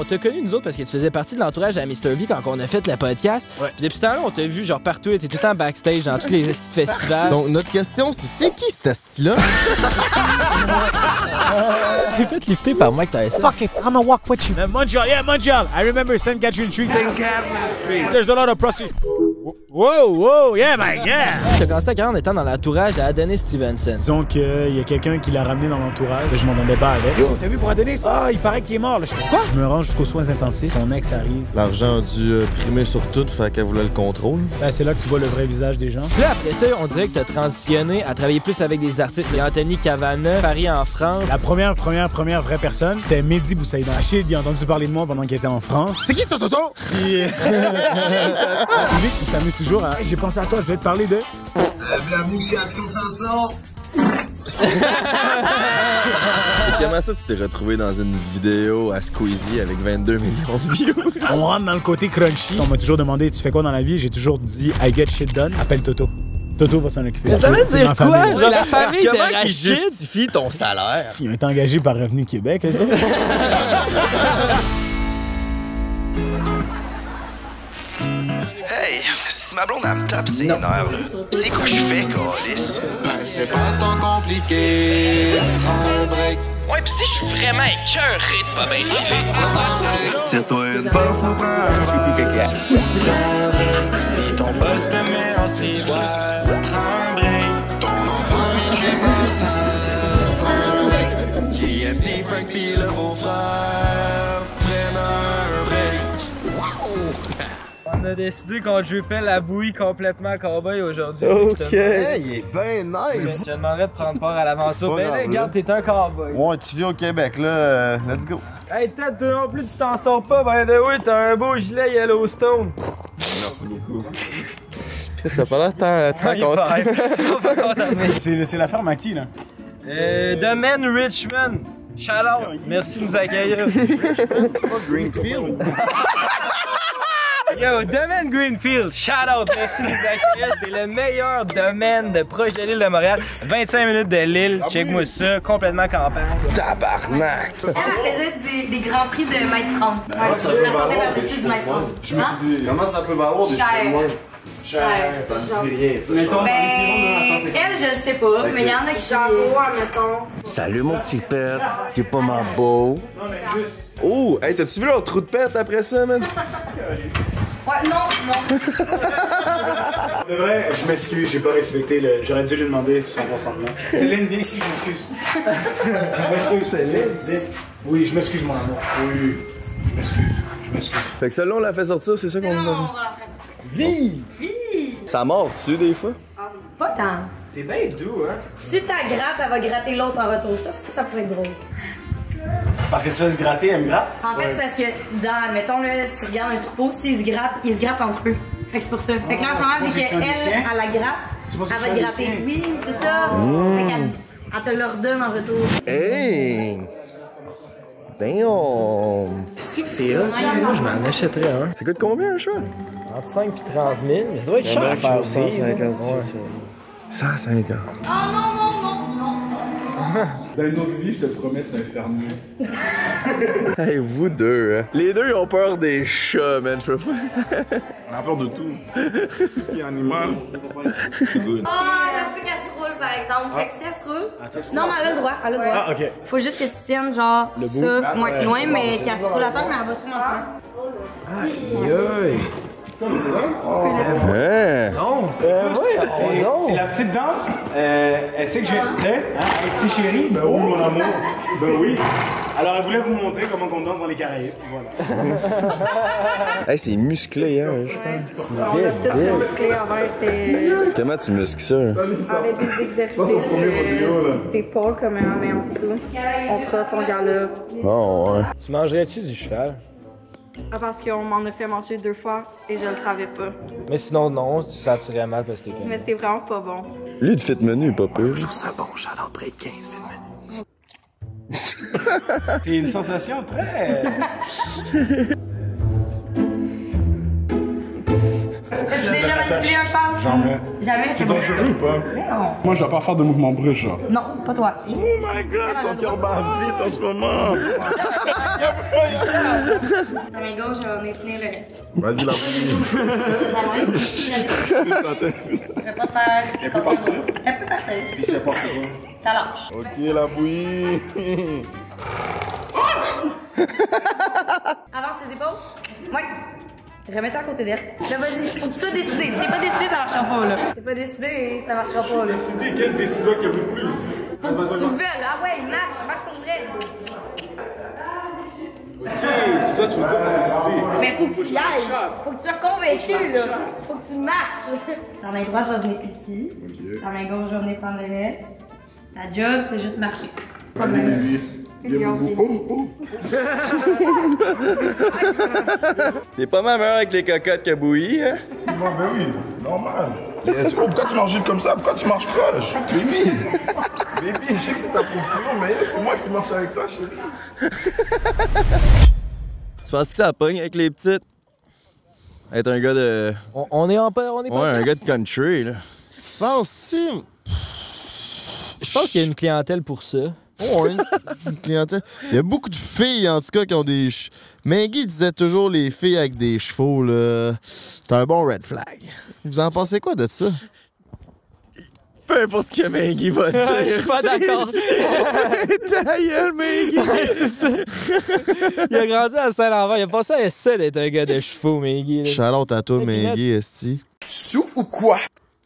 On t'a connu, nous autres, parce que tu faisais partie de l'entourage à Mr. V quand on a fait le podcast. Ouais. Puis depuis ce temps-là, on t'a vu genre partout, t'étais tout le temps backstage dans tous les petits festivals. Donc, notre question, c'est c'est qui cet asti-là? J'ai fait lifter par Mike Tyson. Fuck it, I'm gonna walk with you. Uh, Montreal, yeah, Montreal. I remember St. Catherine Street. St. Catherine Street. There's a lot of prostitutes. Whoa, whoa, yeah, man, yeah. J'ai commencé carrière en étant dans l'entourage à Adonis Stevenson. Disons qu'il y a quelqu'un qui l'a ramené dans l'entourage, que je m'entendais pas avec. Yo, t'as vu pour Adonis? Ah, il paraît qu'il est mort. Là. Je quoi? Je me rends jusqu'aux soins intensifs. Son ex arrive. L'argent a dû euh, primer sur tout, fait qu'elle voulait le contrôle. Ben, c'est là que tu vois le vrai visage des gens. Puis là, après ça, on dirait que t'as transitionné à travailler plus avec des artistes. Il y a Anthony Cavana, Paris en France. La première, première, première vraie personne, c'était Mehdi Boussaïdan. Achille, il a entendu parler de moi pendant qu'il était en France. C'est qui ça, Toto? Puis, euh, lui, il toujours à. Hey, J'ai pensé à toi, je vais te parler de. bienvenue chez Action 500. Comment ça, tu t'es retrouvé dans une vidéo à Squeezie avec 22 millions de views? On rentre dans le côté crunchy. On m'a toujours demandé, tu fais quoi dans la vie? J'ai toujours dit, I get shit done. Appelle Toto. Toto va s'en occuper. Mais ça veut dire quoi? famille. Genre la famille de Comment qui justifie ton salaire? S'ils ont été engagés par Revenu Québec, si ma blonde, elle me tape ses nerfs, là, c'est quoi je fais, Calis? Ben, c'est pas tant compliqué. Prends un break. Ouais, pis si je suis vraiment écœuré de pas bien filer. Tire-toi une puff ou prends un verre. Si ton boss te met en ciboire, prends un break. A décidé qu'on juppait la bouillie complètement cowboy aujourd'hui. Ok. Je te demanderais- Hey, il est ben nice! Je te demanderais de prendre part à l'aventure. Ben là, regarde, t'es un cowboy. Ouais, tu vis au Québec, là. euh, let's go. Hey, Ted, toi non plus, tu t'en sors pas. Ben de oui, t'as un beau gilet Yellowstone. Ça a pas l'air tant, tant. C'est c'est la ferme à qui, là? Euh, Domaine Richmond. Shout out. Merci de nous accueillir. Greenfield. Yo, Domaine Greenfield, shout out, merci de nous accueillir. C'est le meilleur domaine de proche de l'île de Montréal. 25 minutes de l'île, check-moi ça, complètement campagne. Tabarnak! Elle faisait des, des grands prix de mètre 30. Ouais, ça peut valoir des du mètre 30. Je me suis dit, comment ça peut valoir des de moins? Cher. Ça me dit rien, ça. Ben, elle, je sais pas, mais il y en a qui. J'avoue, mettons. Salut mon petit père, t'es pas ma beau. Oh, hey, t'as-tu vu leur trou de pète après ça, man? Ouais, non, non. De vrai, je m'excuse, j'ai pas respecté le. J'aurais dû lui demander son consentement. Céline, viens ici, je m'excuse. je m'excuse, Céline. viens. Oui, je m'excuse, mon amour. Oui, je m'excuse. Je m'excuse. Fait que celle-là, on l'a fait sortir, c'est ça qu'on Non, a on va la faire ça. Vie! Ça mord-tu des fois? Pas tant. C'est bien doux, hein? Si ta gratte, elle va gratter l'autre en retour. Ça, ça, ça pourrait être drôle. Parce que tu fais se gratter, elle me gratte. En fait, c'est parce que, dans, mettons, là, tu regardes un troupeau, s'ils se grattent, ils se grattent entre eux. Fait que c'est pour ça. Fait que là, en ce moment, vu qu'elle, elle la gratte, elle va te gratter. Oui, c'est ça. Fait qu'elle elle te leur donne en retour. Hey! Damn! C'est que c'est hot, ça. Moi, je m'en achèterais un. Ça coûte combien un cheval? Entre 5 et 30 000, mais ça doit être cher à faire vivre. 150. Ouais. 150. Oh non. Dans une autre vie, je te promets, c'est un fermier. Hey, vous deux, hein. Les deux, ils ont peur des chats, man. Je peux pas. On a peur de tout. Tout ce qui est animal, c'est good. Oh, ça se peut qu'elle se roule, par exemple. Fait que si elle se roule. Non, mais elle a le droit, elle a le droit. Ah, ok. Faut juste que tu tiennes, genre, ça, moins que loin, mais qu'elle se roule à terre, mais elle va sûrement le faire. Aïe, aïe. Hein? Non, Euh, ouais, C'est la petite danse. Euh, elle sait que je prêt. Hein, avec petit chéri. Ben oui, mon amour. Ben oui. Alors, elle voulait vous montrer comment on danse dans les Caraïbes. Voilà. Hey, c'est musclé, hein, un cheval. On a tout musclé avec tes, Comment tu muscles ça? avec des exercices euh, d'épaule comme un main en dessous. On trotte, on galope. Oh, ouais. Tu mangerais-tu du cheval? Ah, parce qu'on m'en a fait manger deux fois et je le savais pas. Mais sinon, non, tu sentirais mal parce que t'es. Mais c'est vraiment pas bon. Lui, de fit menu, pas peu. ça bon, j'adore près de 15 films. C'est une sensation très. Manipulé un? Jamais. Jamais, c'est bon. Dangereux ou pas? Non. Moi, je dois pas faire de mouvement brusque, genre. Non, pas toi. Oh my god, son cœur bat vite en ce moment. Dans ma gauche, on est tenir le reste. Vas-y, la main, je vais pas te faire. Elle peut partir. Elle peut partir. Puis je pas. T'as lâche. Ok, la bouillie. Avance tes épaules? Ouais. Remets-toi à côté d'elle. Là, vas-y. Faut que tu sois décidé. Si t'es pas décidé, ça marchera pas, là. T'es pas décidé, ça marchera pas, là. Décidez quelle décision qui vous le plus? Faut que tu veuilles. Ah ouais, marche. Marche pour vrai. Ok, c'est ça que tu veux dire pour décider. Mais faut que tu y ailles. Faut que tu sois convaincu, là. Faut que tu marches. Ta main droite va venir ici. Ta main gauche va venir prendre le reste. Ta job, c'est juste marcher. Vas-y, Oh, oh. T'es pas mal meilleur avec les cocottes que bouillie, hein? Non, ben oui, normal. Oh, pourquoi tu marches comme ça? Pourquoi tu marches proche? Baby! Baby, je sais que c'est ta proprio, mais c'est moi qui marche avec toi, chérie. Tu penses que ça pogne avec les petites? Être un gars de. On, on est en paix, on est Ouais, pas. un gars de country, là. Penses-tu? Je pense qu'il y a une clientèle pour ça. Oh, une, clientèle. Il y a beaucoup de filles, en tout cas, qui ont des. Maggie disait toujours les filles avec des chevaux, là. C'est un bon red flag. Vous en pensez quoi de ça? Peu importe ce que Maggie va dire. Je suis pas d'accord. Ta gueule, Maggie! Ouais, c'est ça. Il a grandi à Saint-Lambert. Il a passé à essai d'être un gars de chevaux, Maggie. là. Shout-out à toi. Maggie, esti. Sous ou quoi?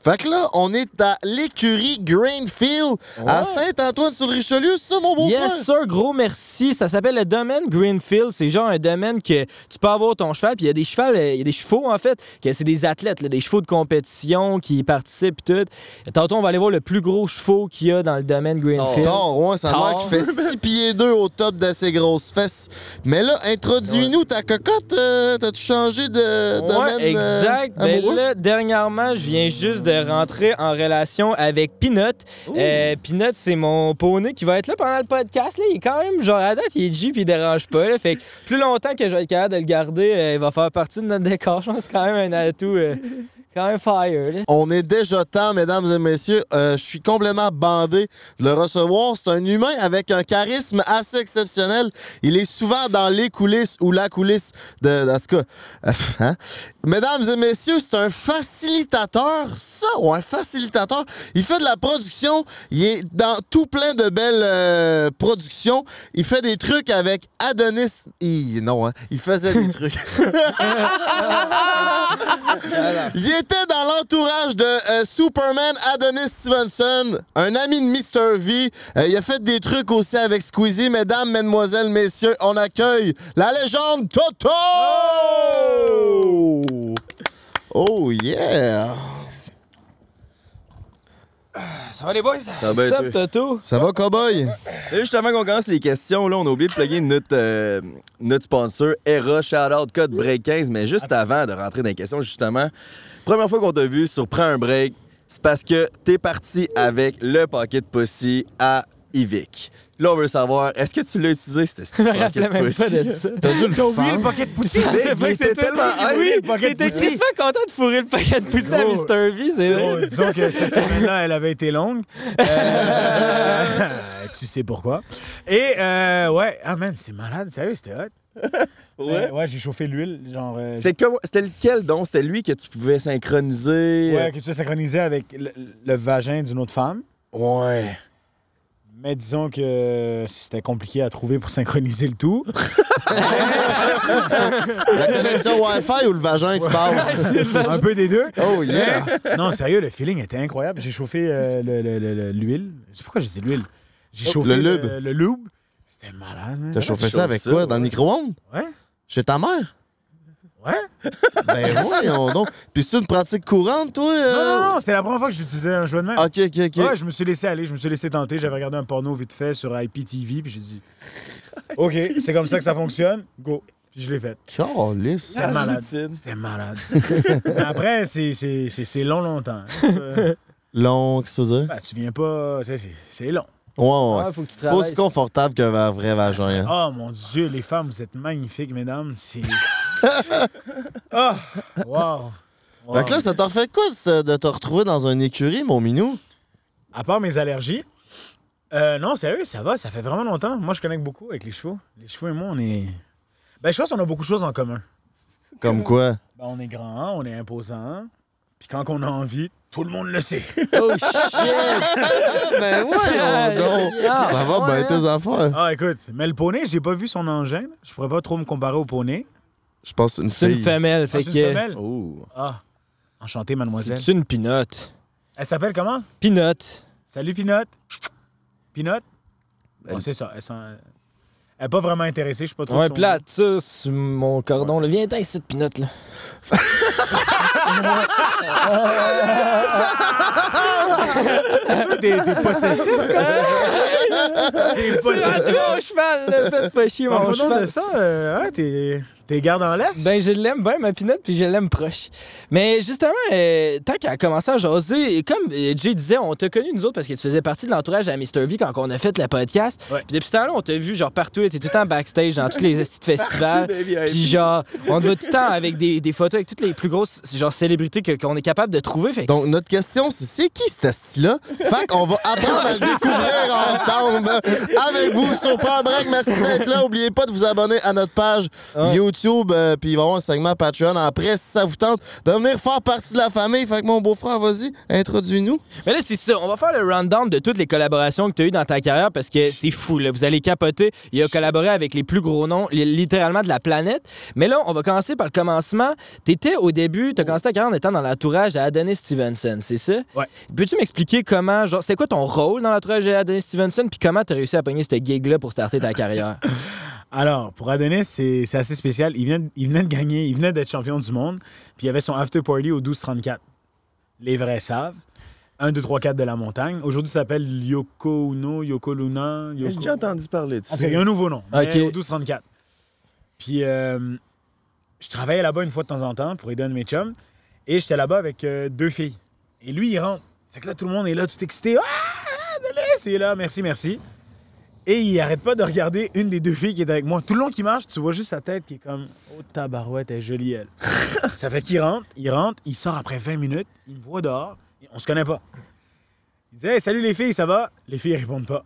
Fait que là, on est à l'écurie Greenfield à Saint-Antoine-sur-le-Richelieu, c'est ça, mon beau frère? Yes, sir, gros merci. Ça s'appelle le domaine Greenfield. C'est genre un domaine que tu peux avoir ton cheval. Puis il y a des chevaux, il y a des chevaux en fait, que c'est des athlètes, là, des chevaux de compétition qui participent et tout. Tantôt, on va aller voir le plus gros chevaux qu'il y a dans le domaine Greenfield. Thor, ouais, ça a l'air Thor. qu'il fait 6 pieds 2 au top de ses grosses fesses. Mais là, introduis-nous ta cocotte. euh, T'as-tu changé de Ouais, domaine euh, exact. Ben amoureux? là, dernièrement, je viens juste de rentrer en relation avec Peanut. Euh, Peanut, c'est mon poney qui va être là pendant le podcast. Là. Il est quand même, genre, à date, il est G puis il dérange pas. là. Fait que plus longtemps que je vais être capable de le garder, euh, il va faire partie de notre décor. Je pense que c'est quand même un atout euh, quand même fire. là. On est déjà temps, mesdames et messieurs. Euh, je suis complètement bandé de le recevoir. C'est un humain avec un charisme assez exceptionnel. Il est souvent dans les coulisses ou la coulisse de. En tout cas, euh, hein? Mesdames et messieurs, c'est un facilitateur. Ça, ou un facilitateur. Il fait de la production. Il est dans tout plein de belles euh, productions. Il fait des trucs avec Adonis. Il- non, hein? Il faisait des trucs. Il était dans l'entourage de euh, Superman Adonis Stevenson, un ami de Mr. V. Euh, il a fait des trucs aussi avec Squeezie. Mesdames, mesdemoiselles, messieurs, on accueille la légende Toto! Oh yeah! Ça va les boys? Ça va, Toto? Ça va, cowboy? Là, juste avant qu'on commence les questions, là, on a oublié de plugger notre, euh, notre sponsor, Era Shoutout Code Break 15. Mais juste avant de rentrer dans les questions, justement, première fois qu'on t'a vu sur Prends un break, c'est parce que t'es parti avec le Pocket Pussy à Ivic. Là, on veut savoir, est-ce que tu l'as utilisé, ce Je me Pocket rappelais même pas Pussy? de ça. T'as dû le T'as oublié faire? le paquet de poussée? C'est vrai que c'est toi. tellement hype, Oui, le pocket t'étais pussy. content de fourrer le paquet de poussée à. Mr. V, c'est vrai. disons que cette semaine-là, elle avait été longue. Euh, tu sais pourquoi. Et euh, ouais, ah man, c'est malade, sérieux, c'était hot. Ouais. Euh, ouais, j'ai chauffé l'huile, genre. euh, C'était c'était lequel donc? C'était lui que tu pouvais synchroniser? ouais, que tu as synchronisé avec le, le vagin d'une autre femme. Ouais. Mais disons que c'était compliqué à trouver pour synchroniser le tout. La connexion Wi-Fi ou le vagin que tu parles? Un peu des deux. Oh yeah! Non, sérieux, le feeling était incroyable. J'ai chauffé euh, le- le- le- le- l'huile. Je sais pas pourquoi j'ai dit l'huile. J'ai Oh, chauffé le le, lube. le lube. C'était malade. man. T'as chauffé ça avec quoi? Dans le micro-ondes? Ouais. Chez ta mère? Ouais. Ben voyons donc. Puis c'est une pratique courante, toi? euh? Non, non, non, c'était la première fois que j'utilisais un jouet de même. Ok, ok, ok. Ouais, je me suis laissé aller, je me suis laissé tenter. J'avais regardé un porno vite fait sur IPTV, puis j'ai dit OK, c'est comme ça que ça fonctionne, go. Puis je l'ai fait. Calisse. C'était malade. C'était malade. Après, c'est- c'est c'est- c'est long, longtemps. Euh, Long, qu'est-ce que ça veut dire? ben, tu viens pas. c'est long. Ouais, ouais. Ouais, faut que tu C'est pas aussi confortable qu'un vrai vagin. hein. Oh mon Dieu, les femmes, vous êtes magnifiques, mesdames. C'est. Ah! wow! Wow. Fait que là, ça t'a fait quoi ça, de te retrouver dans une écurie, mon minou? À part mes allergies. Euh, non, sérieux, ça va, ça fait vraiment longtemps. Moi, je connecte beaucoup avec les chevaux. Les chevaux et moi, on est. Ben, je pense qu'on a beaucoup de choses en commun. Comme quoi? Ben, on est grand, on est imposant. Puis quand on a envie, tout le monde le sait. Oh shit! ben voyons donc! Ah, Ça va ouais, bien tes affaires. Ah, écoute, mais le poney, j'ai pas vu son engin. Je pourrais pas trop me comparer au poney. Je pense que c'est une C'est une femelle, Ah, fait c'est une que. femelle? Oh. Ah, enchanté, mademoiselle. C'est une pinotte. Elle s'appelle comment? Pinotte. Salut, Pinot. Pinot? Elle- Bon, c'est ça. Elle, s'en- elle est pas vraiment intéressée, je sais pas trop. Ouais, goût. ça, sur mon cordon, là. Viens, t'as cette pinotte, là. T'es t'es possessif, quand même. T'es possessif. mon cheval, là. Faites pas chier, mon cheval. de ça, euh, hein, t'es t'es garde en laisse? Ben, je l'aime bien, ma pinotte, puis je l'aime proche. Mais justement, euh, tant qu'elle a commencé à jaser, et comme euh, Jay disait, on t'a connu, nous autres, parce que tu faisais partie de l'entourage à Mr. V quand on a fait le podcast. Ouais. Puis depuis ce temps-là, on t'a vu, genre, partout, t'es tout le temps backstage dans tous les estis de festivals. Puis genre, on te voit tout le temps avec des, des photos avec toutes les plus grosses, genre, célébrités qu'on est capable de trouver. Fait que- Donc, notre question, c'est c'est qui ce style-là? Fait qu'on va apprendre à le découvrir ensemble avec vous sur Power Break. Merci d'être là. N'oubliez pas de vous abonner à notre page Ouais. YouTube. Euh, Puis il va y avoir un segment Patreon après, si ça vous tente, de venir faire partie de la famille. Fait que mon beau-frère, vas-y, introduis-nous. Mais là, c'est ça. On va faire le rundown de toutes les collaborations que tu as eues dans ta carrière parce que c'est fou. Là. Vous allez capoter. Il a collaboré avec les plus gros noms, li- littéralement de la planète. Mais là, on va commencer par le commencement. Tu étais au début, tu as commencé ta carrière en étant dans l'entourage à Adonis Stevenson, c'est ça? Ouais. Peux-tu m'expliquer comment, genre, c'était quoi ton rôle dans l'entourage à Adonis Stevenson puis comment tu as réussi à pogner ce gig-là pour starter ta carrière? Alors, pour Adonis, c'est assez spécial. Il, venait de gagner, il venait d'être champion du monde, puis il avait son after party au 12-34. Les vrais savent. 1, 2, 3, 4 de la montagne. Aujourd'hui, ça s'appelle Yoko Uno, Yoko Luna. J'ai Yoko... déjà entendu parler de En ça. tout cas, il y a un nouveau nom. mais Ok. Au 12-34. Puis, euh, je travaillais là-bas une fois de temps en temps pour aider un de mes chums, et j'étais là-bas avec euh, deux filles. Et lui, il rentre. C'est que là, tout le monde est là, tout excité. Ah, Adonis! Il est là, merci, merci. Et il arrête pas de regarder une des deux filles qui est avec moi. Tout le long qu'il marche, tu vois juste sa tête qui est comme Oh tabarouette, elle est jolie elle. ça fait qu'il rentre, il rentre, il sort après 20 minutes, il me voit dehors, on se connaît pas. Il dit Hey, salut les filles, ça va? Les filles répondent pas.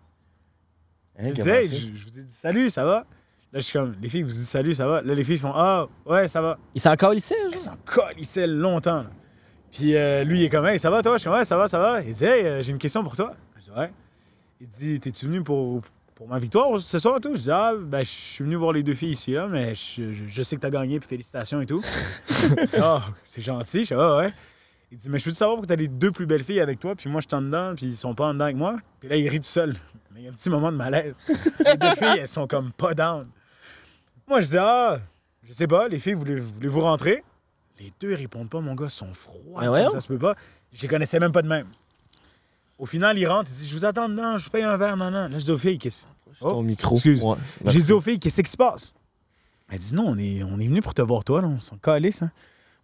Hein, Il dit Hey, je, je vous dis salut, ça va? Là, je suis comme Les filles vous dites salut, ça va? Là, les filles font Ah, ouais, ça va. Il s'est encore ici, Elles genre? s'en colissaient longtemps. là. Puis euh, lui, il est comme Hey, ça va toi? Je suis comme Ouais, ça va, ça va. Il dit Hey, euh, j'ai une question pour toi. Je dis Ouais. Il dit T'es-tu venu pour, pour ma victoire ce soir et tout? Je dis Ah, ben, je suis venu voir les deux filles ici, là, mais je, je- je sais que t'as gagné, puis félicitations et tout. Ah, c'est gentil. Je dis Ah, ouais. Il dit Mais je peux te savoir pourquoi t'as les deux plus belles filles avec toi, puis moi, je suis en dedans, puis ils sont pas en dedans avec moi? Puis là, il rit tout seul. Mais il y a un petit moment de malaise. les deux filles, elles sont comme pas down. Moi, je dis Ah, je sais pas, les filles, voulez- voulez-vous rentrer? Les deux répondent pas, mon gars, sont froids. Voyons. comme ça se peut pas. Je les connaissais même pas de même. Au final, il rentre, il dit Je vous attends dedans, je vous paye un verre, non, non. Là, je dis aux filles Qu'est-ce Oh, Ton micro. excuse. Ouais, J'ai dit aux filles Qu'est-ce qui se passe? Elle dit Non, on est, on est venu pour te voir, toi, là. on s'en calisse. Hein.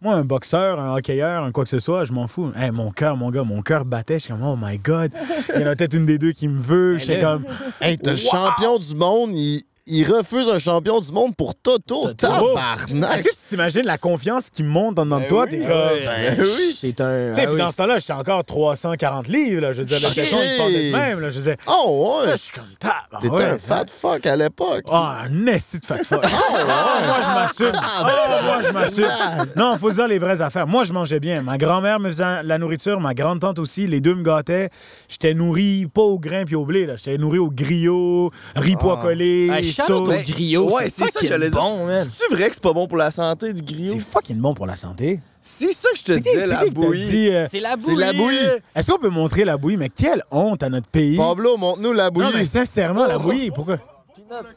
Moi, un boxeur, un hockeyeur, un quoi que ce soit, je m'en fous. Hey, mon cœur, mon gars, mon cœur battait. Je suis comme Oh my God. Il y en a peut-être une des deux qui me veut. J'étais comme Hey, t'as le champion du monde, il, il refuse un champion du monde pour Toto. Toto. Tabarnak! Est-ce que tu t'imagines la confiance qui monte en dedans de toi? T'es comme. Ben oui. C'est un. Tu sais, ah oui, dans ce temps-là, j'étais encore 340 livres. Là. Je veux dire, le Shit. téton, il pendait de même. Là. Je disais, Oh, là, ouais! je suis comme, tab. T'étais ouais, un fat fuck à l'époque. Oh, un esti de fat fuck. Oh, moi, je m'assume. Oh, moi, je m'assume. Non, faut se dire les vraies affaires. Moi, je mangeais bien. Ma grand-mère me faisait la nourriture, ma grande-tante aussi. Les deux me gâtaient. J'étais nourri, pas au grain puis au blé. là. J'étais nourri au griot, riz pois collé, Ah, shout out sauce. au griot, Ouais, c'est ça que fucking j'allais dire. bon, man. C'est vrai que c'est pas bon pour la santé du griot? C'est fucking bon pour la santé. C'est ça que je te disais, c'est la bouillie. euh, C'est la bouillie. C'est la bouillie. Est-ce qu'on peut montrer la bouillie? Mais quelle honte à notre pays. Pablo, montre-nous la non, mais bouillie. sincèrement, la bouillie, pourquoi?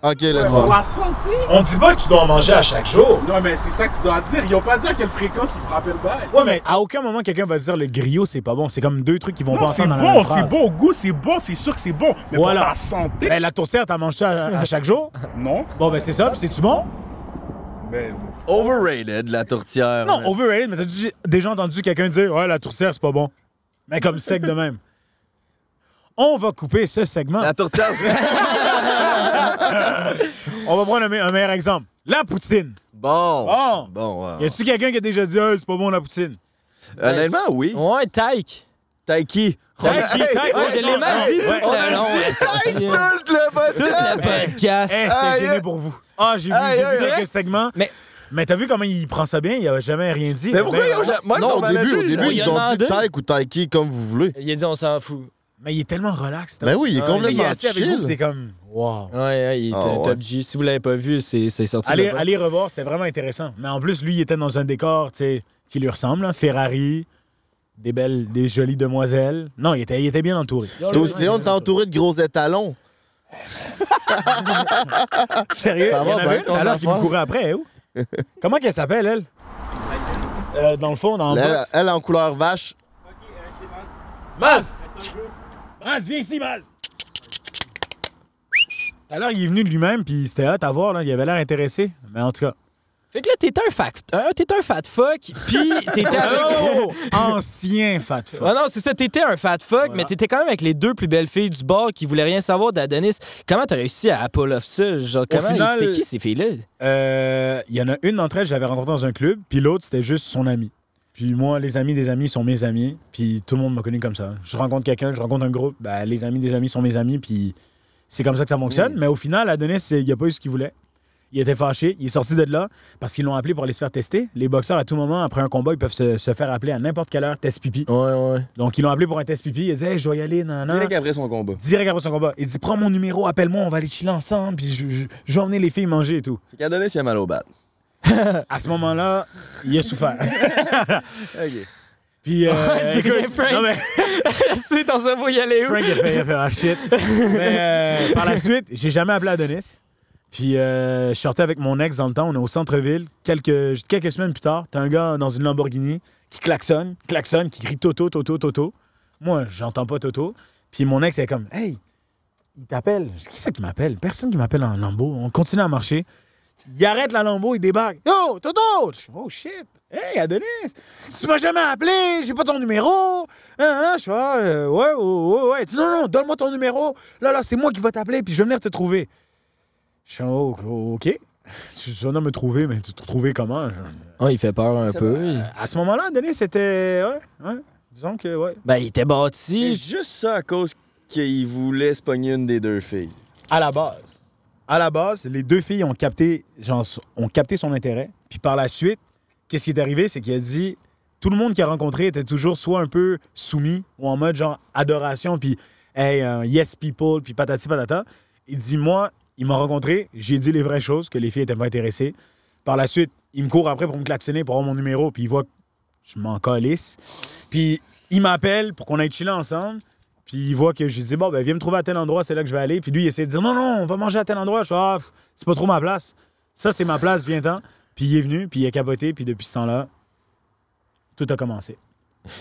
Ok, laisse Pour voir. la santé. On dit pas que tu dois en manger à chaque jour. Non, mais c'est ça que tu dois dire. Ils ont pas dit à quelle fréquence ils frappaient le bail. Ouais, mais à aucun moment quelqu'un va dire le griot c'est pas bon. C'est comme deux trucs qui vont pas Non, c'est ensemble dans la bon, même c'est phrase. bon au goût, c'est bon, c'est sûr que c'est bon. Mais Voilà. pour la santé, Ben, la tourtière, t'en manges ça à, à chaque jour? non. Bon, ben c'est ça, puis c'est-tu bon? Mais Overrated, la tourtière. Non, overrated, mais t'as déjà entendu quelqu'un dire Ouais, la tourtière, c'est pas bon. Mais comme sec de même. On va couper ce segment. La tourtière, c'est... On va prendre un, me- un meilleur exemple. La poutine. Bon. Bon. Bon, ouais. Y a-tu quelqu'un qui a déjà dit Hey, c'est pas bon la poutine? Honnêtement, oui. Ouais, Taïk. Taiki. Taiki, Taiki. Ouais, je l'ai mal dit tout On le a long. dit ça esti. tout le Tout podcast. le podcast. Gêné pour vous. Ah, j'ai vu, j'ai vu quelques segments. Mais- Mais t'as vu comment il prend ça bien? Il a jamais rien dit. Mais pourquoi ils ont ja- moi, non, au début, au début, il ils ont dit. Tyke ou Tyke comme vous voulez. Il a dit on s'en fout. Mais il est tellement relax. Ben oui, il est est complètement assis avec vous, chill. t'es comme, wow. Ouais, ouais, il était Ah, ouais. top G. Si vous l'avez pas vu, c'est c'est sorti. Allez, revoir, c'était vraiment intéressant. Mais en plus, lui, il était dans un décor, tu sais, qui lui ressemble. hein. Ferrari, des belles, des jolies demoiselles. Non, il était, il était bien entouré. Toi aussi, on est entouré de gros étalons. Sérieux? Ça il y en avait une? qui me courait après, où? Comment qu'elle s'appelle, elle? Euh, dans le fond, dans le Elle, elle en couleur vache. Maz! Maz, viens ici, Maz! Tout à l'heure, il est venu de lui-même, puis c'était hot à voir, là. Il avait l'air intéressé. Mais en tout cas. Fait que là, t'étais un un, t'étais un fat fuck, puis t'étais avec... Oh! Ancien fat fuck. Ah non, c'est ça, t'étais un fat fuck, Voilà. mais t'étais quand même avec les deux plus belles filles du bar qui voulaient rien savoir d'Adonis. Comment t'as réussi à pull off ça? Genre, comment, final- c'était qui ces filles-là? Euh, Il y en a une d'entre elles, j'avais rencontré dans un club, puis l'autre, c'était juste son ami. Puis moi, les amis des amis sont mes amis, puis tout le monde m'a connu comme ça. Je rencontre quelqu'un, je rencontre un groupe, ben, les amis des amis sont mes amis, puis c'est comme ça que ça fonctionne. Mais au final, Adonis, il a pas eu ce qu'il voulait. Il était fâché, il est sorti de là parce qu'ils l'ont appelé pour aller se faire tester. Les boxeurs, à tout moment, après un combat, ils peuvent se, se faire appeler à n'importe quelle heure test pipi. Ouais, ouais. Donc, ils l'ont appelé pour un test pipi. Il a dit Hey, je dois y aller, non, non. Direct après son combat. Direct après son combat. Il dit Prends mon numéro, appelle-moi, on va aller chiller ensemble, puis je, je- je vais emmener les filles manger et tout. Donner s'il a mal au bat. À ce moment-là, il a souffert. OK. Puis, euh, c'est écoute, Frank. non, mais c'est ton cerveau y aller où? Frank a fait, il a fait ah shit. Mais euh, par la suite, j'ai jamais appelé Adonis. Puis euh, je sortais avec mon ex dans le temps, on est au centre-ville. Quelques, quelques semaines plus tard, t'as un gars dans une Lamborghini qui klaxonne, klaxonne, qui crie Toto, Toto, Toto. Moi, j'entends pas Toto. Puis mon ex est comme Hey, il t'appelle. Qui c'est qui m'appelle? Personne qui m'appelle en Lambo. On continue à marcher. Il arrête la Lambo, il débarque. Yo, Toto! Je dis, oh shit! Hey, Adonis! Tu m'as jamais appelé, j'ai pas ton numéro! Hein, hein? Je suis, ah, euh, ouais, ouais, ouais, ouais. Dit, non, non, donne-moi ton numéro. Là, là, c'est moi qui vais t'appeler, puis je vais venir te trouver. Je suis, oh, OK. Tu vas me trouver, mais te trouver comment? Je- Oh, il fait peur un peu. Euh, À ce moment-là, Adonis, c'était. Ouais, ouais. Disons que, ouais. Ben, il était C'est bâti. juste ça à cause qu'il voulait se pogner une des deux filles. À la base. À la base, les deux filles ont capté, genre, ont capté son intérêt. Puis par la suite, qu'est-ce qui est arrivé? C'est qu'il a dit tout le monde qu'il a rencontré était toujours soit un peu soumis ou en mode genre adoration, puis hey, euh, yes people, puis patati patata. Il dit moi, il m'a rencontré, j'ai dit les vraies choses, que les filles étaient pas intéressées. Par la suite, il me court après pour me klaxonner, pour avoir mon numéro, puis il voit que je m'en calisse. Puis il m'appelle pour qu'on aille chiller ensemble. Puis il voit que je dis, bon, ben, viens me trouver à tel endroit, c'est là que je vais aller. Puis lui, il essaie de dire, non, non, on va manger à tel endroit. Je suis, ah, c'est pas trop ma place. Ça, c'est ma place, viens-t'en. Puis il est venu, puis il a capoté, puis depuis ce temps-là, tout a commencé.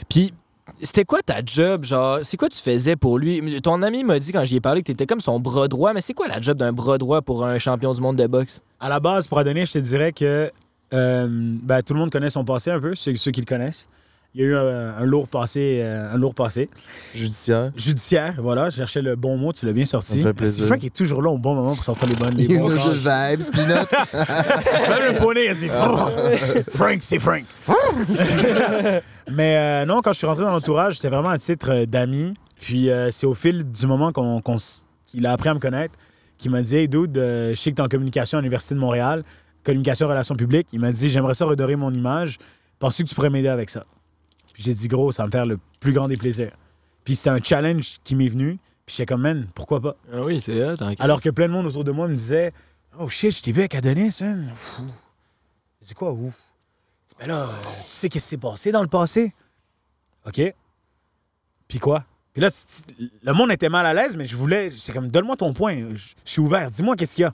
Puis, c'était quoi ta job? Genre, c'est quoi tu faisais pour lui? Ton ami m'a dit quand j'y ai parlé que t'étais comme son bras droit, mais c'est quoi la job d'un bras droit pour un champion du monde de boxe? À la base, pour Adonis, je te dirais que euh, ben, tout le monde connaît son passé un peu, ceux, ceux qui le connaissent. Il y a eu un, un lourd passé, euh, un lourd passé. Judiciaire. Judiciaire, voilà, je cherchais le bon mot, tu l'as bien sorti. Ça fait plaisir. Frank est toujours là au bon moment pour sortir les bonnes les bons vibes, Peanut. Même le poney, il a dit Frank, c'est Frank. Mais euh, non, quand je suis rentré dans l'entourage, c'était vraiment un titre euh, d'ami. Puis euh, c'est au fil du moment qu'on, qu'on s- qu'il a appris à me connaître qu'il m'a dit Hey, dude, euh, je sais que t'es en communication à l'Université de Montréal, communication relations publiques. Il m'a dit J'aimerais ça redorer mon image. Penses-tu que tu pourrais m'aider avec ça? Puis j'ai dit Gros, ça va me faire le plus grand des plaisirs. Puis c'était un challenge qui m'est venu. Puis j'étais comme Man, pourquoi pas? Ah oui, c'est ça. alors que plein de monde autour de moi me disait Oh shit, je t'ai vu avec Adonis, man. Dis quoi, ouf? Je dis, Ben là, euh, tu sais qu'est-ce qui s'est passé dans le passé? OK. Puis quoi? Puis là, le monde était mal à l'aise, mais je voulais. C'est comme, donne-moi ton point. Je je suis ouvert. Dis-moi qu'est-ce qu'il y a.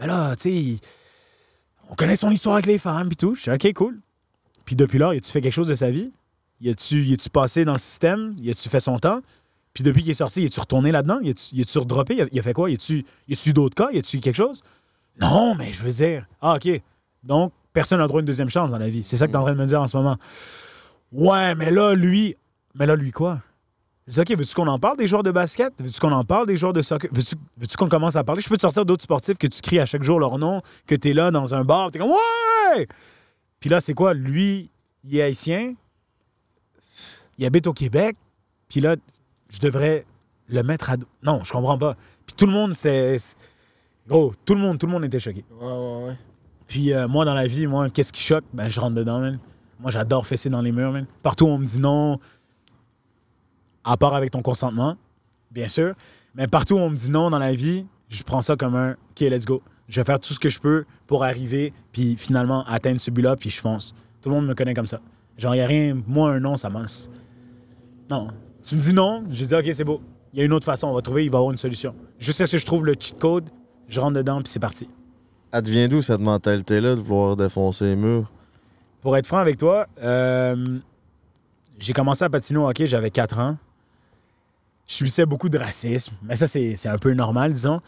Ben là, tu sais, on connaît son histoire avec les femmes, puis tout. Je suis OK, cool. Puis depuis là, as-tu fait quelque chose de sa vie? Y a-tu passé dans le système? Y a-tu fait son temps? Puis depuis qu'il est sorti, y a-tu retourné là-dedans? Y a-tu redroppé? Y a, y a fait quoi? Y a-tu d'autres cas? Y a-tu quelque chose? Non, mais je veux dire. Ah, OK. Donc, personne n'a droit à une deuxième chance dans la vie. C'est ça que tu es en train de me dire en ce moment. Ouais, mais là, lui. Mais là, lui, quoi? Je dis, OK, veux-tu qu'on en parle des joueurs de basket? Veux-tu qu'on en parle des joueurs de soccer? Veux-tu veux-tu qu'on commence à parler? Je peux te sortir d'autres sportifs que tu cries à chaque jour leur nom, que tu es là dans un bar, tu es comme Ouais! Puis là, c'est quoi? Lui, il est haïtien, il habite au Québec, puis là, je devrais le mettre à. dos. Non, je comprends pas. Puis tout le monde, c'était. Gros, tout le monde, tout le monde était choqué. Ouais, ouais, ouais. Puis euh, moi, dans la vie, moi, qu'est-ce qui choque? Ben, je rentre dedans, man. Moi, j'adore fesser dans les murs, man. Partout où on me dit non, à part avec ton consentement, bien sûr. Mais partout où on me dit non dans la vie, je prends ça comme un OK, let's go. Je vais faire tout ce que je peux pour arriver, puis finalement atteindre ce but-là, puis je fonce. Tout le monde me connaît comme ça. Genre, il a rien. Moi, un non, ça mince. Non. Tu me dis non, je dis OK, c'est beau. Il y a une autre façon, on va trouver, il va y avoir une solution. Jusqu'à ce que je trouve le cheat code, je rentre dedans, puis c'est parti. Elle devient d'où cette mentalité-là de vouloir défoncer les murs? Pour être franc avec toi, euh, j'ai commencé à patiner au hockey, j'avais 4 ans. Je subissais beaucoup de racisme, mais ça, c'est un peu normal, disons.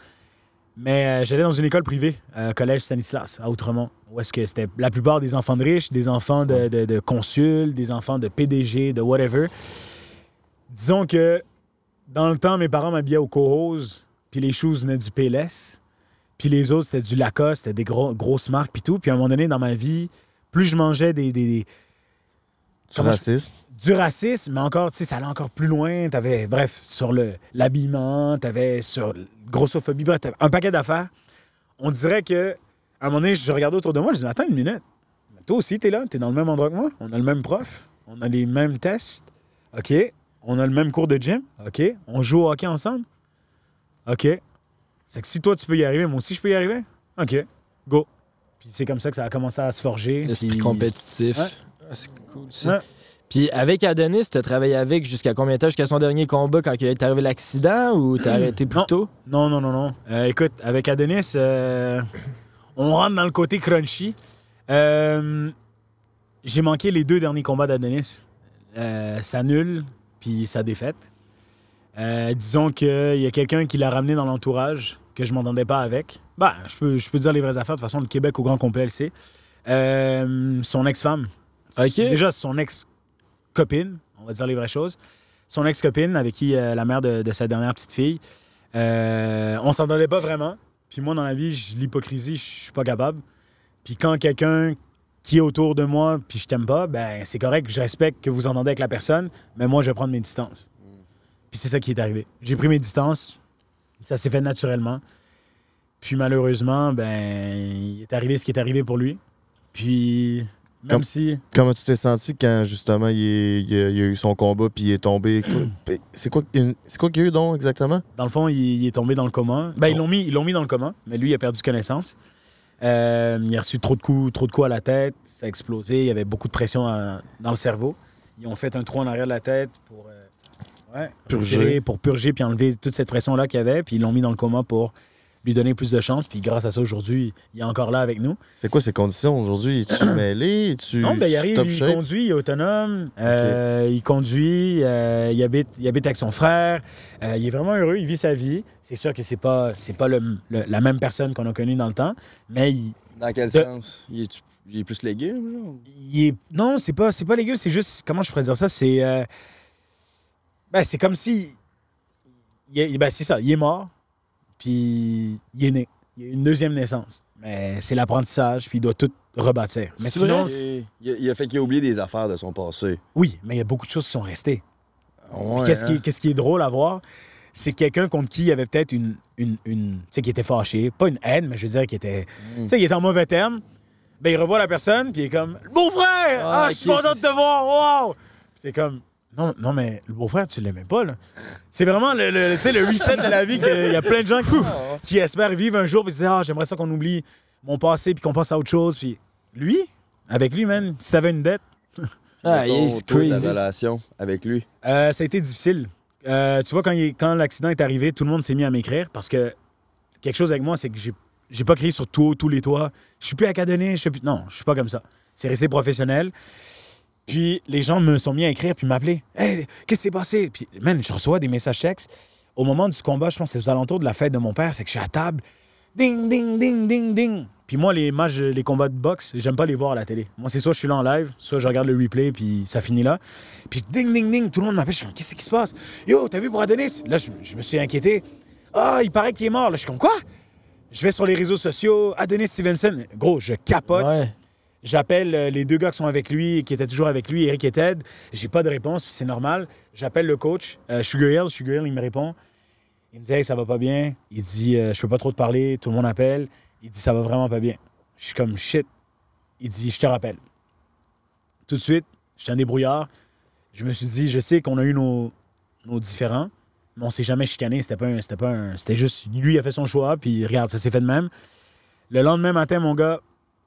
Mais euh, j'allais dans une école privée, euh, collège Stanislas, à Outremont, où est-ce que c'était la plupart des enfants de riches, des enfants de, de, de consuls, des enfants de PDG, de whatever. Disons que dans le temps, mes parents m'habillaient au Coros, puis les shoes venaient du Payless, puis les autres, c'était du Lacoste, c'était des gros, grosses marques, puis tout. Puis à un moment donné, dans ma vie, plus je mangeais des... des, des- Du je- racisme? du racisme, mais encore, tu sais, ça allait encore plus loin. T'avais, bref, sur le, l'habillement, t'avais sur la grossophobie, bref, t'avais un paquet d'affaires. On dirait que, à un moment donné, je regardais autour de moi, je me disais, attends une minute. Toi aussi, t'es là, t'es dans le même endroit que moi. On a le même prof, on a les mêmes tests. OK. On a le même cours de gym. OK? On joue au hockey ensemble. OK? C'est que si toi, tu peux y arriver, moi aussi, je peux y arriver. OK? Go. Puis c'est comme ça que ça a commencé à se forger. L'esprit puis- compétitif. Ouais. Ah, c'est cool, ça. Ouais. Puis avec Adonis, t'as travaillé avec jusqu'à combien de temps? Jusqu'à son dernier combat quand il est arrivé l'accident ou t'as arrêté plus Non. tôt? Non, non, non, non. Euh, écoute, avec Adonis, euh, on rentre dans le côté crunchy. Euh, J'ai manqué les deux derniers combats d'Adonis. Euh, sa nulle, puis sa défaite. Euh, disons qu'il y a quelqu'un qui l'a ramené dans l'entourage, que je m'entendais pas avec. Bah, je peux, je peux dire les vraies affaires. De toute façon, le Québec au grand complet le sait. Euh, son ex-femme. Déjà, son ex-copine, on va dire les vraies choses. Son ex-copine, avec qui euh, la mère de, de sa dernière petite fille. On s'entendait pas vraiment. Puis moi, dans la vie, l'hypocrisie, je suis pas capable. Puis quand quelqu'un qui est autour de moi, puis je t'aime pas, ben c'est correct, je respecte que vous entendez avec la personne, mais moi, je vais prendre mes distances. Puis c'est ça qui est arrivé. J'ai pris mes distances, ça s'est fait naturellement. Puis malheureusement, ben, il est arrivé ce qui est arrivé pour lui. Puis même Comme- si... Comment tu t'es senti quand justement il, est- il a, il a eu son combat puis il est tombé? Quoi- C'est quoi, c'est quoi qu'il y a eu donc exactement? Dans le fond, il, il est tombé dans le coma. Ben, ils l'ont mis, ils l'ont mis dans le coma, mais lui, il a perdu connaissance. Euh, il a reçu trop de coups, trop de coups à la tête. Ça a explosé. Il y avait beaucoup de pression euh, dans le cerveau. Ils ont fait un trou en arrière de la tête pour euh, ouais, Purger. retirer, pour purger puis enlever toute cette pression-là qu'il y avait. Puis ils l'ont mis dans le coma pour lui donner plus de chance. Puis grâce à ça, aujourd'hui, il est encore là avec nous. C'est quoi ses conditions aujourd'hui? Es-tu mêlé? Es-tu Non, ben, il arrive, top il shape? conduit, il est autonome, euh, il conduit, euh, il, habite, il habite avec son frère, euh, il est vraiment heureux, il vit sa vie. C'est sûr que c'est pas, c'est pas le- le- la même personne qu'on a connue dans le temps, mais il, Dans quel De- sens? Il est, il est plus légume, là? il est... Non, c'est pas, c'est pas légal, c'est juste... Comment je pourrais dire ça? C'est... euh, Ben, c'est comme si... Ben, c'est ça, il est mort, puis il est né. Il a eu une deuxième naissance. Mais c'est l'apprentissage, puis il doit tout rebâtir. Mais sinon... Il a, il a fait qu'il a oublié des affaires de son passé. Oui, mais il y a beaucoup de choses qui sont restées. Puis Ouais, qu'est-ce, qui, hein? qu'est-ce qui est drôle à voir, c'est quelqu'un contre qui il y avait peut-être une. une, une tu sais, qui était fâché. Pas une haine, mais je veux dire, qui était. Mm. Tu sais, il était en mauvais terme. Ben, il revoit la personne, puis il est comme Beau-frère Ah, Ah, je suis content de te voir, wow Puis t'es comme non, non, mais le beau-frère, tu l'aimais pas, là. C'est vraiment le, le, tu sais, le reset de la vie. qu'il y a plein de gens qui, qui espèrent vivre un jour, puis se disent Ah, j'aimerais ça qu'on oublie mon passé, puis qu'on passe à autre chose. Puis lui, avec lui, man, si t'avais une dette, Ah, Mettons, il est toi, ta crazy. relation avec lui. Euh, ça a été difficile. Euh, tu vois, quand, il- quand l'accident est arrivé, tout le monde s'est mis à m'écrire parce que quelque chose avec moi, c'est que j'ai, j'ai pas crié sur tout, tous les toits. Je suis plus académique, je suis plus. Non, je suis pas comme ça. C'est resté professionnel. Puis les gens me sont mis à écrire puis m'appeler. Hey, qu'est-ce qui s'est passé? Puis, man, je reçois des messages textes. Au moment du combat, je pense que c'est aux alentours de la fête de mon père, c'est que je suis à table. Ding, ding, ding, ding, ding. Puis moi, les matchs, les combats de boxe, j'aime pas les voir à la télé. Moi, c'est soit je suis là en live, soit je regarde le replay, puis ça finit là. Puis ding, ding, ding, tout le monde m'appelle. Je suis comme, qu'est-ce qui se passe? Yo, t'as vu pour Adonis? Là, je, je me suis inquiété. Ah, il paraît qu'il est mort. Là, je suis comme, quoi? Je vais sur les réseaux sociaux. Adonis Stevenson. Gros, je capote. Ouais. J'appelle euh, les deux gars qui sont avec lui, qui étaient toujours avec lui, Eric et Ted. J'ai pas de réponse, puis c'est normal. J'appelle le coach, euh, Sugar Hill. Sugar Hill, il me répond. Il me dit, hey, ça va pas bien. Il dit, euh, je peux pas trop te parler, tout le monde appelle. Il dit, ça va vraiment pas bien. Je suis comme, shit. Il dit, je te rappelle. Tout de suite, j'étais un débrouillard. Je me suis dit, je sais qu'on a eu nos, nos différends, mais on s'est jamais chicané. C'était pas un- c'était pas un- C'était juste, lui, a fait son choix, puis regarde, ça s'est fait de même. Le lendemain matin, mon gars,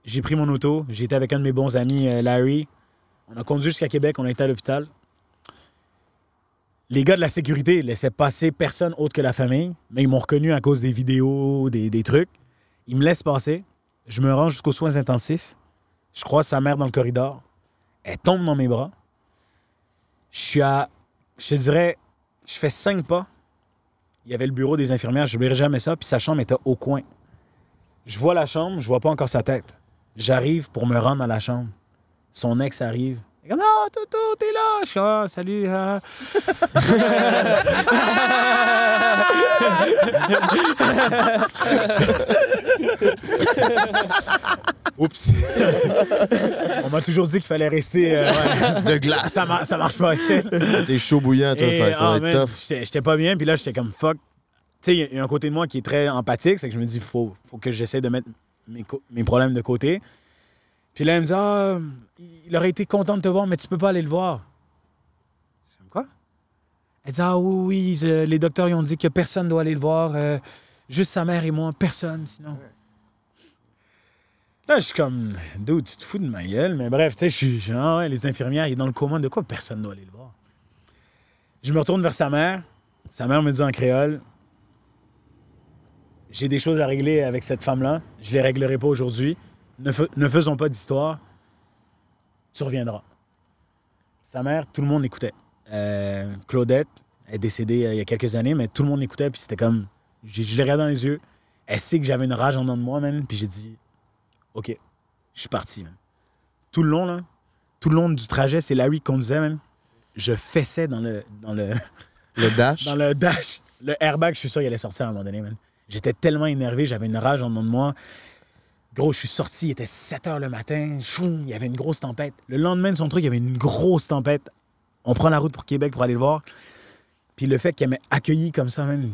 j'ai pris mon auto. J'ai été avec un de mes bons amis, euh, Larry. On a conduit jusqu'à Québec, on a été à l'hôpital. Les gars de la sécurité laissaient passer personne autre que la famille, mais ils m'ont reconnu à cause des vidéos, des, des trucs. Ils me laissent passer. Je me rends jusqu'aux soins intensifs. Je croise sa mère dans le corridor. Elle tombe dans mes bras. Je suis à, je te dirais, je fais cinq pas. Il y avait le bureau des infirmières, je n'oublierai jamais ça, puis sa chambre était au coin. Je vois la chambre, je vois pas encore sa tête. J'arrive pour me rendre dans la chambre. Son ex arrive. Il est comme, oh, Toto, t'es là. Je suis, ah, salut. ah. Oups. On m'a toujours dit qu'il fallait rester. euh, ouais. De glace. Ça, mar- ça marche pas. T'es chaud bouillant, toi, Et, ça ah, va être man, tough. J'étais pas bien, puis là, j'étais comme fuck. Tu sais, il y a- il y, a un côté de moi qui est très empathique, c'est que je me dis, faut, faut que j'essaie de mettre mes, problèmes de côté. Puis là, elle me dit, ah, il aurait été content de te voir, mais tu peux pas aller le voir. Je quoi? Elle dit, ah oui, oui, euh, les docteurs, ils ont dit que personne doit aller le voir, euh, juste sa mère et moi, personne, sinon. Là, je suis comme, dude, tu te fous de ma gueule, mais bref, tu sais, je suis, ouais, les infirmières, il est dans le coma, de quoi personne doit aller le voir? Je me retourne vers sa mère. Sa mère me dit en créole J'ai des choses à régler avec cette femme-là. Je les réglerai pas aujourd'hui. Ne, ne faisons pas d'histoire. Tu reviendras. Sa mère, tout le monde l'écoutait. Euh, Claudette est décédée euh, il y a quelques années, mais tout le monde l'écoutait. Puis c'était comme. Je l'ai regardé dans les yeux. Elle sait que j'avais une rage en dedans de moi, man. Puis j'ai dit OK, je suis parti, man. Tout le long, là, tout le long du trajet, c'est Larry qui conduisait, man. Je fessais dans le, dans le, Le dash. dans le dash. Le airbag, je suis sûr qu'il allait sortir à un moment donné, man. J'étais tellement énervé, j'avais une rage en dedans de moi. Gros, je suis sorti, il était 7 h le matin. Choum, il y avait une grosse tempête. Le lendemain de son truc, il y avait une grosse tempête. On prend la route pour Québec pour aller le voir. Puis le fait qu'elle m'ait accueilli comme ça, man.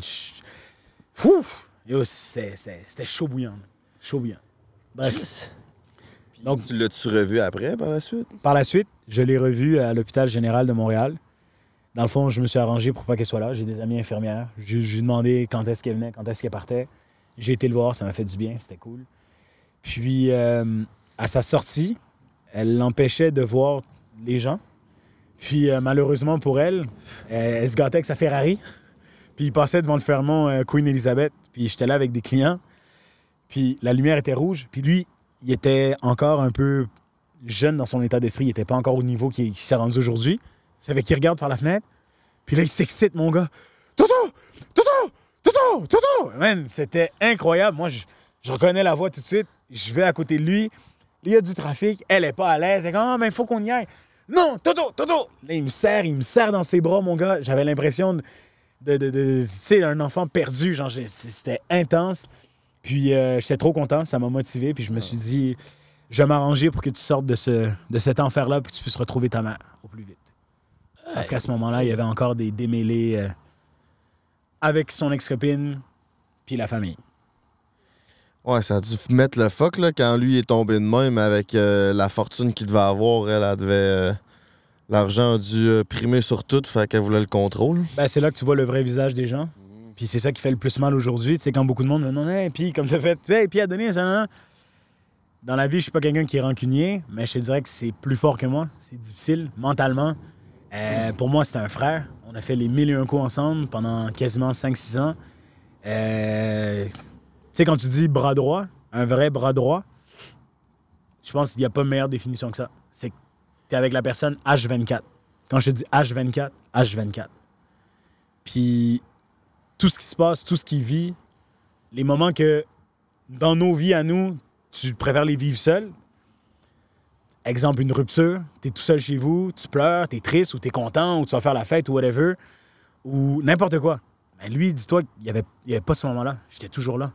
C'était chaud bouillant. man. Chaud bouillant. Bref. Donc, Tu l'as-tu revu après, par la suite? par la suite, je l'ai revu à l'hôpital général de Montréal. Dans le fond, je me suis arrangé pour pas qu'elle soit là. J'ai des amis infirmières. J'ai j'ai demandé quand est-ce qu'elle venait, quand est-ce qu'elle partait. J'ai été le voir, ça m'a fait du bien, c'était cool. Puis, euh, à sa sortie, elle l'empêchait de voir les gens. Puis, euh, malheureusement pour elle, elle, se gâtait avec sa Ferrari. Puis, il passait devant le Fairmont euh, Queen Elizabeth. Puis, j'étais là avec des clients. Puis, la lumière était rouge. Puis, lui, il était encore un peu jeune dans son état d'esprit. Il n'était pas encore au niveau qu'il qu'il s'est rendu aujourd'hui. Ça fait qu'il regarde par la fenêtre. Puis là, il s'excite, mon gars. Toto! Toto! Toto! Toto! Man, c'était incroyable. Moi, je, reconnais la voix tout de suite. Je vais à côté de lui. Il y a du trafic. Elle est pas à l'aise. Elle est comme, ah, mais il faut qu'on y aille. Non, Toto! Toto! Là, il me serre, il me serre dans ses bras, mon gars. J'avais l'impression de, de, de- tu sais, un enfant perdu. Genre, c'était intense. Puis euh, j'étais trop content, ça m'a motivé. Puis je me suis dit, je vais m'arranger pour que tu sortes de, ce, de cet enfer-là puis que tu puisses retrouver ta mère au plus vite. Parce qu'à ce moment-là, il y avait encore des démêlés euh, avec son ex-copine puis la famille. Ouais, ça a dû mettre le fuck là, quand lui est tombé de même avec euh, la fortune qu'il devait avoir. Elle, elle devait. euh, L'argent a dû primer sur tout, fait qu'elle voulait le contrôle. Ben, c'est là que tu vois le vrai visage des gens. Puis c'est ça qui fait le plus mal aujourd'hui. Tu sais, quand beaucoup de monde me dit, non, non, puis comme t'as fait, hey, puis à donner, ça, non, non. Dans la vie, je suis pas quelqu'un qui est rancunier, mais je te dirais que c'est plus fort que moi. C'est difficile, mentalement. Euh, pour moi, c'était un frère. On a fait les mille et un coups ensemble pendant quasiment 5-6 ans. Euh, Tu sais, quand tu dis bras droit, un vrai bras droit, je pense qu'il n'y a pas meilleure définition que ça. C'est que tu es avec la personne H24. Quand je te dis H24, H24. Puis tout ce qui se passe, tout ce qui vit, les moments que dans nos vies à nous, tu préfères les vivre seul. Exemple, une rupture, tu es tout seul chez vous, tu pleures, tu es triste ou tu es content ou tu vas faire la fête ou whatever, ou n'importe quoi. Mais lui, dis-toi qu'il n'y avait pas ce moment-là. J'étais toujours là.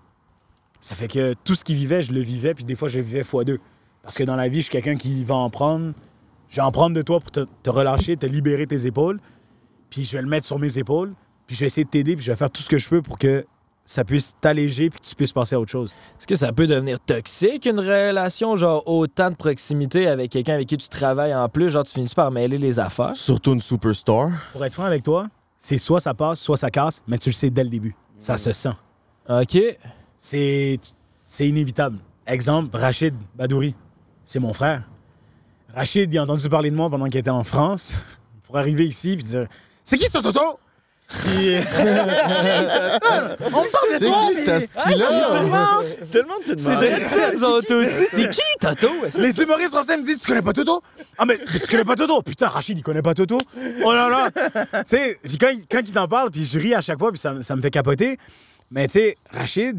Ça fait que tout ce qu'il vivait, je le vivais, puis des fois, je le vivais fois deux. Parce que dans la vie, je suis quelqu'un qui va en prendre. Je vais en prendre de toi pour te, te relâcher, te libérer tes épaules. Puis je vais le mettre sur mes épaules. puis je vais essayer de t'aider, puis je vais faire tout ce que je peux pour que ça puisse t'alléger, puis que tu puisses passer à autre chose. Est-ce que ça peut devenir toxique, une relation, genre autant de proximité avec quelqu'un avec qui tu travailles en plus, genre tu finis par mêler les affaires? Surtout une superstar. Pour être franc avec toi, c'est soit ça passe, soit ça casse, mais tu le sais dès le début. Ça se sent. OK. C'est c'est inévitable. Exemple, Rachid Badouri. C'est mon frère. Rachid, il a entendu parler de moi pendant qu'il était en France pour arriver ici et dire C'est qui ce Toto? On me parle de C'est toi! qui, mais- cet asti-là? Ah, Tellement de se C'est autres aussi. C'est qui, Toto? Les humoristes français me disent Tu connais pas Toto? Ah, mais, mais tu connais pas Toto? Putain, Rachid, il connaît pas Toto Oh là là Tu sais, quand, il- quand il t'en parle, puis je ris à chaque fois, puis ça, ça me fait capoter. Mais tu sais, Rachid,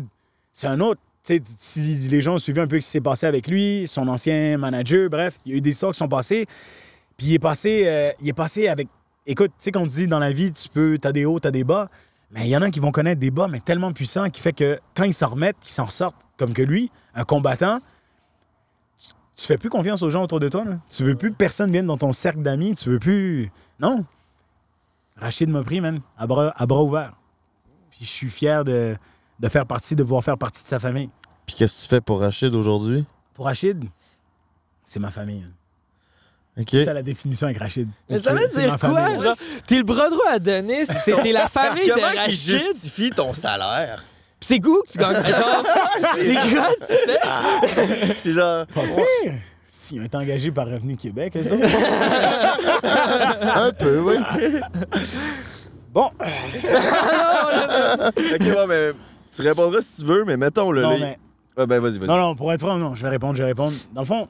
c'est un autre. Tu sais, si les gens ont suivi un peu ce qui s'est passé avec lui, son ancien manager, bref, il y a eu des histoires qui sont passées. Puis il est passé, euh, il est passé avec. Écoute, tu sais, qu'on dit dans la vie, tu peux, t'as des hauts, t'as des bas. Mais il y en a qui vont connaître des bas, mais tellement puissants, qui fait que quand ils s'en remettent, qu'ils s'en sortent, comme que lui, un combattant, tu fais plus confiance aux gens autour de toi. Là. Tu veux plus que personne vienne dans ton cercle d'amis. Tu veux plus. Non. Rachid m'a pris, man, à bras, à bras ouverts. Puis je suis fier de, de faire partie, de pouvoir faire partie de sa famille. Puis qu'est-ce que tu fais pour Rachid aujourd'hui? Pour Rachid, c'est ma famille. hein. OK. C'est ça la définition avec Rachid. Mais ça veut C'est dire quoi? Genre, t'es le bras droit à Denis, t'es la famille de Comment Rachid. justifie ton salaire? Pis c'est goût que tu gagnes. Genre, c'est quoi tu fais? C'est genre. Pas pire. Si, on est engagé par Revenu Québec, eux autres. Un peu, oui. Bon, ok, ouais, mais tu répondras si tu veux, mais mettons le. non, mais Ouais, ben vas-y, vas-y. Non, non, pour être franc, non, je vais répondre, je vais répondre. Dans le fond,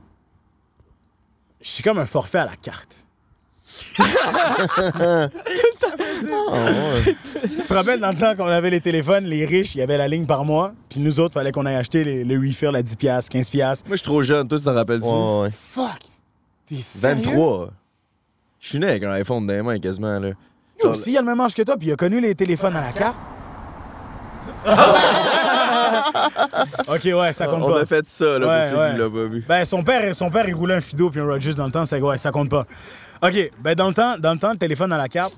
suis comme un forfait à la carte. Tu te rappelles dans le temps qu'on avait les téléphones, les riches, il y avait la ligne par mois, puis nous autres, fallait qu'on aille acheter les, le refill à 10$, 15$. Moi, je suis trop jeune, toi, tu t'en rappelles-tu? Ouais, ouais. Fuck! T'es sérieux? 23. Je suis né avec un iPhone dans les mains quasiment, là. S'il y a le même âge que toi, puis il a connu les téléphones à la carte. ok, ouais, ça compte On pas. a fait ça, là, Ouais, ouais. l'ont pas vu. Ben, son père, son père, il roulait un Fido puis un Rogers dans le temps, ça, ouais, ça compte pas. OK, ben, dans le temps, dans le temps, le téléphone à la carte,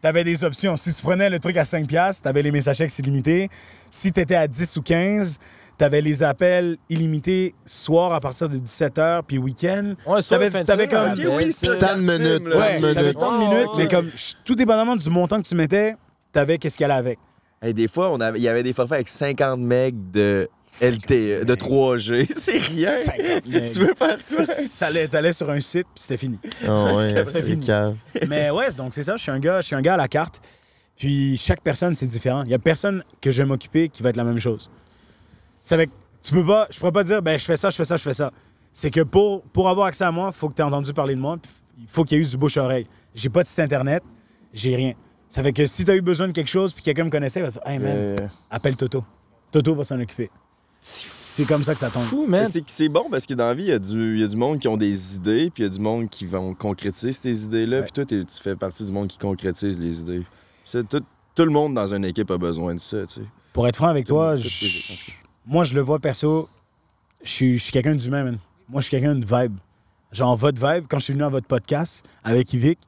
t'avais des options. Si tu prenais le truc à 5$, t'avais les messages textes illimités. Si t'étais à 10 ou 15, t'avais les appels illimités soir à partir de 17h, puis week-end. Ouais, T'avais- fin de t'avais semaine, comme- Ok, oui. Tant de minutes, Ouais, t'avais minutes. tant de minutes, mais comme tout dépendamment du montant que tu mettais, t'avais qu'est-ce qu'il y allait avec. Hey, des fois, on avait- il y avait des forfaits avec 50 megs de 50 LTE, de 3G. C'est rien. 50 megs. tu veux faire ça? T'allais, t'allais sur un site, puis c'était fini. Ah ouais, C'est c'est fini. cave. Mais ouais, donc c'est ça, je suis un gars, je suis un gars à la carte. Puis chaque personne, c'est différent. Il y a personne que je vais m'occuper qui va être la même chose. C'est avec tu peux pas je pourrais pas dire ben je fais ça, je fais ça, je fais ça. C'est que pour pour avoir accès à moi, il faut que tu aies entendu parler de moi, puis il faut qu'il y ait eu du bouche à oreille. J'ai pas de site internet, j'ai rien. Ça fait que si tu as eu besoin de quelque chose puis quelqu'un me connaissait, il va dire "Hey man, Euh, appelle Toto." Toto va s'en occuper. C'est comme ça que ça tombe. Fou, mais man. c'est bon parce que dans la vie, il y, a du- y a du monde qui ont des idées, puis il y a du monde qui vont concrétiser ces idées-là, Ouais. puis toi, t'es- tu fais partie du monde qui concrétise les idées. C'est tout, tout le monde dans une équipe a besoin de ça, tu sais. Pour être franc avec toi, je- moi, je le vois perso, je suis, je suis quelqu'un d'humain, man. Moi, je suis quelqu'un de vibe. Genre, votre vibe, quand je suis venu à votre podcast avec Yvick,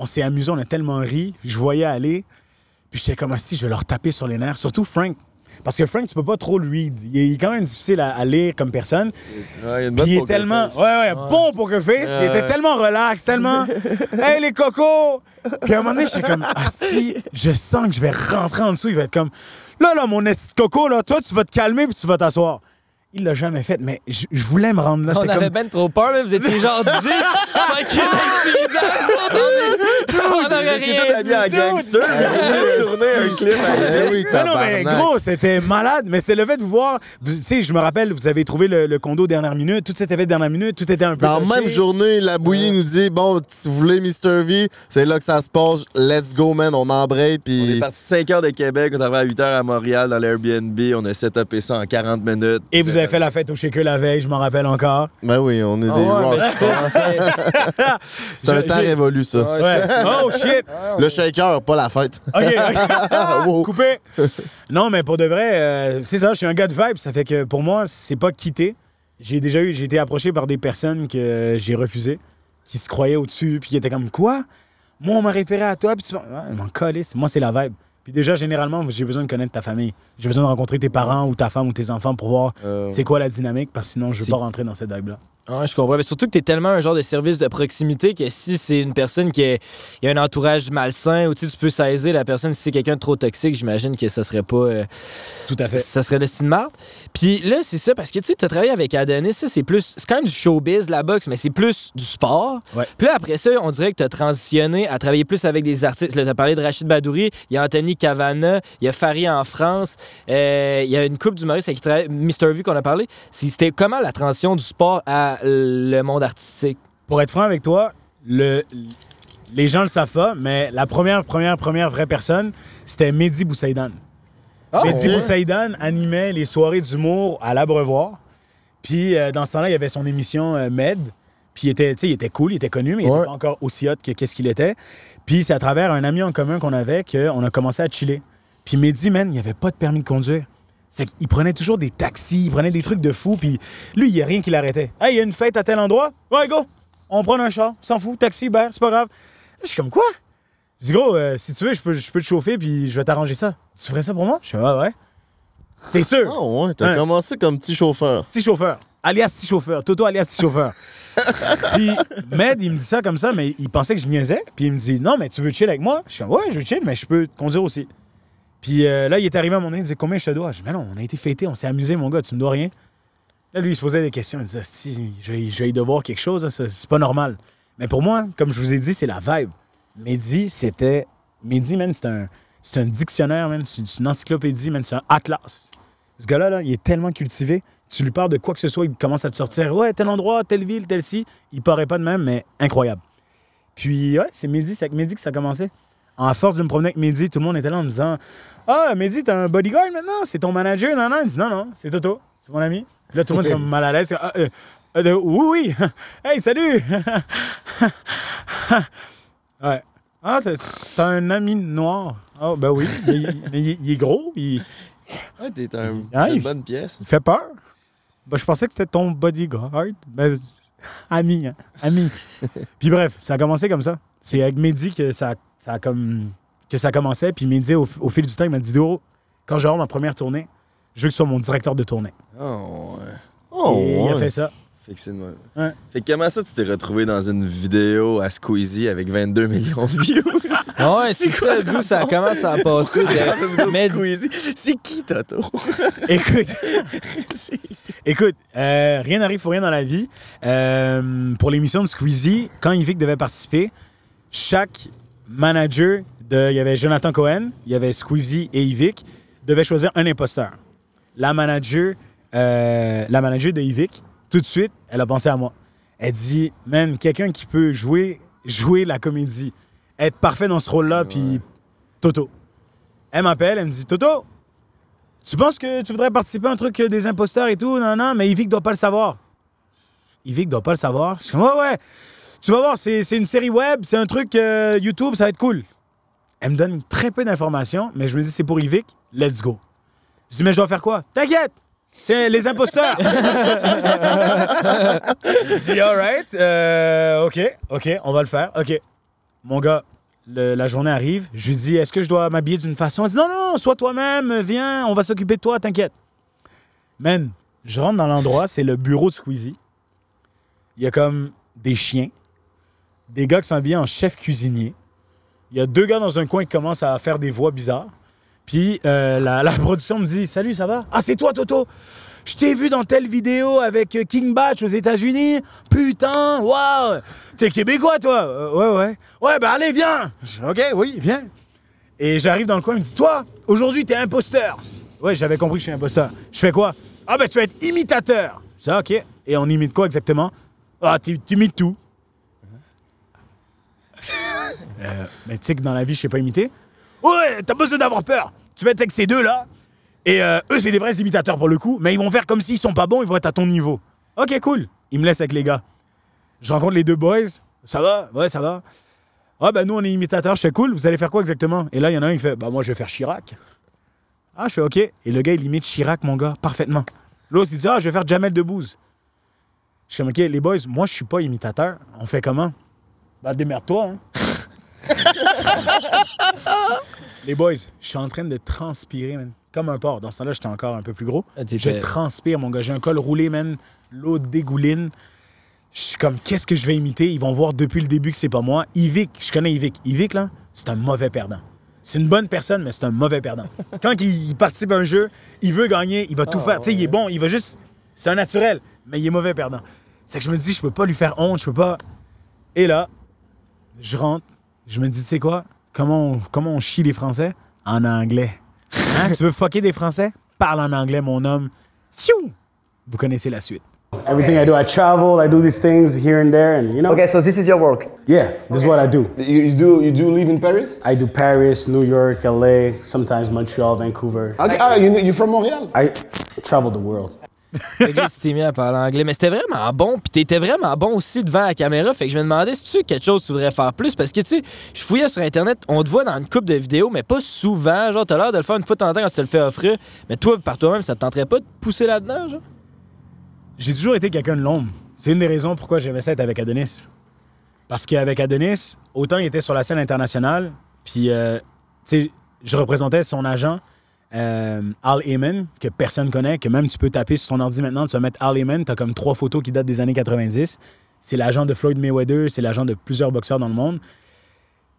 on s'est amusé, on a tellement ri, je voyais aller, puis j'étais comme, ah, si, je vais leur taper sur les nerfs. Surtout Frank. Parce que Frank, tu peux pas trop le read. Il est, est quand même difficile à, à lire comme personne. Ouais, il une bonne est tellement. face. Ouais, ouais, bon poker face. puis il était Ouais. tellement relax, tellement. hey, les cocos! Puis à un moment donné, j'étais comme, ah, si, je sens que je vais rentrer en dessous. Il va être comme, là, là, mon esti de coco, là, toi, tu vas te calmer puis tu vas t'asseoir. Il l'a jamais fait, mais je je voulais me rendre là. On avait comme. ben trop peur, mais vous étiez genre 10. fucking intimidants. On aurait rien en dit. gangster, vous voulez tourner un clip à oui, Mais non, mais gros, c'était malade. Mais c'est le fait de vous voir. Tu sais, je me rappelle, vous avez trouvé le, le condo dernière minute. Tout s'était fait dernière minute. Tout était un peu. Dans la même journée, la bouillie nous dit Bon, si vous voulez Mr. V, c'est là que ça se passe. Let's go, man. On embraye. On est Puis. parti de 5 h de Québec, on est arrivé à 8 h à Montréal dans l'Airbnb, on a setupé ça en 40 minutes. Et vous avez fait la fête au Shaker la veille, je m'en rappelle encore. Ben oui, on est Ah des ouais, rockstars. C'est un temps révolu, ça. Ouais, Ouais. ça- Oh shit! Le shaker, pas la fête. OK. Wow. Coupé. Non, mais pour de vrai, euh, c'est ça, je suis un gars de vibe. Ça fait que pour moi, c'est pas quitter. J'ai déjà eu, j'ai été approché par des personnes que j'ai refusées, qui se croyaient au-dessus, puis qui étaient comme quoi? Moi, on m'a référé à toi, puis tu m'en-. Moi, c'est la vibe. Puis déjà, généralement, j'ai besoin de connaître ta famille. J'ai besoin de rencontrer tes parents ou ta femme ou tes enfants pour voir Euh, c'est quoi la dynamique, parce que sinon, je veux C'est- pas rentrer dans cette vibe-là. Ouais, je comprends. Mais surtout que tu es tellement un genre de service de proximité que si c'est une personne qui a, il y a un entourage malsain ou tu peux saisir la personne si c'est quelqu'un de trop toxique, j'imagine que ça serait pas. euh, Tout à fait. Ça serait de marde. Puis là, c'est ça, parce que tu sais, tu as travaillé avec Adonis, ça, c'est plus. C'est quand même du showbiz, la boxe, mais c'est plus du sport. Ouais. Puis là, après ça, on dirait que tu as transitionné à travailler plus avec des artistes. Tu as parlé de Rachid Badouri, il y a Anthony Cavana, il y a Farid en France, euh, il y a une coupe d'humoristes avec qui travaille, Mr. V qu'on a parlé. C'était comment la transition du sport à le monde artistique? Pour être franc avec toi, le, les gens le savent pas, mais la première, première, première vraie personne, c'était Mehdi Boussaïdan. Ah, Mehdi ouais. Boussaïdan animait les soirées d'humour à l'Abreuvoir. Puis euh, dans ce temps-là, il y avait son émission euh, Med. Puis il était, il était cool, il était connu, mais il Ouais. était pas encore aussi hot que qu'est-ce qu'il était. Puis c'est à travers un ami en commun qu'on avait qu'on a commencé à chiller. Puis Mehdi, man, il n'y avait pas de permis de conduire. C'est qu'il prenait toujours des taxis, il prenait des trucs de fou, puis lui, il n'y a rien qui l'arrêtait. Hey, il y a une fête à tel endroit? Ouais, go! On prend un char, s'en fout, taxi, ben, c'est pas grave. Je suis comme quoi? Je dis, gros, euh, si tu veux, je peux, je peux te chauffer, puis je vais t'arranger ça. Tu ferais ça pour moi? Je suis, ouais, ouais. T'es sûr? Ah ouais, t'as Hein? commencé comme petit chauffeur. Petit chauffeur. Alias petit chauffeur. Toto alias petit chauffeur. puis Med, il me dit ça comme ça, mais il pensait que je niaisais. Puis il me dit Non, mais tu veux chill avec moi? Je suis comme, Ouais, je veux chill, mais je peux te conduire aussi. Puis euh, là, il est arrivé à mon nez, il disait Combien je te dois? Je dis Mais non, on a été fêtés, on s'est amusé, mon gars, tu me dois rien. Là, lui, il se posait des questions. Il disait Si, je vais, devoir quelque chose, ça, c'est pas normal. Mais pour moi, comme je vous ai dit, c'est la vibe. Mehdi, c'était. Mehdi, man, c'est un, c'est un dictionnaire. C'est une encyclopédie. C'est un atlas. Ce gars-là, là, il est tellement cultivé. Tu lui parles de quoi que ce soit, il commence à te sortir. Ouais, tel endroit, telle ville, telle ci. Il paraît pas de même, mais incroyable. Puis, ouais, c'est Mehdi, c'est avec Mehdi que ça a commencé. En force de me promener avec Mehdi, tout le monde était là en me disant Ah, Mehdi, t'as un bodyguard maintenant? C'est ton manager Non, non. Il dit Non, non, c'est Toto. C'est mon ami. Puis là, tout le monde est comme mal à l'aise. Ah, euh, euh, oui, oui. hey, salut Ouais. Ah, t'as un ami noir. Ah, ben oui. Mais, il- mais il, il est gros. Il, Ouais, t'es un, Ah, une bonne pièce. il fait peur. Ben, je pensais que c'était ton bodyguard. Ben, ami, hein. Ami. Puis bref, ça a commencé comme ça. C'est avec Mehdi que ça, ça a comme, que ça commençait. Puis Mehdi, au, au fil du temps, il m'a dit Doro, quand j'aurai ma première tournée, je veux que tu sois mon directeur de tournée. Oh, ouais. Oh, Et il a ouais. fait ça. Fait que c'est de même. Ouais. Fait que comment ça, tu t'es retrouvé dans une vidéo à Squeezie avec 22 millions de views? Ouais, c'est ça, d'où ça commence à passer. de- Mais Squeezie? C'est qui, Toto? Écoute, écoute euh, rien n'arrive pour rien dans la vie. Euh, pour l'émission de Squeezie, quand Yvick devait participer, chaque manager, de, il y avait Jonathan Cohen, il y avait Squeezie et Yvick, devait choisir un imposteur. La manager, euh, la manager de Yvick, tout de suite, elle a pensé à moi. Elle dit, man, quelqu'un qui peut jouer, jouer la comédie, être parfait dans ce rôle-là, puis Toto. Elle m'appelle, elle me dit, Toto, tu penses que tu voudrais participer à un truc des imposteurs et tout? Non, non, mais Yvick doit pas le savoir. Yvick doit pas le savoir. Je suis comme, ouais, ouais. Tu vas voir, c'est une série web, c'est un truc euh, YouTube, ça va être cool. Elle me donne très peu d'informations, mais je me dis, c'est pour Yvick, let's go. Je dis, mais je dois faire quoi? T'inquiète! C'est les imposteurs! je dis, alright, euh, ok, ok, on va le faire, ok. Mon gars, la journée arrive, je lui dis, est-ce que je dois m'habiller d'une façon? Elle dit, non, non, sois toi-même, viens, on va s'occuper de toi, t'inquiète. Man, je rentre dans l'endroit, c'est le bureau de Squeezie. Il y a comme des chiens, des gars qui sont habillés en chef cuisinier. Il y a deux gars dans un coin qui commencent à faire des voix bizarres. Puis euh, la, production me dit Salut, ça va? Ah, c'est toi, Toto Je t'ai vu dans telle vidéo avec euh, King Batch aux États-Unis. Putain, waouh T'es québécois, toi? Euh, Ouais, ouais. Ouais, ben allez, viens Ok, oui, viens. Et j'arrive dans le coin, il me dit Toi, aujourd'hui, t'es imposteur. Ouais, j'avais compris que je suis imposteur. Je fais quoi? Ah, ben tu vas être imitateur. Ça, ok. Et on imite quoi exactement? Ah, tu tu imites tout. Euh, mais tu sais que dans la vie, je sais pas imiter. Ouais, t'as besoin d'avoir peur. Tu vas être avec ces deux-là. Et euh, eux, c'est des vrais imitateurs pour le coup, mais ils vont faire comme s'ils sont pas bons, ils vont être à ton niveau. Ok, cool. Ils me laissent avec les gars. Je rencontre les deux boys. Ça va? Ouais, ça va. Ah, ben nous, on est imitateurs. Je fais cool. Vous allez faire quoi exactement? Et là, il y en a un qui fait Bah, moi, je vais faire Chirac. Ah, je fais OK. Et le gars, il imite Chirac, mon gars, parfaitement. L'autre, il dit Ah, je vais faire Jamel Debbouze. Je fais OK, les boys, moi, je suis pas imitateur. On fait comment? Bah, démerde-toi, hein. Les boys, je suis en train de transpirer, man. Comme un porc. Dans ce temps-là, j'étais encore un peu plus gros. Ah, Je transpire, mon gars. J'ai un col roulé, man. L'eau dégouline. Je suis comme, qu'est-ce que je vais imiter? Ils vont voir depuis le début que c'est pas moi. Yvick, je connais Yvick. Yvick, là, c'est un mauvais perdant. C'est une bonne personne, mais c'est un mauvais perdant. Quand il, il participe à un jeu, il veut gagner, il va tout faire. Tu sais, il est bon, il va juste. C'est un naturel, mais il est mauvais perdant. C'est que je me dis, je peux pas lui faire honte, je peux pas. Et là, je rentre, je me dis, tu sais quoi? Comment on, comment on chie les Français? En anglais. Hein? tu veux fucker des Français? Parle en anglais, mon homme. Siou! Vous connaissez la suite. Everything I do, I travel, I do these things here and there, and you know. Okay, so this is your work. Yeah, this is what I do. You, you do you do live in Paris? I do Paris, New York, LA, sometimes Montreal, Vancouver. Okay, ah, you you from Montréal? I travel the world. Que tu t'es mis à parler anglais. Mais c'était vraiment bon. Puis t'étais vraiment bon aussi devant la caméra. Fait que je me demandais si tu quelque chose que tu voudrais faire plus? Parce que, tu sais, je fouillais sur Internet. On te voit dans une coupe de vidéos, mais pas souvent. Genre, t'as l'air de le faire une fois de temps quand tu te le fais offrir. Mais toi, par toi-même, ça te tenterait pas de pousser là-dedans, genre? J'ai toujours été quelqu'un de l'ombre. C'est une des raisons pourquoi j'aimais ça être avec Adonis. Parce qu'avec Adonis, autant il était sur la scène internationale, puis, euh, tu sais, je représentais son agent, euh, Al Heyman, que personne connaît, que même tu peux taper sur ton ordi maintenant, tu vas mettre Al Heyman, t'as comme trois photos qui datent des années 90. C'est l'agent de Floyd Mayweather, c'est l'agent de plusieurs boxeurs dans le monde.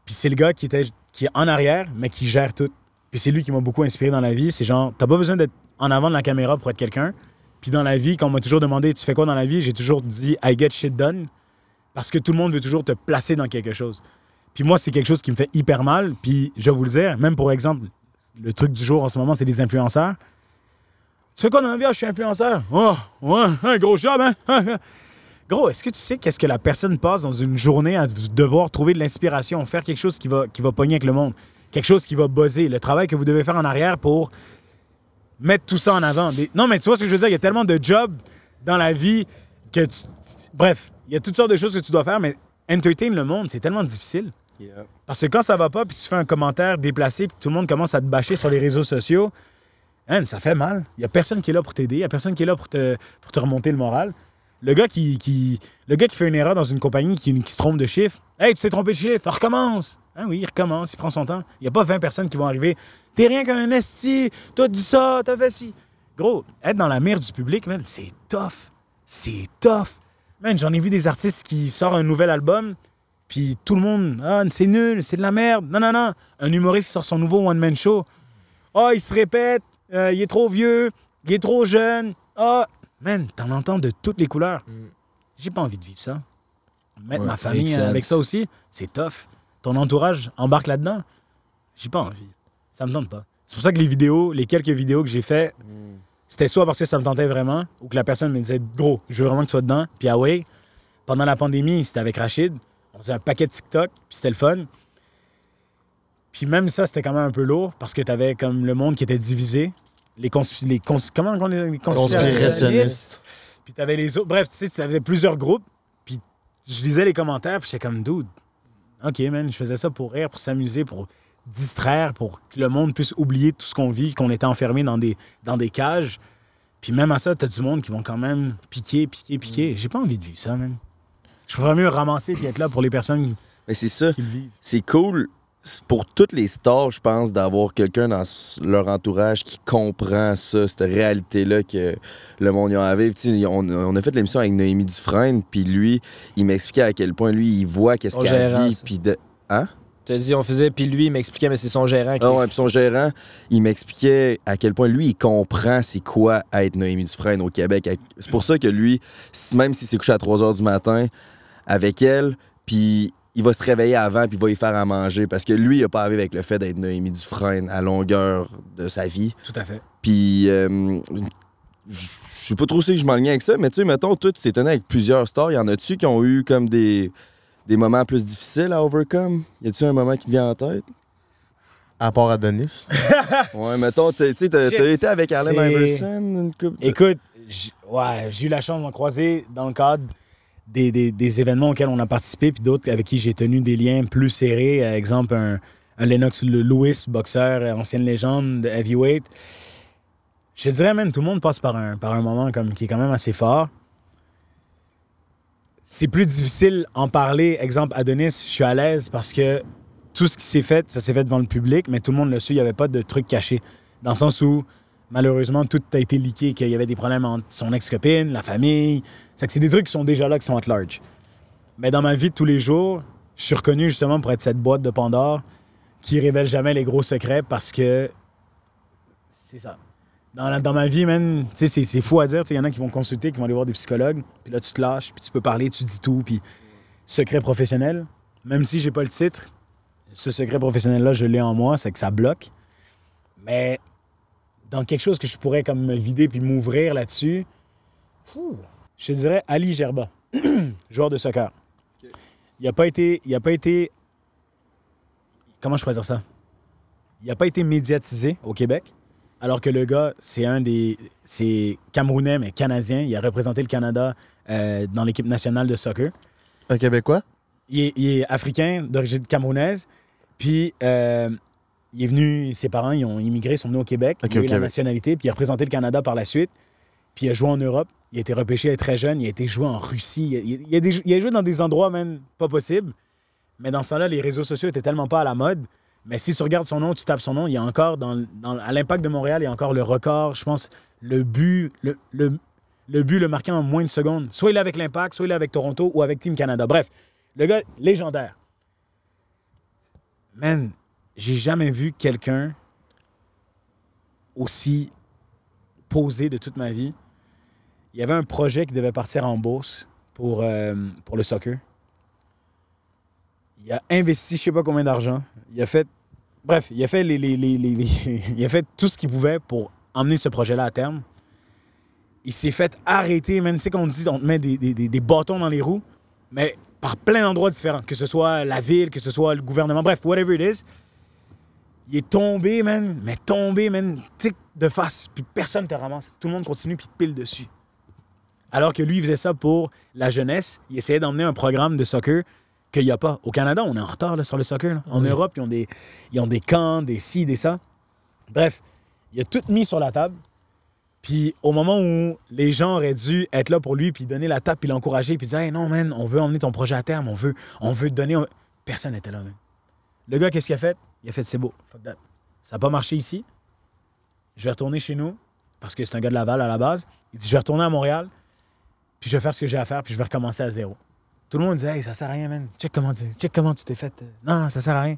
Puis c'est le gars qui, était, qui est en arrière, mais qui gère tout. Puis c'est lui qui m'a beaucoup inspiré dans la vie. C'est genre, t'as pas besoin d'être en avant de la caméra pour être quelqu'un. Puis dans la vie, quand on m'a toujours demandé, tu fais quoi dans la vie, j'ai toujours dit, I get shit done. Parce que tout le monde veut toujours te placer dans quelque chose. Puis moi, c'est quelque chose qui me fait hyper mal. Puis je vous le dire, même pour exemple, le truc du jour en ce moment, c'est les influenceurs. Tu fais quoi dans la vie? Ah, je suis influenceur. Oh, un gros job, hein? Gros, est-ce que tu sais qu'est-ce que la personne passe dans une journée à devoir trouver de l'inspiration, faire quelque chose qui va, qui va pogner avec le monde, quelque chose qui va buzzer, le travail que vous devez faire en arrière pour mettre tout ça en avant? Non, mais tu vois ce que je veux dire? Il y a tellement de jobs dans la vie que tu... Bref, il y a toutes sortes de choses que tu dois faire, mais entertain le monde, c'est tellement difficile. Parce que quand ça va pas, puis tu fais un commentaire déplacé, puis tout le monde commence à te bâcher sur les réseaux sociaux, hein, ça fait mal. Il y a personne qui est là pour t'aider, il y a personne qui est là pour te, remonter le moral. Le gars qui, fait une erreur dans une compagnie qui, qui se trompe de chiffre, hey, tu t'es trompé de chiffre, recommence. Hein, oui, il recommence, il prend son temps. Il n'y a pas 20 personnes qui vont arriver. T'es rien qu'un esti, t'as dit ça, t'as fait ci. Gros, être dans la mire du public, man, c'est tough. C'est tough. Man, j'en ai vu des artistes qui sortent un nouvel album, puis tout le monde, ah, c'est nul, c'est de la merde. Non, non, non. Un humoriste sort son nouveau one-man show. Ah, il se répète, euh, il est trop vieux, il est trop jeune. Ah, man, t'en entends de toutes les couleurs. J'ai pas envie de vivre ça. Mettre Ouais, ma famille avec ça aussi, c'est tough. Ton entourage embarque là-dedans? J'ai pas envie. Ça me tente pas. C'est pour ça que les vidéos, les quelques vidéos que j'ai fait, c'était soit parce que ça me tentait vraiment, ou que la personne me disait gros, je veux vraiment que tu sois dedans. Puis ah ouais, pendant la pandémie, c'était avec Rachid. On faisait un paquet de TikTok, puis c'était le fun. Puis même ça, c'était quand même un peu lourd parce que t'avais comme le monde qui était divisé. Les, cons les cons- comment on les, les Conspirationnistes. Puis t'avais les autres. Bref, tu sais, t'avais plusieurs groupes. Puis je lisais les commentaires, puis j'étais comme, dude, OK, man, je faisais ça pour rire, pour s'amuser, pour distraire, pour que le monde puisse oublier tout ce qu'on vit, qu'on était enfermé dans des, dans des cages. Puis même à ça, t'as du monde qui vont quand même piquer, piquer, piquer. J'ai pas envie de vivre ça, man. Je préfère mieux ramasser puis être là pour les personnes Mais c'est ça. qui le vivent. C'est cool pour toutes les stars, je pense, d'avoir quelqu'un dans leur entourage qui comprend ça, cette réalité-là que le monde y a à vivre. Tu sais, on, on a fait l'émission avec Noémie Dufresne, puis lui, il m'expliquait à quel point lui, il voit qu'est-ce Son qu'elle vit. Puis de... Hein? Tu as dit, on faisait, puis lui, il m'expliquait, mais c'est son gérant qui. Ah ouais, puis son gérant, il m'expliquait à quel point lui, il comprend c'est quoi être Noémie Dufresne au Québec. C'est pour ça que lui, même s'il s'est couché à 3 h du matin avec elle, puis il va se réveiller avant, puis il va y faire à manger. Parce que lui, il a pas à vivre avec le fait d'être Noémie Dufresne à longueur de sa vie. Tout à fait. Puis, euh, je sais pas trop si je m'enligne avec ça, mais tu sais, mettons, toi, tu t'es tenu avec plusieurs stars. Y en a-tu qui ont eu comme des, des moments plus difficiles à overcome? Y a-tu un moment qui te vient en tête? À part Adonis. Ouais, mettons, tu sais, t'as été avec Allen Iverson une couple de- Écoute, ouais, j'ai eu la chance d'en croiser dans le cadre des, des- événements auxquels on a participé, puis d'autres avec qui j'ai tenu des liens plus serrés. Euh, exemple, un, Lennox Lewis, boxeur, euh, ancienne légende de heavyweight. Je dirais même, tout le monde passe par un, par un moment comme, qui est quand même assez fort. C'est plus difficile en parler. Exemple, Adonis, je suis à l'aise parce que tout ce qui s'est fait, ça s'est fait devant le public, mais tout le monde le su, il n'y avait pas de truc caché. Dans le sens où, malheureusement, tout a été liqué, qu'il y avait des problèmes entre son ex-copine, la famille. C'est que des trucs qui sont déjà là, qui sont at large. Mais dans ma vie de tous les jours, je suis reconnu justement pour être cette boîte de Pandore qui révèle jamais les gros secrets parce que c'est ça. Dans, ma vie, sais, c'est- c'est fou à dire. Il y en a qui vont consulter, qui vont aller voir des psychologues. Puis là, tu te lâches, puis tu peux parler, tu dis tout. Puis secret professionnel, même si j'ai pas le titre, ce secret professionnel-là, je l'ai en moi, c'est que ça bloque. Mais dans quelque chose que je pourrais comme me vider puis m'ouvrir là-dessus, je te dirais Ali Gerba, joueur de soccer. Il n'a pas été. Il a pas été. Comment je pourrais dire ça? Il n'a pas été médiatisé au Québec, alors que le gars, c'est un des. C'est Camerounais, mais Canadien. Il a représenté le Canada euh, dans l'équipe nationale de soccer. Un Québécois? Il est, il est africain, d'origine camerounaise. Puis, euh, il est venu, ses parents, ils ont immigré, ils sont venus au Québec. Il a eu la nationalité, puis il a représenté le Canada par la suite. Puis, il a joué en Europe. Il a été repêché très jeune. Il a été joué en Russie. Il, a, des- il a joué dans des endroits même pas possibles. Mais dans ce temps-là, les réseaux sociaux étaient tellement pas à la mode. Mais si tu regardes son nom, tu tapes son nom, il y a encore, dans, dans- à l'impact de Montréal, il y a encore le record, je pense, le but, le, le, le but le marqué en moins de secondes. Soit il est avec l'impact, soit il est avec Toronto ou avec Team Canada. Bref, le gars, légendaire. Man, j'ai jamais vu quelqu'un aussi posé de toute ma vie. Il y avait un projet qui devait partir en bourse pour, euh, pour le soccer. Il a investi je sais pas combien d'argent. Il a fait. Bref, il a fait les, les- les- il a fait tout ce qu'il pouvait pour emmener ce projet-là à terme. Il s'est fait arrêter, même, tu sais, qu'on dit, on te met des- des- des bâtons dans les roues, mais par plein d'endroits différents, que ce soit la ville, que ce soit le gouvernement, bref, whatever it is. Il est tombé, man, mais tombé, man, tic de face, puis personne te ramasse. Tout le monde continue, puis te pile dessus. Alors que lui, il faisait ça pour la jeunesse. Il essayait d'emmener un programme de soccer qu'il n'y a pas. Au Canada, on est en retard là, sur le soccer. là. En Oui. Europe, ils ont, des, ils ont des camps, des ci, des ça. Bref, il a tout mis sur la table. Puis au moment où les gens auraient dû être là pour lui, puis donner la table, puis l'encourager, puis dire Hey, non, man, on veut emmener ton projet à terme, on veut, on veut te donner. on- Personne n'était là, man. Le gars, qu'est-ce qu'il a fait? Il a fait C'est beau, fuck that. Ça n'a pas marché ici. Je vais retourner chez nous, parce que c'est un gars de Laval à la base. Il dit Je vais retourner à Montréal, puis je vais faire ce que j'ai à faire, puis je vais recommencer à zéro. Tout le monde disait Hey, ça sert à rien, man. Check comment, tu- check comment tu t'es fait. Non, non, ça sert à rien.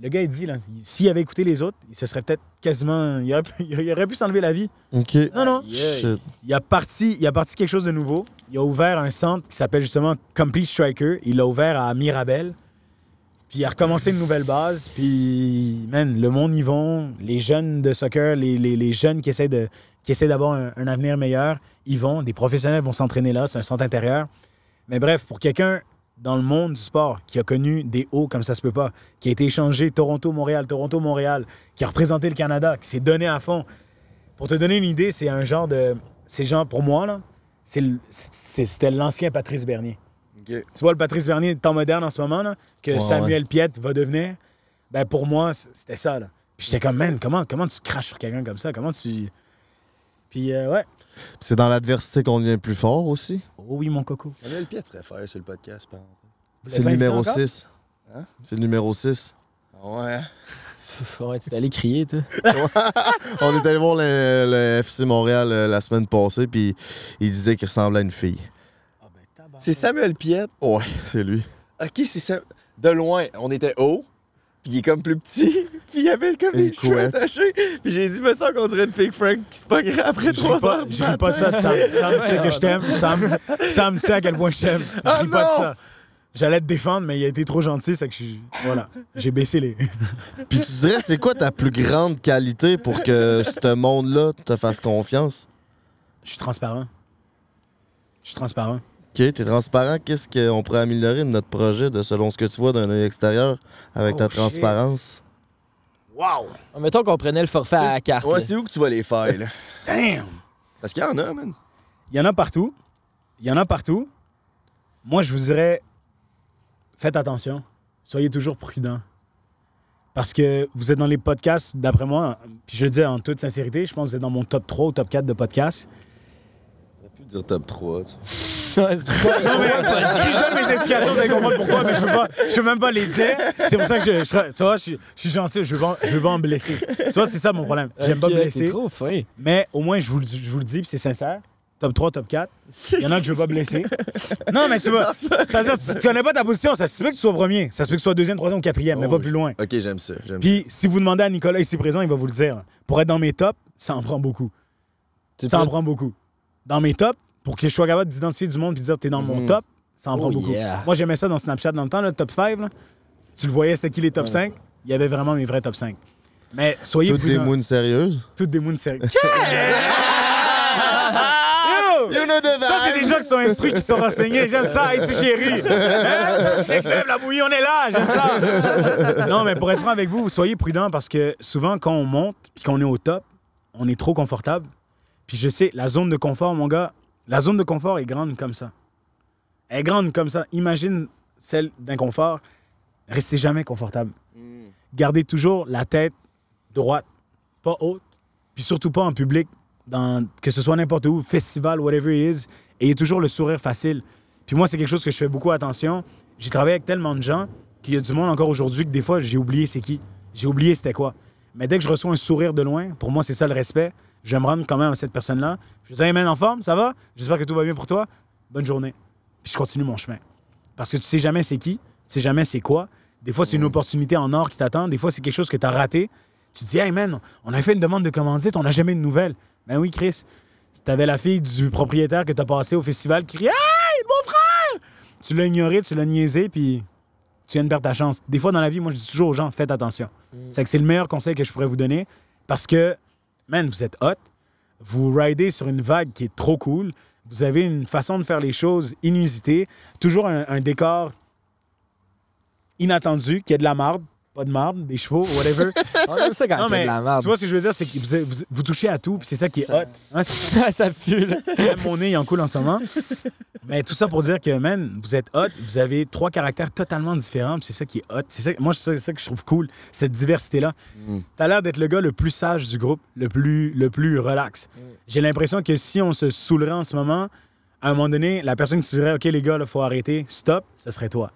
Le gars, il dit, là, s'il avait écouté les autres, il se serait peut-être quasiment. Il aurait, pu- il aurait pu s'enlever la vie. OK. Non, non. Shit. Il a, parti, il a parti quelque chose de nouveau. Il a ouvert un centre qui s'appelle justement Complete Striker. Il l'a ouvert à Mirabel. Puis il a recommencé une nouvelle base. Puis, man, le monde y vont. Les jeunes de soccer, les, jeunes qui essaient, d'avoir un, avenir meilleur, ils vont. Des professionnels vont s'entraîner là. C'est un centre intérieur. Mais bref, pour quelqu'un dans le monde du sport qui a connu des hauts comme ça se peut pas, qui a été échangé Toronto-Montréal, Toronto-Montréal, qui a représenté le Canada, qui s'est donné à fond. Pour te donner une idée, c'est un genre de. C'est genre, pour moi, là, c'était l'ancien Patrice Bernier. Tu vois le Patrice Bernier de temps moderne en ce moment, là, que Ouais, Samuel Piette va devenir, ben pour moi, c'était ça. Là. Puis j'étais comme, man, comment, comment tu craches sur quelqu'un comme ça? Comment tu. Puis, euh, ouais. C'est dans l'adversité qu'on devient plus fort aussi. Oh oui, mon coco. Samuel Piet serait faire sur le podcast, par exemple. C'est le numéro encore? 6. Hein? C'est le numéro 6. Ouais. Ouais, t'es allé crier, toi. On est allé voir le, le FC Montréal euh, la semaine passée, puis il disait qu'il ressemblait à une fille. C'est Samuel Piet. Ouais, c'est lui. Ok, c'est ça. De loin, on était haut, puis il est comme plus petit, puis il y avait comme Une des cheveux attachés. Puis j'ai dit, me semble qu'on dirait une fake Frank qui se pognerait après Je 3 ris pas, heures. je ris pas de ça, matin. Sam. Sam, tu sais que je t'aime. Sam, Sam, tu sais à quel point je t'aime. Je Ah ris pas de non! ça. J'allais te défendre, mais il a été trop gentil, c'est que je suis. Voilà. J'ai baissé les. Puis tu dirais, c'est quoi ta plus grande qualité pour que ce monde-là te fasse confiance? Je suis transparent. Je suis transparent. OK, t'es transparent. Qu'est-ce qu'on pourrait améliorer de notre projet de selon ce que tu vois d'un œil extérieur avec Oh, ta shit. transparence? Wow! Mettons qu'on prenait le forfait à la carte. Ouais, c'est où que tu vas les faire, là? Damn! Parce qu'il y en a, man. Il y en a partout. Il y en a partout. Moi, je vous dirais, faites attention. Soyez toujours prudents. Parce que vous êtes dans les podcasts, d'après moi, puis je le dis en toute sincérité, je pense que vous êtes dans mon top 3 ou top 4 de podcasts. Plus dire top 3. tu sais. Non, mais si je donne mes explications, vous allez comprendre pourquoi, mais je peux, pas, je peux même pas les dire. C'est pour ça que je, je- tu vois, je, suis- je suis gentil, je veux, pas, je veux pas en blesser. Tu vois, c'est ça mon problème. J'aime pas blesser. t'es trop fin. Mais au moins, je vous, le- je vous le dis, puis c'est sincère. Top 3, top 4. Il y en a que je veux pas blesser. Non, mais tu vois, ça dire, tu connais pas ta position. Ça se peut que tu sois premier. Ça se peut que tu sois deuxième, troisième ou quatrième, mais Oh, pas oui. plus loin. Ok, j'aime ça. Ça. Puis si vous demandez à Nicolas ici présent, il va vous le dire. Pour être dans mes tops, ça en prend beaucoup. Ça en prend beaucoup. Dans mes tops, pour que je sois capable d'identifier du monde et de dire t'es dans mon Mhm. top, ça en prend Oh, beaucoup. yeah. Moi, j'aimais ça dans Snapchat dans le temps, le top 5. là. Tu le voyais, c'était qui les top 5 Il y avait vraiment mes vrais top 5. Mais soyez Toutes des moons sérieuses? Toutes des moons sérieux. You know the Ça, c'est des gens qui sont instruits, qui sont renseignés. J'aime ça, Haïti chérie. Hein? Clubs, la bouillie, on est là. J'aime ça. Non, mais pour être franc avec vous, soyez prudents parce que souvent, quand on monte puis qu'on est au top, on est trop confortable. Puis je sais, la zone de confort, mon gars, la zone de confort est grande comme ça. Elle est grande comme ça. Imagine celle d'inconfort. Restez jamais confortable. Gardez toujours la tête droite, pas haute, puis surtout pas en public, dans, que ce soit n'importe où, festival, whatever it is, ayez toujours le sourire facile. Puis moi, c'est quelque chose que je fais beaucoup attention. J'ai travaillé avec tellement de gens qu'il y a du monde encore aujourd'hui que des fois, j'ai oublié c'est qui. J'ai oublié c'était quoi. Mais dès que je reçois un sourire de loin, pour moi, c'est ça le respect. Je vais me rendre quand même à cette personne-là. Je dis, hey man, en forme, ça va? J'espère que tout va bien pour toi. Bonne journée. Puis je continue mon chemin. Parce que tu sais jamais c'est qui, tu sais jamais c'est quoi. Des fois, c'est une opportunité en or qui t'attend. Des fois, c'est quelque chose que tu as raté. Tu te dis, hey man, on a fait une demande de commandite, on n'a jamais de nouvelles. Ben oui, Chris. T'avais la fille du propriétaire que t'as passé au festival qui crie Hey, mon frère! Tu l'as ignoré, tu l'as niaisé, puis tu viens de perdre ta chance. Des fois, dans la vie, moi, je dis toujours aux gens, faites attention. C'est que c'est le meilleur conseil que je pourrais vous donner parce que, man, vous êtes hot, vous ridez sur une vague qui est trop cool, vous avez une façon de faire les choses inusitée, toujours un, un décor inattendu, qui est de la marde, pas de marde, des chevaux, whatever. On aime ça quand Non, mais de la merde. tu vois ce que je veux dire, c'est que vous, vous- vous touchez à tout, puis c'est ça qui est Ça- hot. Hein, c'est- ça pue, là. Même mon nez, il en coule en ce moment. Mais tout ça pour dire que, man, vous êtes hot, vous avez trois caractères totalement différents, puis c'est ça qui est hot. C'est ça, moi, c'est ça, ça que je trouve cool, cette diversité-là. T'as l'air d'être le gars le plus sage du groupe, le plus, le plus relax. J'ai l'impression que si on se saoulerait en ce moment, à un moment donné, la personne qui se dirait, OK, les gars, il faut arrêter, stop, ce serait toi.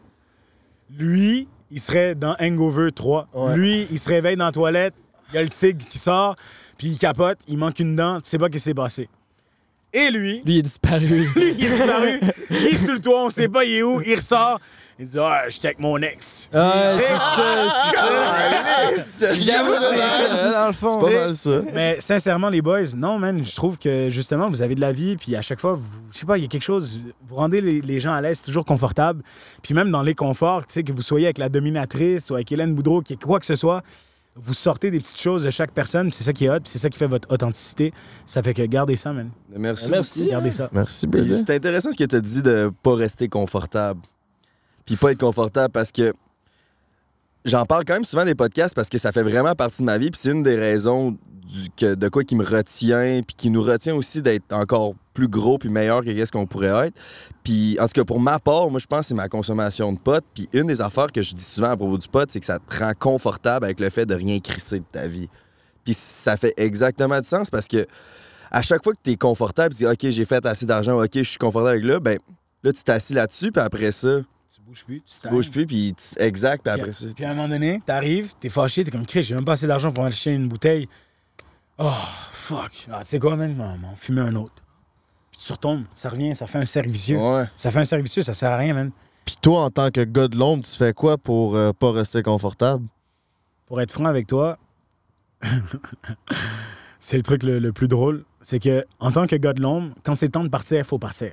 Lui, il serait dans Hangover 3. Lui, il se réveille dans la toilette, il y a le tigre qui sort, puis il capote, il manque une dent, tu sais pas ce qui s'est passé. Et lui, Lui, il est disparu. lui, il est disparu, il est sur le toit, on sait pas il est où, il ressort, il dit Ah, j'étais avec mon ex. Sais, c'est ça, c'est ça. C'est ça, dans le fond. C'est pas mal ça. Mais sincèrement, les boys, non, man, je trouve que justement, vous avez de la vie, puis à chaque fois, vous, je sais pas, il y a quelque chose, vous rendez les, les gens à l'aise, c'est toujours confortable. Puis même dans les conforts, tu sais, que vous soyez avec la dominatrice ou avec Hélène Boudreau, qui quoi que ce soit, vous sortez des petites choses de chaque personne, puis c'est ça qui est hot, puis c'est ça qui fait votre authenticité. Ça fait que gardez ça, man. Merci. Merci. Gardez ça. Merci. C'est intéressant ce que tu as dit de pas rester confortable. Puis pas être confortable parce que j'en parle quand même souvent des podcasts parce que ça fait vraiment partie de ma vie. Puis c'est une des raisons que, de quoi qui me retient, puis qui nous retient aussi d'être encore plus gros puis meilleur que ce qu'on pourrait être. Puis en tout cas, pour ma part, moi je pense que c'est ma consommation de potes. Puis une des affaires que je dis souvent à propos du pot, c'est que ça te rend confortable avec le fait de rien crisser de ta vie. Puis ça fait exactement du sens parce que à chaque fois que tu es confortable, tu dis OK, j'ai fait assez d'argent, OK, je suis confortable avec là, ben là tu t'assis là-dessus, puis après ça, Tu bouges plus, tu tu bouges plus, puis tu- exact, puis après ça. Puis à un moment donné, t'arrives, t'es fâché, t'es comme Chris, j'ai même pas assez d'argent pour acheter une bouteille. Oh, fuck. Ah, tu sais quoi, man? On va en fumer un autre. Puis tu retombes, ça revient, ça fait un cercle vicieux. Ouais. Ça fait un cercle vicieux, ça sert à rien, man. Puis toi, en tant que gars de l'ombre, tu fais quoi pour euh, pas rester confortable? Pour être franc avec toi, c'est le truc le, le plus drôle. C'est que, en tant que gars de l'ombre, quand c'est le temps de partir, il faut partir.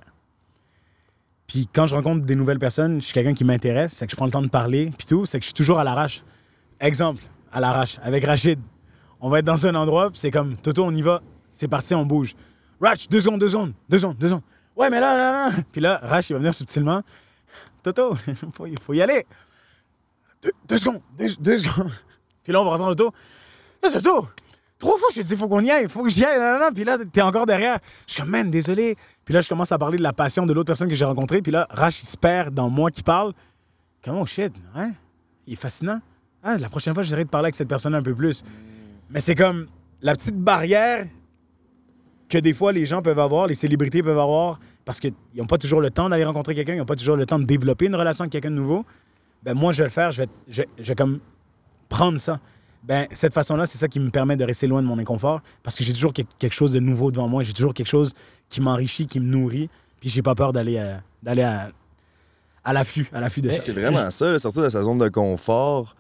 Puis quand je rencontre des nouvelles personnes, je suis quelqu'un qui m'intéresse, c'est que je prends le temps de parler, puis tout, c'est que je suis toujours à l'arrache. Exemple, à l'arrache, avec Rachid. On va être dans un endroit, c'est comme, Toto, on y va, c'est parti, on bouge. Rach, deux secondes, deux secondes, deux secondes, deux secondes. Ouais, mais là, là, là. Puis là, Rach, il va venir subtilement. Toto, faut, y- faut y aller. Deux, deux secondes, deux, secondes. Puis là, on va rentrer dans l'auto. Toto, trois fois, je te dis, faut qu'on y aille, faut que j'y aille. nan, nan, nan. Puis là, t'es encore derrière. Je suis comme, man, désolé. Puis là, je commence à parler de la passion de l'autre personne que j'ai rencontrée. Puis là, Rach, il se perd dans moi qui parle. Comment, oh shit, hein? Il est fascinant. Ah, la prochaine fois, j'essaierai de parler avec cette personne un peu plus. Mais c'est comme la petite barrière que des fois les gens peuvent avoir, les célébrités peuvent avoir, parce qu'ils n'ont pas toujours le temps d'aller rencontrer quelqu'un, ils n'ont pas toujours le temps de développer une relation avec quelqu'un de nouveau, ben moi, je vais le faire, je vais, je vais comme prendre ça. Ben, cette façon-là, c'est ça qui me permet de rester loin de mon inconfort, parce que j'ai toujours que- quelque chose de nouveau devant moi, j'ai toujours quelque chose qui m'enrichit, qui me nourrit, puis j'ai pas peur d'aller euh, d'aller à, à l'affût, à l'affût de ça. C'est vraiment ça, là, sortir de sa zone de confort,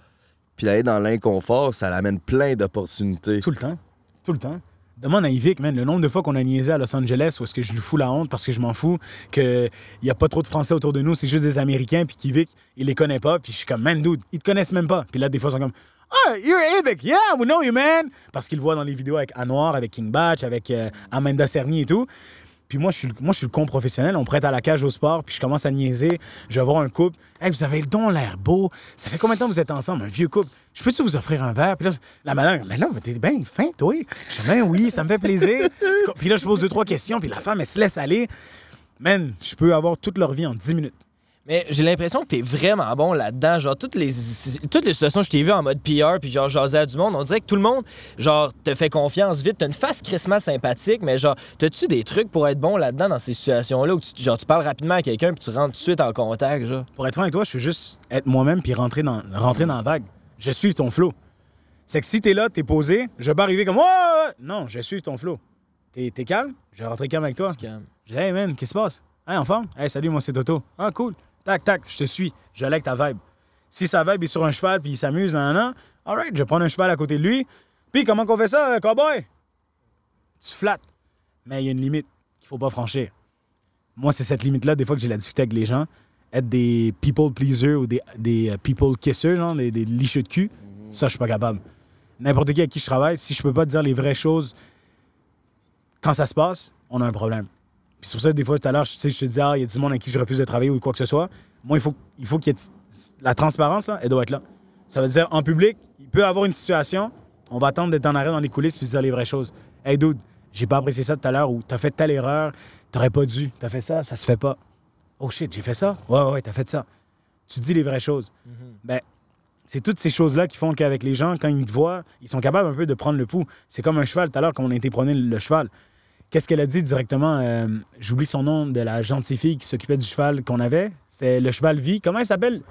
puis d'aller dans l'inconfort, ça l'amène plein d'opportunités. Tout le temps. Tout le temps. Demande à Yvick, man, le nombre de fois qu'on a niaisé à Los Angeles où est-ce que je lui fous la honte parce que je m'en fous, qu'il n'y a pas trop de Français autour de nous, c'est juste des Américains, puis qu'Yvick, il les connaît pas, puis je suis comme, man, dude, ils te connaissent même pas. Puis là, des fois, ils sont comme, ah, you're Yvick, yeah, we know you, man. Parce qu'ils le voient dans les vidéos avec Anwar, avec King Batch, avec euh, Amanda Cerny et tout. Puis moi je, suis, le- con professionnel. On prête à la cage au sport, puis je commence à niaiser. Je vais voir un couple. Hey, vous avez le don, l'air beau. Ça fait combien de temps que vous êtes ensemble? Un vieux couple? Je peux-tu vous offrir un verre? Puis là, la madame, mais là, t'es bien fin, toi. Je dis, ben oui, ça me fait plaisir. Puis là, je pose deux, trois questions, puis la femme, elle se laisse aller. Man, je peux avoir toute leur vie en 10 minutes. Mais j'ai l'impression que t'es vraiment bon là-dedans. Genre, toutes les, toutes les situations que je t'ai vues en mode PR, puis genre, jaser à du monde, on dirait que tout le monde, genre, te fait confiance vite. T'as une face crissement sympathique, mais genre, t'as-tu des trucs pour être bon là-dedans dans ces situations-là où tu, genre, tu parles rapidement à quelqu'un, puis tu rentres tout de suite en contact, genre? Pour être franc avec toi, je veux juste être moi-même puis rentrer dans, rentrer dans la vague. Je suis ton flow. C'est que si t'es là, t'es posé, je vais pas arriver comme ouais. Non, je suis ton flow. T'es t'es calme? Je vais rentrer calme avec toi. Calme. Je dis Hey man, qu'est-ce qui se passe? Hey, en forme? Hey, salut, moi c'est Toto. Ah, cool. Tac, tac, je te suis. Je like ta vibe. Si sa vibe est sur un cheval puis il s'amuse, nan, nan, alright, je vais prendre un cheval à côté de lui. Puis comment qu'on fait ça, euh, cowboy? Tu flattes. Mais il y a une limite qu'il faut pas franchir. Moi, c'est cette limite-là, des fois, que j'ai la difficulté avec les gens. Être des people pleasers ou des, des euh, people kissers, genre, des, des licheux de cul, ça, je suis pas capable. N'importe qui avec qui je travaille, si je peux pas te dire les vraies choses quand ça se passe, on a un problème. Puis c'est pour ça que des fois, tout à l'heure, je, te dis, ah, il y a du monde avec qui je refuse de travailler ou quoi que ce soit. Moi, il faut, il faut qu'il y ait la transparence, là, elle doit être là. Ça veut dire, en public, il peut y avoir une situation, on va attendre d'être en arrêt dans les coulisses puis se dire les vraies choses. Hey, dude, j'ai pas apprécié ça tout à l'heure ou t'as fait telle erreur, t'aurais pas dû, t'as fait ça, ça se fait pas. Oh shit, j'ai fait ça? Ouais, ouais, t'as fait ça. Tu dis les vraies choses. Ben, c'est toutes ces choses-là qui font qu'avec les gens, quand ils te voient, ils sont capables un peu de prendre le pouls. C'est comme un cheval tout à l'heure, quand on a été prôner le cheval. Qu'est-ce qu'elle a dit directement? Euh, J'oublie son nom de la gentille fille qui s'occupait du cheval qu'on avait? C'est le cheval vie. Comment elle s'appelle?